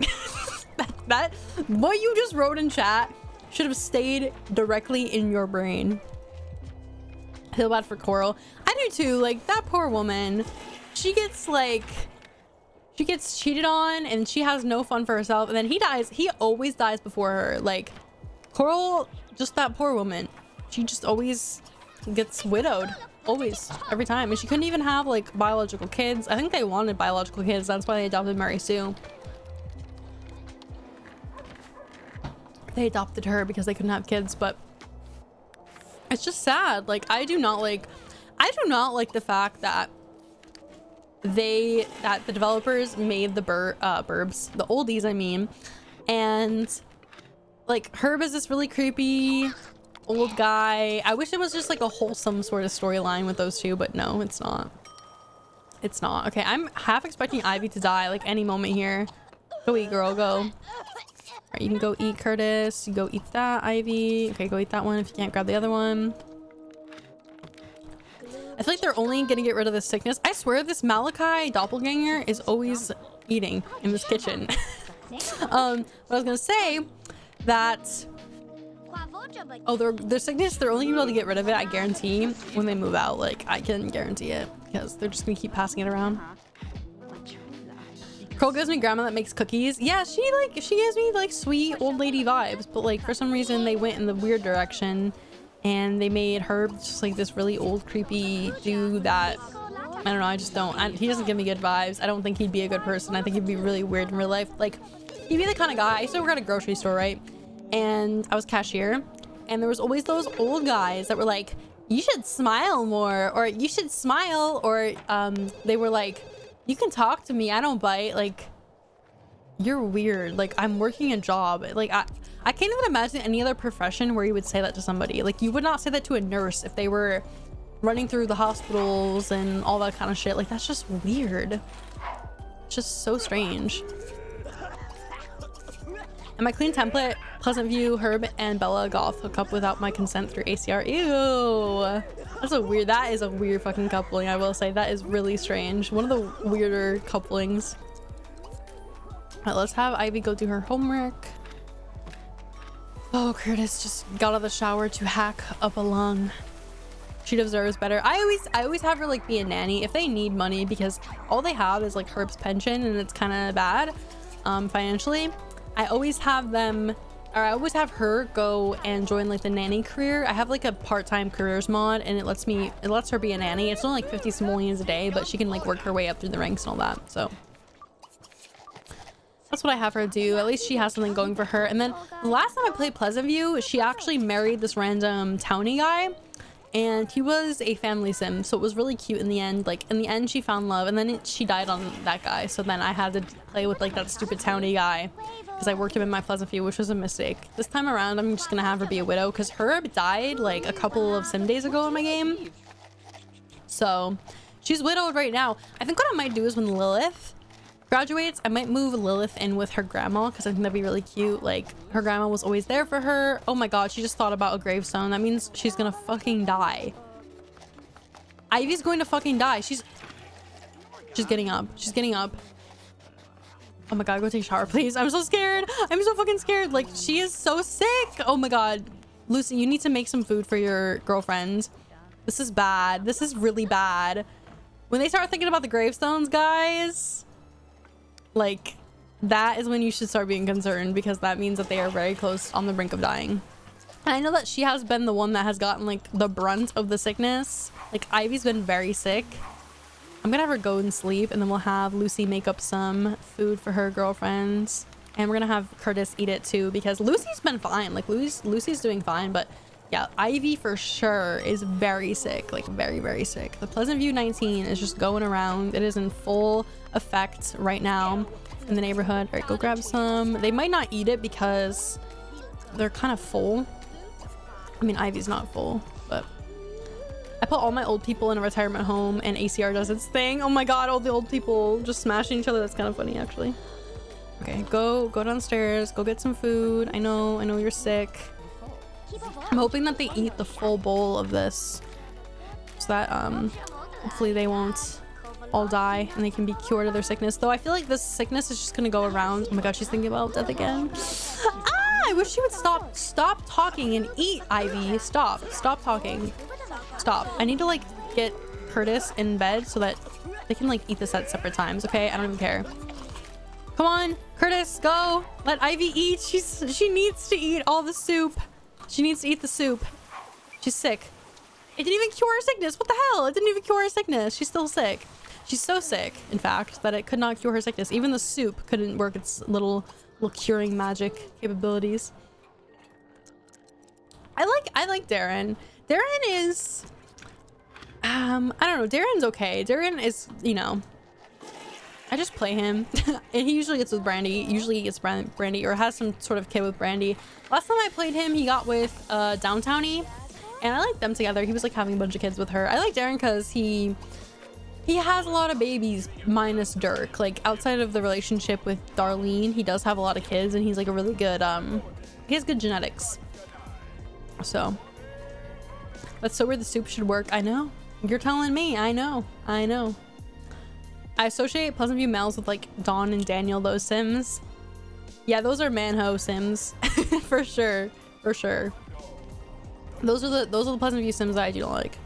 that, what you just wrote in chat should have stayed directly in your brain. I feel bad for Coral. I do too. Like that poor woman. She gets like she gets cheated on and she has no fun for herself and then he dies. He always dies before her. Like Coral, just that poor woman. She just always gets widowed. Always. Every time. And she couldn't even have like biological kids. I think they wanted biological kids. That's why they adopted Mary Sue. They adopted her because they couldn't have kids, but it's just sad. Like I do not like I do not like the fact that they that the developers made the bur uh, burbs, the oldies I mean, and like Herb is this really creepy old guy. I wish it was just like a wholesome sort of storyline with those two, but no, it's not. It's not. Okay, I'm half expecting Ivy to die like any moment here. Go eat, girl, go. You can go eat, Curtis. You go eat that, Ivy. Okay, go eat that one if you can't grab the other one. I feel like they're only gonna get rid of the sickness. I swear this Malachi doppelganger is always eating in this kitchen. um, what I was gonna say that Oh, their their sickness, they're only gonna be able to get rid of it, I guarantee, when they move out. Like, I can guarantee it. Because they're just gonna keep passing it around. Coral gives me grandma that makes cookies. Yeah, she like she gives me like sweet old lady vibes, but like for some reason they went in the weird direction and they made Herb just like this really old creepy dude that I don't know, I just don't I, he doesn't give me good vibes. I don't think he'd be a good person. I think he'd be really weird in real life. Like he'd be the kind of guy I used to work at a grocery store, right? And I was cashier and there was always those old guys that were like you should smile more or you should smile or um they were like you can talk to me i don't bite like you're weird like i'm working a job like i i can't even imagine any other profession where you would say that to somebody like you would not say that to a nurse if they were running through the hospitals and all that kind of shit like that's just weird. It's just so strange and my clean template, Pleasantview, Herb, and Bella Goth hook up without my consent through ACR. Ew. That's a weird, that is a weird fucking coupling, I will say. That is really strange. One of the weirder couplings. Let's have Ivy go do her homework. Oh, Curtis just got out of the shower to hack up a lung. She deserves better. I always I always have her like be a nanny if they need money because all they have is like Herb's pension and it's kind of bad um, financially. I always have them or I always have her go and join like the nanny career. I have like a part-time careers mod and it lets me it lets her be a nanny. It's only like 50 simoleons a day, but she can like work her way up through the ranks and all that. So that's what I have her do. At least she has something going for her. And then the last time I played Pleasantview, she actually married this random townie guy. And he was a family sim, so it was really cute in the end. Like, in the end, she found love, and then it, she died on that guy. So then I had to play with, like, that stupid townie guy. Because I worked him in my Pleasantview, which was a mistake. This time around, I'm just gonna have her be a widow. Because Herb died, like, a couple of sim days ago in my game. So, she's widowed right now. I think what I might do is when Lilith graduates, I might move Lilith in with her grandma because I think that'd be really cute. Like, her grandma was always there for her. Oh my god, she just thought about a gravestone. That means she's gonna fucking die. Ivy's going to fucking die. She's... She's getting up. She's getting up. Oh my god, go take a shower, please. I'm so scared. I'm so fucking scared. Like, she is so sick. Oh my god. Lucy, you need to make some food for your girlfriend. This is bad. This is really bad. When they start thinking about the gravestones, guys like that is when you should start being concerned because that means that they are very close on the brink of dying. And I know that she has been the one that has gotten like the brunt of the sickness. Like Ivy's been very sick. I'm gonna have her go and sleep and then we'll have Lucy make up some food for her girlfriends. And we're gonna have Curtis eat it too because Lucy's been fine. Like Lucy's, Lucy's doing fine, but yeah, Ivy for sure is very sick. Like very, very sick. The Pleasantview 19 is just going around. It is in full effect right now in the neighborhood. All right, go grab some. They might not eat it because they're kind of full. I mean, Ivy's not full, I put all my old people in a retirement home and ACR does its thing. Oh my god, all the old people just smashing each other. That's kind of funny, actually. Okay, go go downstairs. Go get some food. I know, I know you're sick. I'm hoping that they eat the full bowl of this so that um hopefully they won't all die and they can be cured of their sickness. Though I feel like this sickness is just gonna go around. Oh my god, she's thinking about death again. Ah, I wish she would stop stop talking and eat, Ivy. Stop. Stop talking. Stop. I need to like get Curtis in bed so that they can like eat this at separate times, okay? I don't even care. Come on, Curtis, go. Let Ivy eat. She's she needs to eat all the soup. She needs to eat the soup. She's sick. It didn't even cure her sickness. What the hell? It didn't even cure her sickness. She's still sick. She's so sick, in fact, that it could not cure her sickness. Even the soup couldn't work its little, little curing magic capabilities. I like, I like Darren. Darren is, um, I don't know. Darren's okay. Darren is, you know, I just play him. and he usually gets with Brandi. Usually he gets Brandi or has some sort of kid with Brandi. Last time I played him, he got with uh, Downtownie. And I like them together. He was like having a bunch of kids with her. I like Darren because he he has a lot of babies minus Dirk. Like outside of the relationship with Darlene, he does have a lot of kids and he's like a really good um he has good genetics. So that's so where the soup should work. I know. You're telling me. I know. I know. I associate Pleasantview males with like Don and Daniel, those Sims. Yeah, those are manho Sims for sure. For sure. Those are the those are the Pleasantview Sims that I do not like.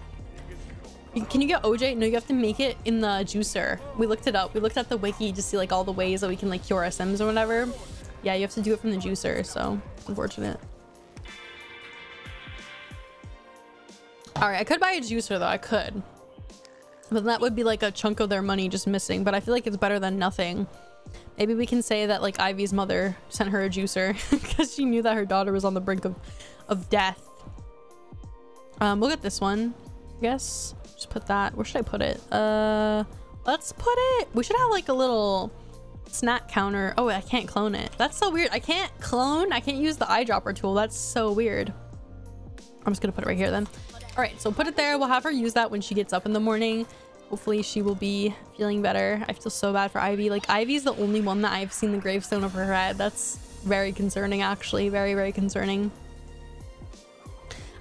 Can you get OJ? No, you have to make it in the juicer. We looked it up. We looked at the wiki to see like all the ways that we can like cure our Sims or whatever. Yeah, you have to do it from the juicer, so unfortunate. All right, I could buy a juicer though. I could. But that would be like a chunk of their money just missing. But I feel like it's better than nothing. Maybe we can say that like Ivy's mother sent her a juicer because she knew that her daughter was on the brink of, of death. Um, we'll get this one, I guess. Just put that. Where should I put it? Uh, let's put it. We should have like a little snack counter. Oh, I can't clone it. That's so weird. I can't clone. I can't use the eyedropper tool. That's so weird. I'm just gonna put it right here then. All right, so put it there. We'll have her use that when she gets up in the morning. Hopefully she will be feeling better. I feel so bad for Ivy. Like Ivy's the only one that I've seen the gravestone over her head. That's very concerning actually. Very, very concerning.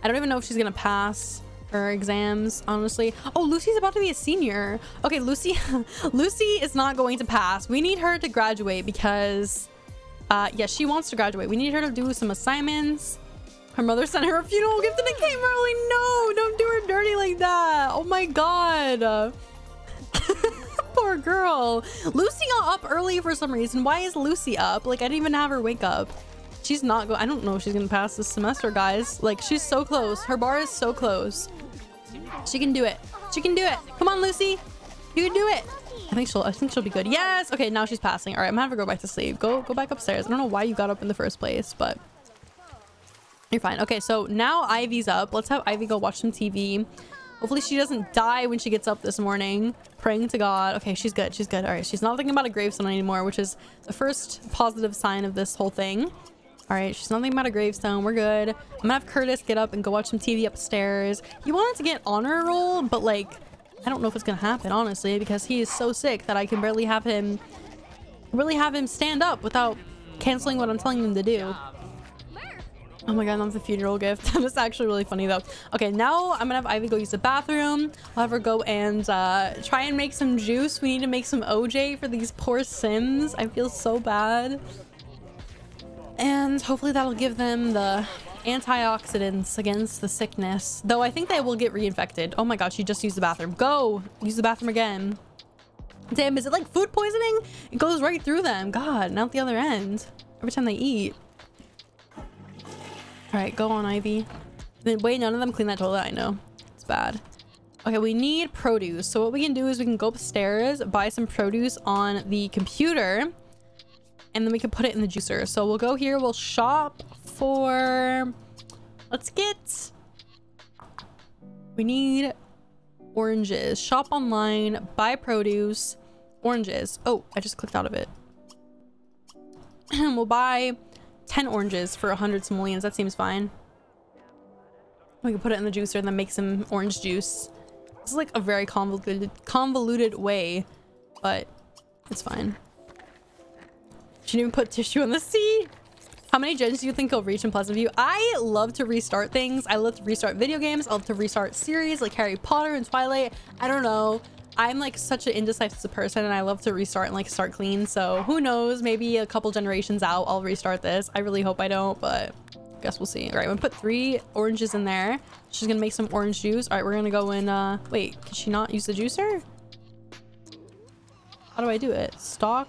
I don't even know if she's gonna pass her exams, honestly. Oh, Lucy's about to be a senior. Okay, Lucy, Lucy is not going to pass. We need her to graduate because, uh, yeah, she wants to graduate. We need her to do some assignments. Her mother sent her a funeral gift and it came early. No, don't do her dirty like that? Oh my god. Poor girl. Lucy got up early for some reason. Why is Lucy up? Like, I didn't even have her wake up. She's not going. I don't know if she's gonna pass this semester, guys. Like, she's so close. Her bar is so close. She can do it. She can do it. Come on, Lucy. You can do it. I think she'll I think she'll be good. Yes. Okay, now she's passing. All right, I'm gonna have her go back to sleep. Go go back upstairs. I don't know why you got up in the first place, but you're fine. Okay, so now Ivy's up. Let's have Ivy go watch some TV. Hopefully she doesn't die when she gets up this morning. Praying to God. Okay, she's good. She's good. All right, she's not thinking about a gravestone anymore, which is the first positive sign of this whole thing. All right, she's not thinking about a gravestone. We're good. I'm gonna have Curtis get up and go watch some TV upstairs. He wanted to get honor roll, but like, I don't know if it's gonna happen, honestly, because he is so sick that I can barely have him, really have him stand up without canceling what I'm telling him to do. Oh my god, that's a funeral gift. That's actually really funny though. Okay, now I'm gonna have Ivy go use the bathroom. I'll have her go and uh, try and make some juice. We need to make some OJ for these poor Sims. I feel so bad. And hopefully that'll give them the antioxidants against the sickness. Though I think they will get reinfected. Oh my god, she just used the bathroom. Go! Use the bathroom again. Damn, is it like food poisoning? It goes right through them. God, not the other end. Every time they eat. Alright, go on, Ivy. Wait, none of them clean that toilet. I know. It's bad. Okay, we need produce. So what we can do is we can go upstairs, buy some produce on the computer, and then we can put it in the juicer. So we'll go here, we'll shop for... Let's get... We need oranges. Shop online, buy produce, oranges. Oh, I just clicked out of it. we'll buy 10 oranges for 100 simoleons. That seems fine. We can put it in the juicer and then make some orange juice. This is like a very convoluted, convoluted way, but it's fine. She didn't even put tissue on the sea. How many gens do you think he'll reach in Pleasantview? I love to restart things. I love to restart video games. I love to restart series like Harry Potter and Twilight. I don't know. I'm like such an indecisive person and I love to restart and like start clean. So who knows, maybe a couple generations out, I'll restart this. I really hope I don't, but I guess we'll see. All right, I'm gonna put three oranges in there. She's gonna make some orange juice. All right, we're gonna go in, uh, wait, can she not use the juicer? How do I do it? Stock,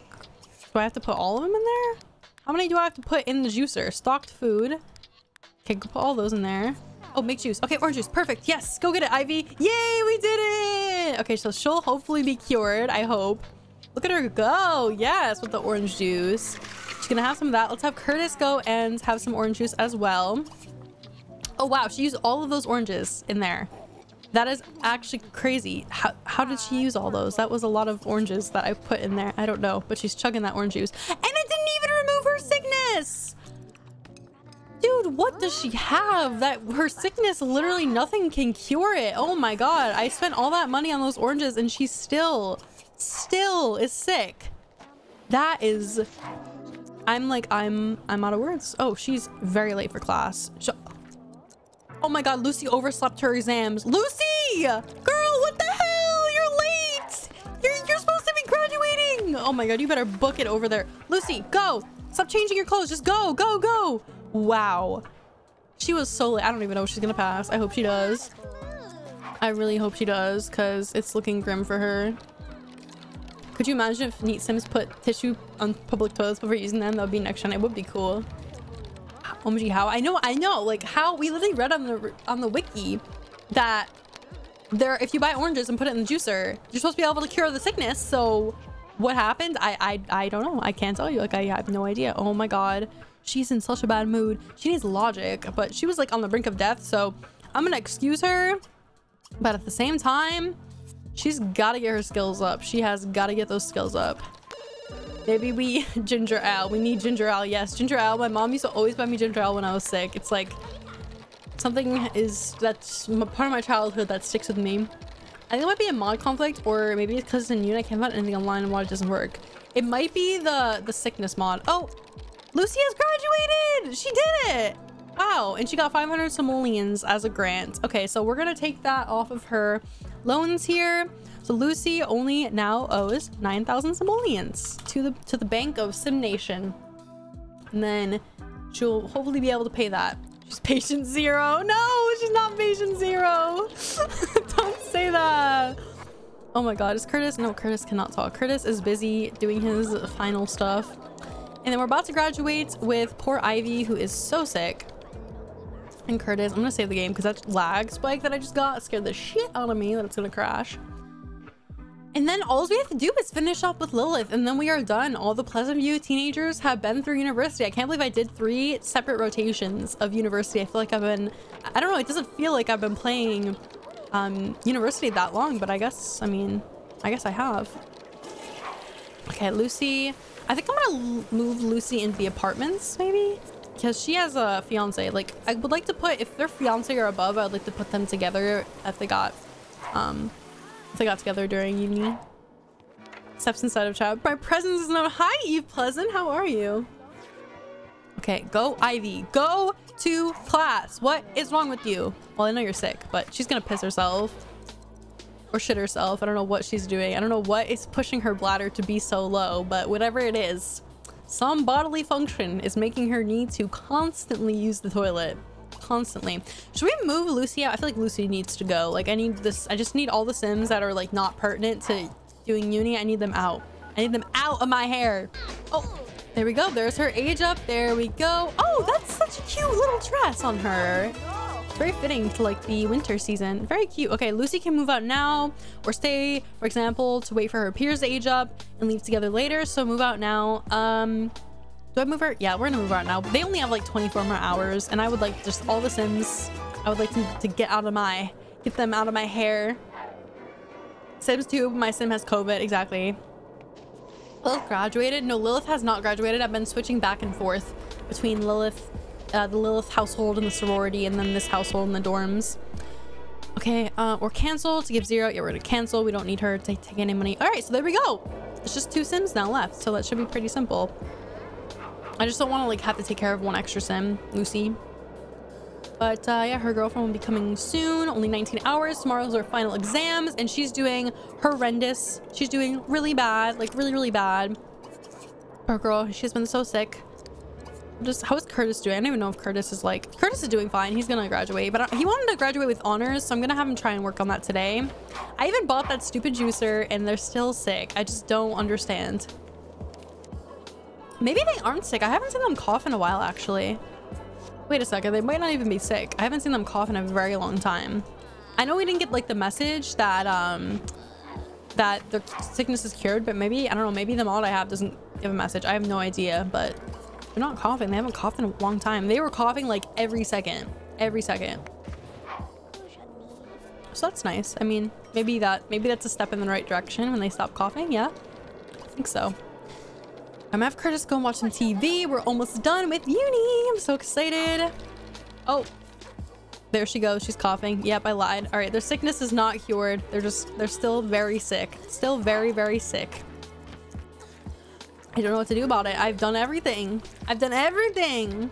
do I have to put all of them in there? How many do I have to put in the juicer? Stocked food. Okay, put all those in there. Oh, make juice. Okay, orange juice. Perfect. Yes, go get it, Ivy. Yay, we did it. Okay, so she'll hopefully be cured, I hope. Look at her go. Yes, with the orange juice. She's gonna have some of that. Let's have Curtis go and have some orange juice as well. Oh, wow. She used all of those oranges in there. That is actually crazy. How, how did she use all those? That was a lot of oranges that I put in there. I don't know, but she's chugging that orange juice. And it didn't even remove her sickness. Dude, what does she have? That her sickness, literally nothing can cure it. Oh my god. I spent all that money on those oranges and she still, still is sick. That is... I'm like, I'm, I'm out of words. Oh, she's very late for class. Sh oh my god, Lucy overslept her exams. Lucy! Girl, what the hell? You're late! You're, you're supposed to be graduating! Oh my god, you better book it over there. Lucy, go! Stop changing your clothes. Just go, go, go! Wow. She was so late. I don't even know if she's gonna pass. I hope she does. I really hope she does because it's looking grim for her. Could you imagine if Neat Sims put tissue on public toilets before using them? That would be next gen. It would be cool. OMG, how? I know, I know. Like how we literally read on the on the wiki that there, if you buy oranges and put it in the juicer, you're supposed to be able to cure the sickness. So what happened? I I I don't know. I can't tell you. Like I have no idea. Oh my god. She's in such a bad mood. She needs logic, but she was like on the brink of death. So I'm gonna excuse her. But at the same time, she's got to get her skills up. She has got to get those skills up. Maybe we ginger ale. We need ginger ale. Yes, ginger ale. My mom used to always buy me ginger ale when I was sick. It's like something is that's part of my childhood that sticks with me. I think it might be a mod conflict or maybe it's because it's in unit. I can't find anything online and why it doesn't work. It might be the the sickness mod. Oh, Lucy has graduated! She did it! Wow, and she got 500 simoleons as a grant. Okay, so we're gonna take that off of her loans here. So Lucy only now owes 9,000 simoleons to the to the bank of Sim Nation. And then she'll hopefully be able to pay that. She's patient zero. No, she's not patient zero. Don't say that. Oh my god, is Curtis? No, Curtis cannot talk. Curtis is busy doing his final stuff. And then we're about to graduate with poor Ivy, who is so sick. And Curtis, I'm gonna save the game because that lag spike that I just got scared the shit out of me that it's gonna crash. And then all we have to do is finish up with Lilith and then we are done. All the Pleasantview teenagers have been through university. I can't believe I did three separate rotations of university. I feel like I've been, I don't know, it doesn't feel like I've been playing um, university that long, but I guess, I mean, I guess I have. Okay, Lucy. I think I'm gonna move Lucy into the apartments, maybe? Because she has a fiance. Like, I would like to put, if their fiance are above, I would like to put them together if they got, um, they got together during uni. Steps inside of chat. My presence is not- Hi, Eve Pleasant. How are you? Okay, go Ivy. Go to class. What is wrong with you? Well, I know you're sick, but she's gonna piss herself. Or shit herself. I don't know what she's doing. I don't know what is pushing her bladder to be so low, but whatever it is, some bodily function is making her need to constantly use the toilet. Constantly. Should we move Lucy out? I feel like Lucy needs to go. Like, I need this. I just need all the Sims that are, like, not pertinent to doing uni. I need them out. I need them out of my hair. Oh, there we go. There's her age up. There we go. Oh, that's such a cute little dress on her. It's very fitting to like the winter season. Very cute. Okay, Lucy can move out now or stay, for example, to wait for her peers to age up and leave together later. So move out now. Um, do I move her? Yeah, we're gonna move her out now. They only have like 24 more hours and I would like just all the Sims. I would like to, to get out of my, get them out of my hair. Sims 2, my Sim has COVID, exactly. Lilith graduated? No, Lilith has not graduated. I've been switching back and forth between Lilith, uh, the Lilith household and the sorority, and then this household and the dorms. Okay, uh, or cancel to give zero. Yeah, we're gonna cancel. We don't need her to take any money. All right, so there we go. It's just two Sims now left, so that should be pretty simple. I just don't want to like have to take care of one extra Sim, Lucy. But uh, yeah, her girlfriend will be coming soon. Only 19 hours. Tomorrow's her final exams, and she's doing horrendous. She's doing really bad, like really, really bad. Poor girl, she's been so sick. Just how is Curtis doing? I don't even know if Curtis is like Curtis is doing fine. He's gonna graduate, but he wanted to graduate with honors, so I'm gonna have him try and work on that today. I even bought that stupid juicer, and they're still sick. I just don't understand. Maybe they aren't sick. I haven't seen them cough in a while, actually. Wait a second, they might not even be sick. I haven't seen them cough in a very long time. I know we didn't get like the message that um that their sickness is cured, but maybe, I don't know, maybe the mod I have doesn't give a message. I have no idea, but they're not coughing. They haven't coughed in a long time. They were coughing like every second, every second. So that's nice. I mean, maybe that, maybe that's a step in the right direction when they stop coughing. Yeah, I think so. I'm have Curtis go and watch some TV. We're almost done with uni. I'm so excited. Oh, there she goes. She's coughing. Yep, I lied. All right, their sickness is not cured. They're just, they're still very sick. Still very, very sick. I don't know what to do about it. I've done everything. I've done everything.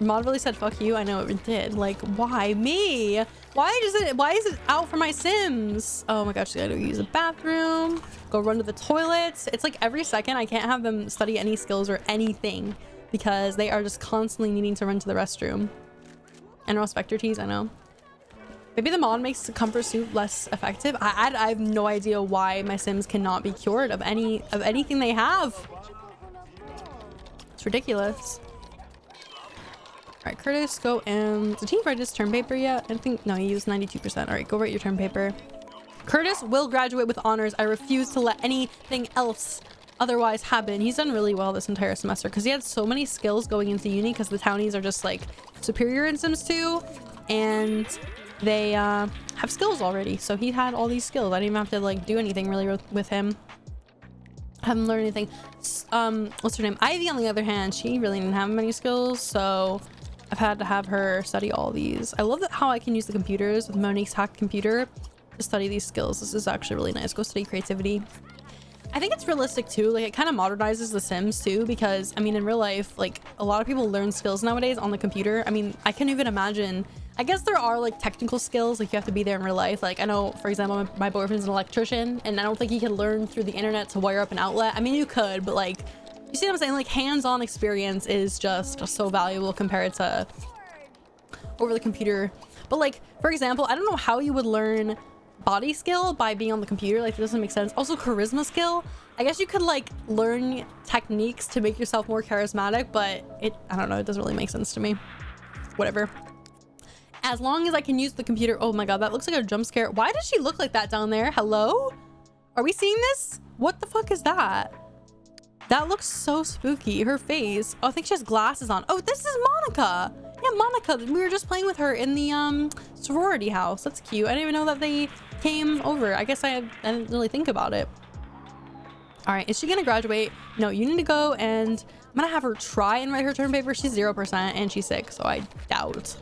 Mod really said, fuck you. I know it did. Like, why me? Why does it, why is it out for my Sims? Oh my gosh, I gotta use a bathroom, go run to the toilets. It's like every second I can't have them study any skills or anything because they are just constantly needing to run to the restroom. And Ross Vector Teas, I know. Maybe the mod makes the comfort soup less effective. I, I, I have no idea why my Sims cannot be cured of any of anything they have. It's ridiculous. All right, Curtis, go and did he write his term paper yet? I think no, he used 92%. All right, go write your term paper. Curtis will graduate with honors. I refuse to let anything else otherwise happen. He's done really well this entire semester because he had so many skills going into uni because the townies are just like superior in Sims 2 and they uh, have skills already. So he had all these skills. I didn't even have to like do anything really with, with him. I haven't learned anything. Um, what's her name? Ivy, on the other hand, she really didn't have many skills. So I've had to have her study all these. I love that how I can use the computers with Monique's hacked computer to study these skills. This is actually really nice. Go study creativity. I think it's realistic too. Like it kind of modernizes The Sims too, because I mean, in real life, like a lot of people learn skills nowadays on the computer. I mean, I can't even imagine. I guess there are like technical skills, like you have to be there in real life. Like I know, for example, my, boyfriend's an electrician, and I don't think he could learn through the internet to wire up an outlet. I mean, you could, but like, you see what I'm saying? Like hands-on experience is just so valuable compared to over the computer. But like, for example, I don't know how you would learn body skill by being on the computer. Like, it doesn't make sense. Also, charisma skill. I guess you could like learn techniques to make yourself more charismatic, but it, I don't know, it doesn't really make sense to me. Whatever. As long as I can use the computer. Oh my god, that looks like a jump scare. Why does she look like that down there? Hello? Are we seeing this? What the fuck is that? That looks so spooky. Her face. Oh, I think she has glasses on. Oh, this is Monica. Yeah, Monica. We were just playing with her in the um sorority house. That's cute. I didn't even know that they came over. I guess I, I didn't really think about it. All right, is she gonna graduate? No, you need to go and I'm gonna have her try and write her term paper. She's 0% and she's sick, so I doubt.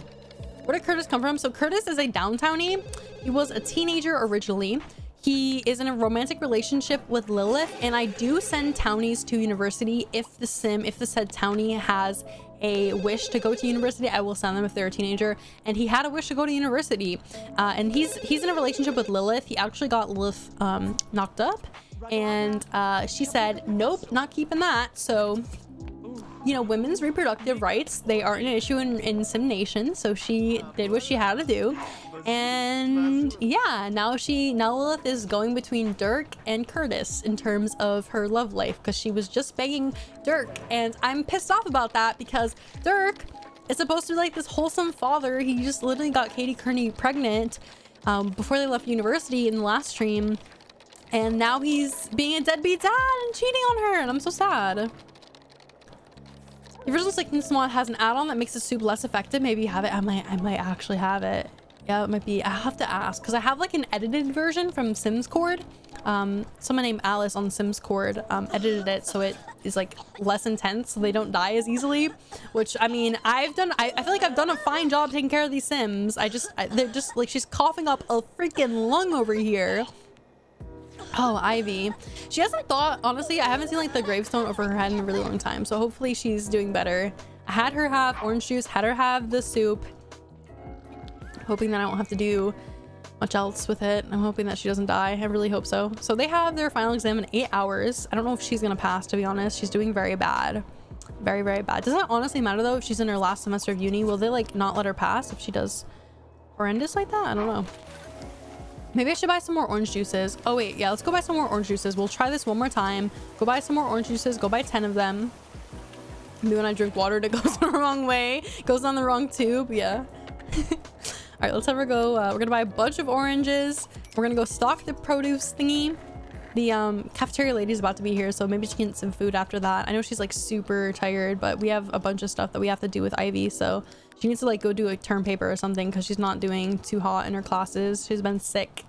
Where did Curtis come from? So Curtis is a downtownie. He was a teenager originally. He is in a romantic relationship with Lilith, and I do send townies to university if the sim, if the said townie has a wish to go to university, I will send them if they're a teenager. And he had a wish to go to university, uh, and he's he's in a relationship with Lilith. He actually got Lilith um, knocked up, and uh, she said, "Nope, not keeping that." So you know, women's reproductive rights, they are an issue in, in Sim Nation. So she did what she had to do. And yeah, now she, now Lilith is going between Dirk and Curtis in terms of her love life because she was just begging Dirk. And I'm pissed off about that because Dirk is supposed to be like this wholesome father. He just literally got Katie Kearney pregnant um, before they left university in the last stream. And now he's being a deadbeat dad and cheating on her. And I'm so sad. The original sickness mod has an add-on that makes the soup less effective. Maybe you have it. I might, I might actually have it. Yeah, it might be. I have to ask because I have like an edited version from Sims Cord. Um, someone named Alice on Sims Cord um, edited it so it is like less intense so they don't die as easily. Which I mean, I've done. I, I feel like I've done a fine job taking care of these Sims. I just, I, they're just like she's coughing up a freaking lung over here. Oh, Ivy. She hasn't thought, honestly, I haven't seen like the gravestone over her head in a really long time. So hopefully she's doing better. I had her have orange juice, had her have the soup. Hoping that I won't have to do much else with it. I'm hoping that she doesn't die. I really hope so. So they have their final exam in eight hours. I don't know if she's gonna pass, to be honest. She's doing very bad. Very, very bad. Does that honestly matter though if she's in her last semester of uni? Will they like not let her pass if she does horrendous like that? I don't know. Maybe I should buy some more orange juices. Oh wait, yeah, let's go buy some more orange juices. We'll try this one more time. Go buy some more orange juices. Go buy 10 of them. Maybe when I drink water, it goes the wrong way. Goes on the wrong tube. Yeah. All right, let's have her go. Uh, we're gonna buy a bunch of oranges. We're gonna go stock the produce thingy. The um, cafeteria lady is about to be here, so maybe she can get some food after that. I know she's like super tired, but we have a bunch of stuff that we have to do with Ivy, so she needs to like go do a term paper or something because she's not doing too hot in her classes. She's been sick.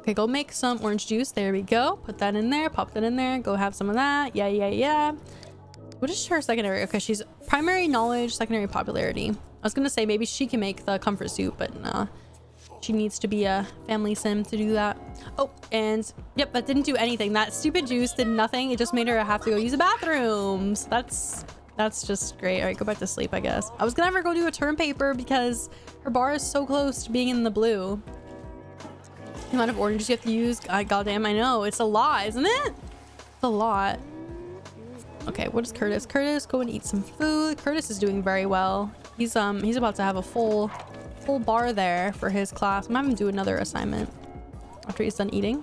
Okay, go make some orange juice. There we go. Put that in there. Pop that in there. Go have some of that. Yeah, yeah, yeah. What is her secondary? Okay, she's primary knowledge, secondary popularity. I was gonna say maybe she can make the comfort soup, but nah. She needs to be a family sim to do that. Oh, and yep, that didn't do anything. That stupid juice did nothing. It just made her have to go use the bathrooms. That's that's just great. All right, go back to sleep, I guess. I was gonna have her go do a term paper because her bar is so close to being in the blue. The amount of oranges you have to use, God, goddamn, I know. It's a lot, isn't it? It's a lot. Okay, what is Curtis? Curtis, go and eat some food. Curtis is doing very well. He's um he's about to have a full full bar there for his class. I'm having him do another assignment after he's done eating.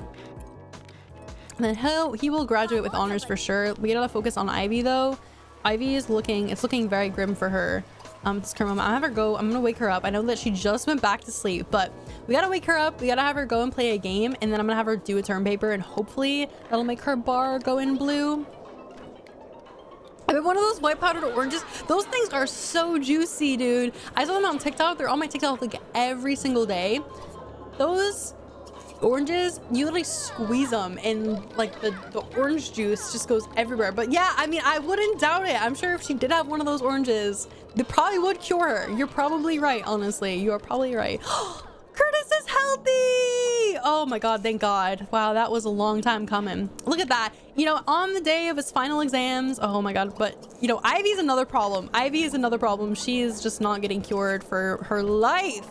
And then he'll he will graduate with honors for sure. We gotta focus on Ivy though. Ivy is looking, it's looking very grim for her. Um, this current moment. I have her go, I'm gonna wake her up. I know that she just went back to sleep, but we gotta wake her up. We gotta have her go and play a game, and then I'm gonna have her do a term paper, and hopefully that'll make her bar go in blue. I mean, one of those white powdered oranges, those things are so juicy, dude. I saw them on TikTok. They're on my TikTok like every single day. Those oranges, you literally squeeze them and like the, the orange juice just goes everywhere. But yeah, I mean, I wouldn't doubt it. I'm sure if she did have one of those oranges, it probably would cure her. You're probably right, honestly. You are probably right. Oh, Curtis is healthy! Oh my god, thank god. Wow, that was a long time coming. Look at that. You know, on the day of his final exams, oh my god, but you know, Ivy's another problem. Ivy is another problem. She is just not getting cured for her life.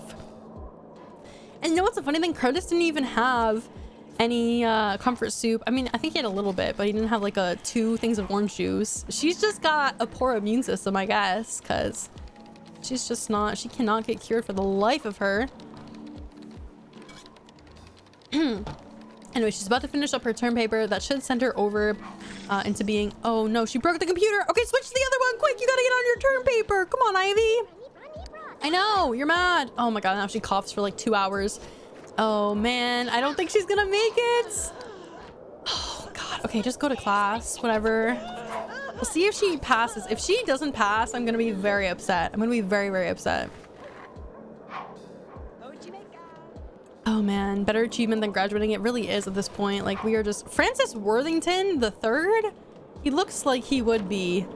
And you know what's the funny thing? Curtis didn't even have any uh, comfort soup. I mean, I think he had a little bit, but he didn't have like a two things of orange juice. She's just got a poor immune system, I guess, because She's just not, she cannot get cured for the life of her. anyway, she's about to finish up her term paper. That should send her over uh, into being... Oh, no, she broke the computer. Okay, switch to the other one. Quick, you gotta get on your term paper. Come on, Ivy. I know, you're mad. Oh my god, now she coughs for like two hours. Oh man, I don't think she's gonna make it. Oh god, okay, just go to class, whatever. We'll see if she passes. If she doesn't pass, I'm gonna be very upset. I'm gonna be very, very upset. Oh man, better achievement than graduating. It really is at this point. Like we are just Francis Worthington the third. He looks like he would be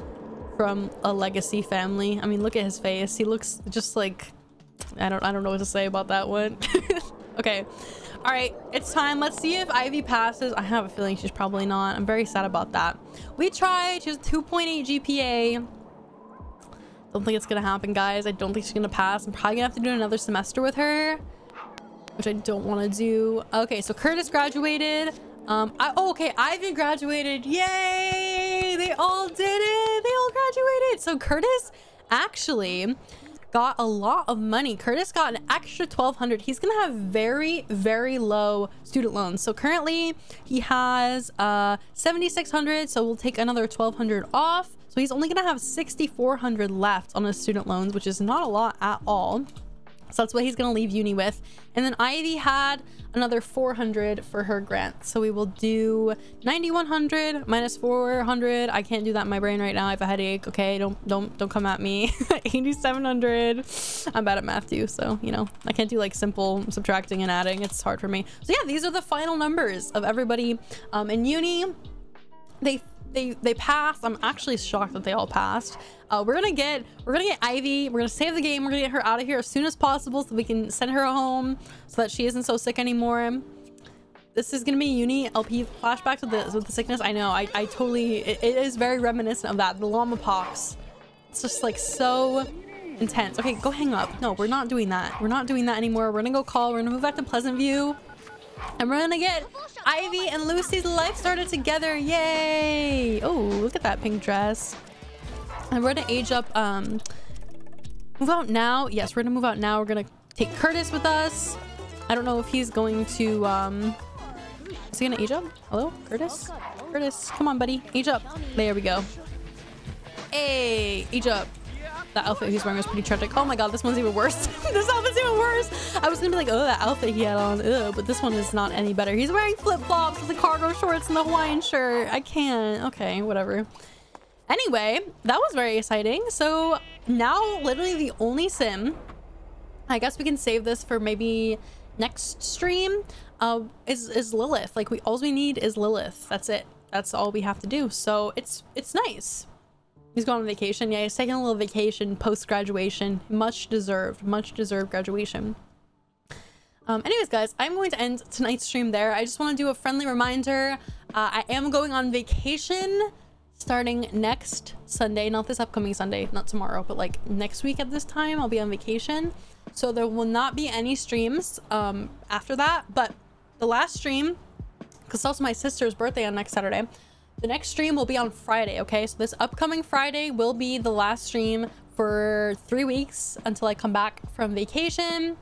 from a legacy family. I mean, look at his face. He looks just like I don't I don't know what to say about that one. okay. All right, it's time. Let's see if Ivy passes. I have a feeling she's probably not. I'm very sad about that. We tried. She has 2.8 GPA. Don't think it's gonna happen, guys. I don't think she's gonna pass. I'm probably gonna have to do another semester with her which I don't want to do. Okay, so Curtis graduated. Um, I, oh, okay, Ivan graduated. Yay! They all did it. They all graduated. So Curtis actually got a lot of money. Curtis got an extra 1200. He's going to have very, very low student loans. So currently he has uh 7600. So we'll take another 1200 off. So he's only going to have 6400 left on his student loans, which is not a lot at all. So that's what he's going to leave uni with. And then Ivy had another 400 for her grant. So we will do 9100 minus 400. I can't do that in my brain right now. I have a headache. Okay, don't don't don't come at me. 8700. I'm bad at math too, so you know I can't do like simple subtracting and adding. It's hard for me. So yeah, these are the final numbers of everybody um, in uni. They they they passed. I'm actually shocked that they all passed. Uh, we're gonna get we're gonna get Ivy. We're gonna save the game. We're gonna get her out of here as soon as possible so we can send her home so that she isn't so sick anymore. This is gonna be uni LP flashbacks with the with the sickness. I know. I I totally it, it is very reminiscent of that. The llama pox. It's just like so intense. Okay, go hang up. No, we're not doing that. We're not doing that anymore. We're gonna go call. We're gonna move back to Pleasantview. And we're gonna get Ivy and Lucy's life started together. Yay! Oh, look at that pink dress. And we're gonna age up, um, move out now. Yes, we're gonna move out now. We're gonna take Curtis with us. I don't know if he's going to, um, is he gonna age up? Hello, Curtis? Curtis, come on, buddy. Age up. There we go. Hey, age up. That outfit he's wearing was pretty tragic. Oh my god, this one's even worse. this outfit's even worse. I was gonna be like, oh, that outfit he had on, ugh, but this one is not any better. He's wearing flip-flops with the cargo shorts and the Hawaiian shirt. I can't. Okay, whatever. Anyway, that was very exciting. So now literally the only sim, I guess we can save this for maybe next stream, uh, is, is Lilith. Like we, all we need is Lilith. That's it. That's all we have to do. So it's, it's nice. He's going on vacation. Yeah, he's taking a little vacation post-graduation. Much deserved. Much deserved graduation. Um, anyways, guys, I'm going to end tonight's stream there. I just want to do a friendly reminder. Uh, I am going on vacation starting next Sunday. Not this upcoming Sunday, not tomorrow, but like next week at this time. I'll be on vacation. So there will not be any streams um, after that. But the last stream, because it's also my sister's birthday on next Saturday, the next stream will be on Friday, okay? So this upcoming Friday will be the last stream for three weeks until I come back from vacation.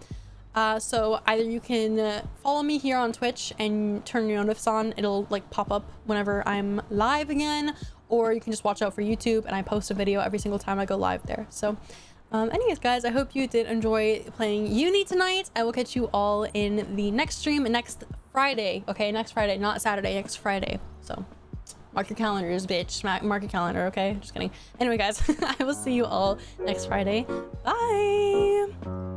Uh, so either you can follow me here on Twitch and turn your notifs on. It'll like pop up whenever I'm live again. Or you can just watch out for YouTube and I post a video every single time I go live there. So um, anyways, guys, I hope you did enjoy playing Uni tonight. I will catch you all in the next stream next Friday. Okay, next Friday, not Saturday, next Friday. So Mark your calendars, bitch. Mark your calendar, okay? Just kidding. Anyway, guys, I will see you all next Friday. Bye!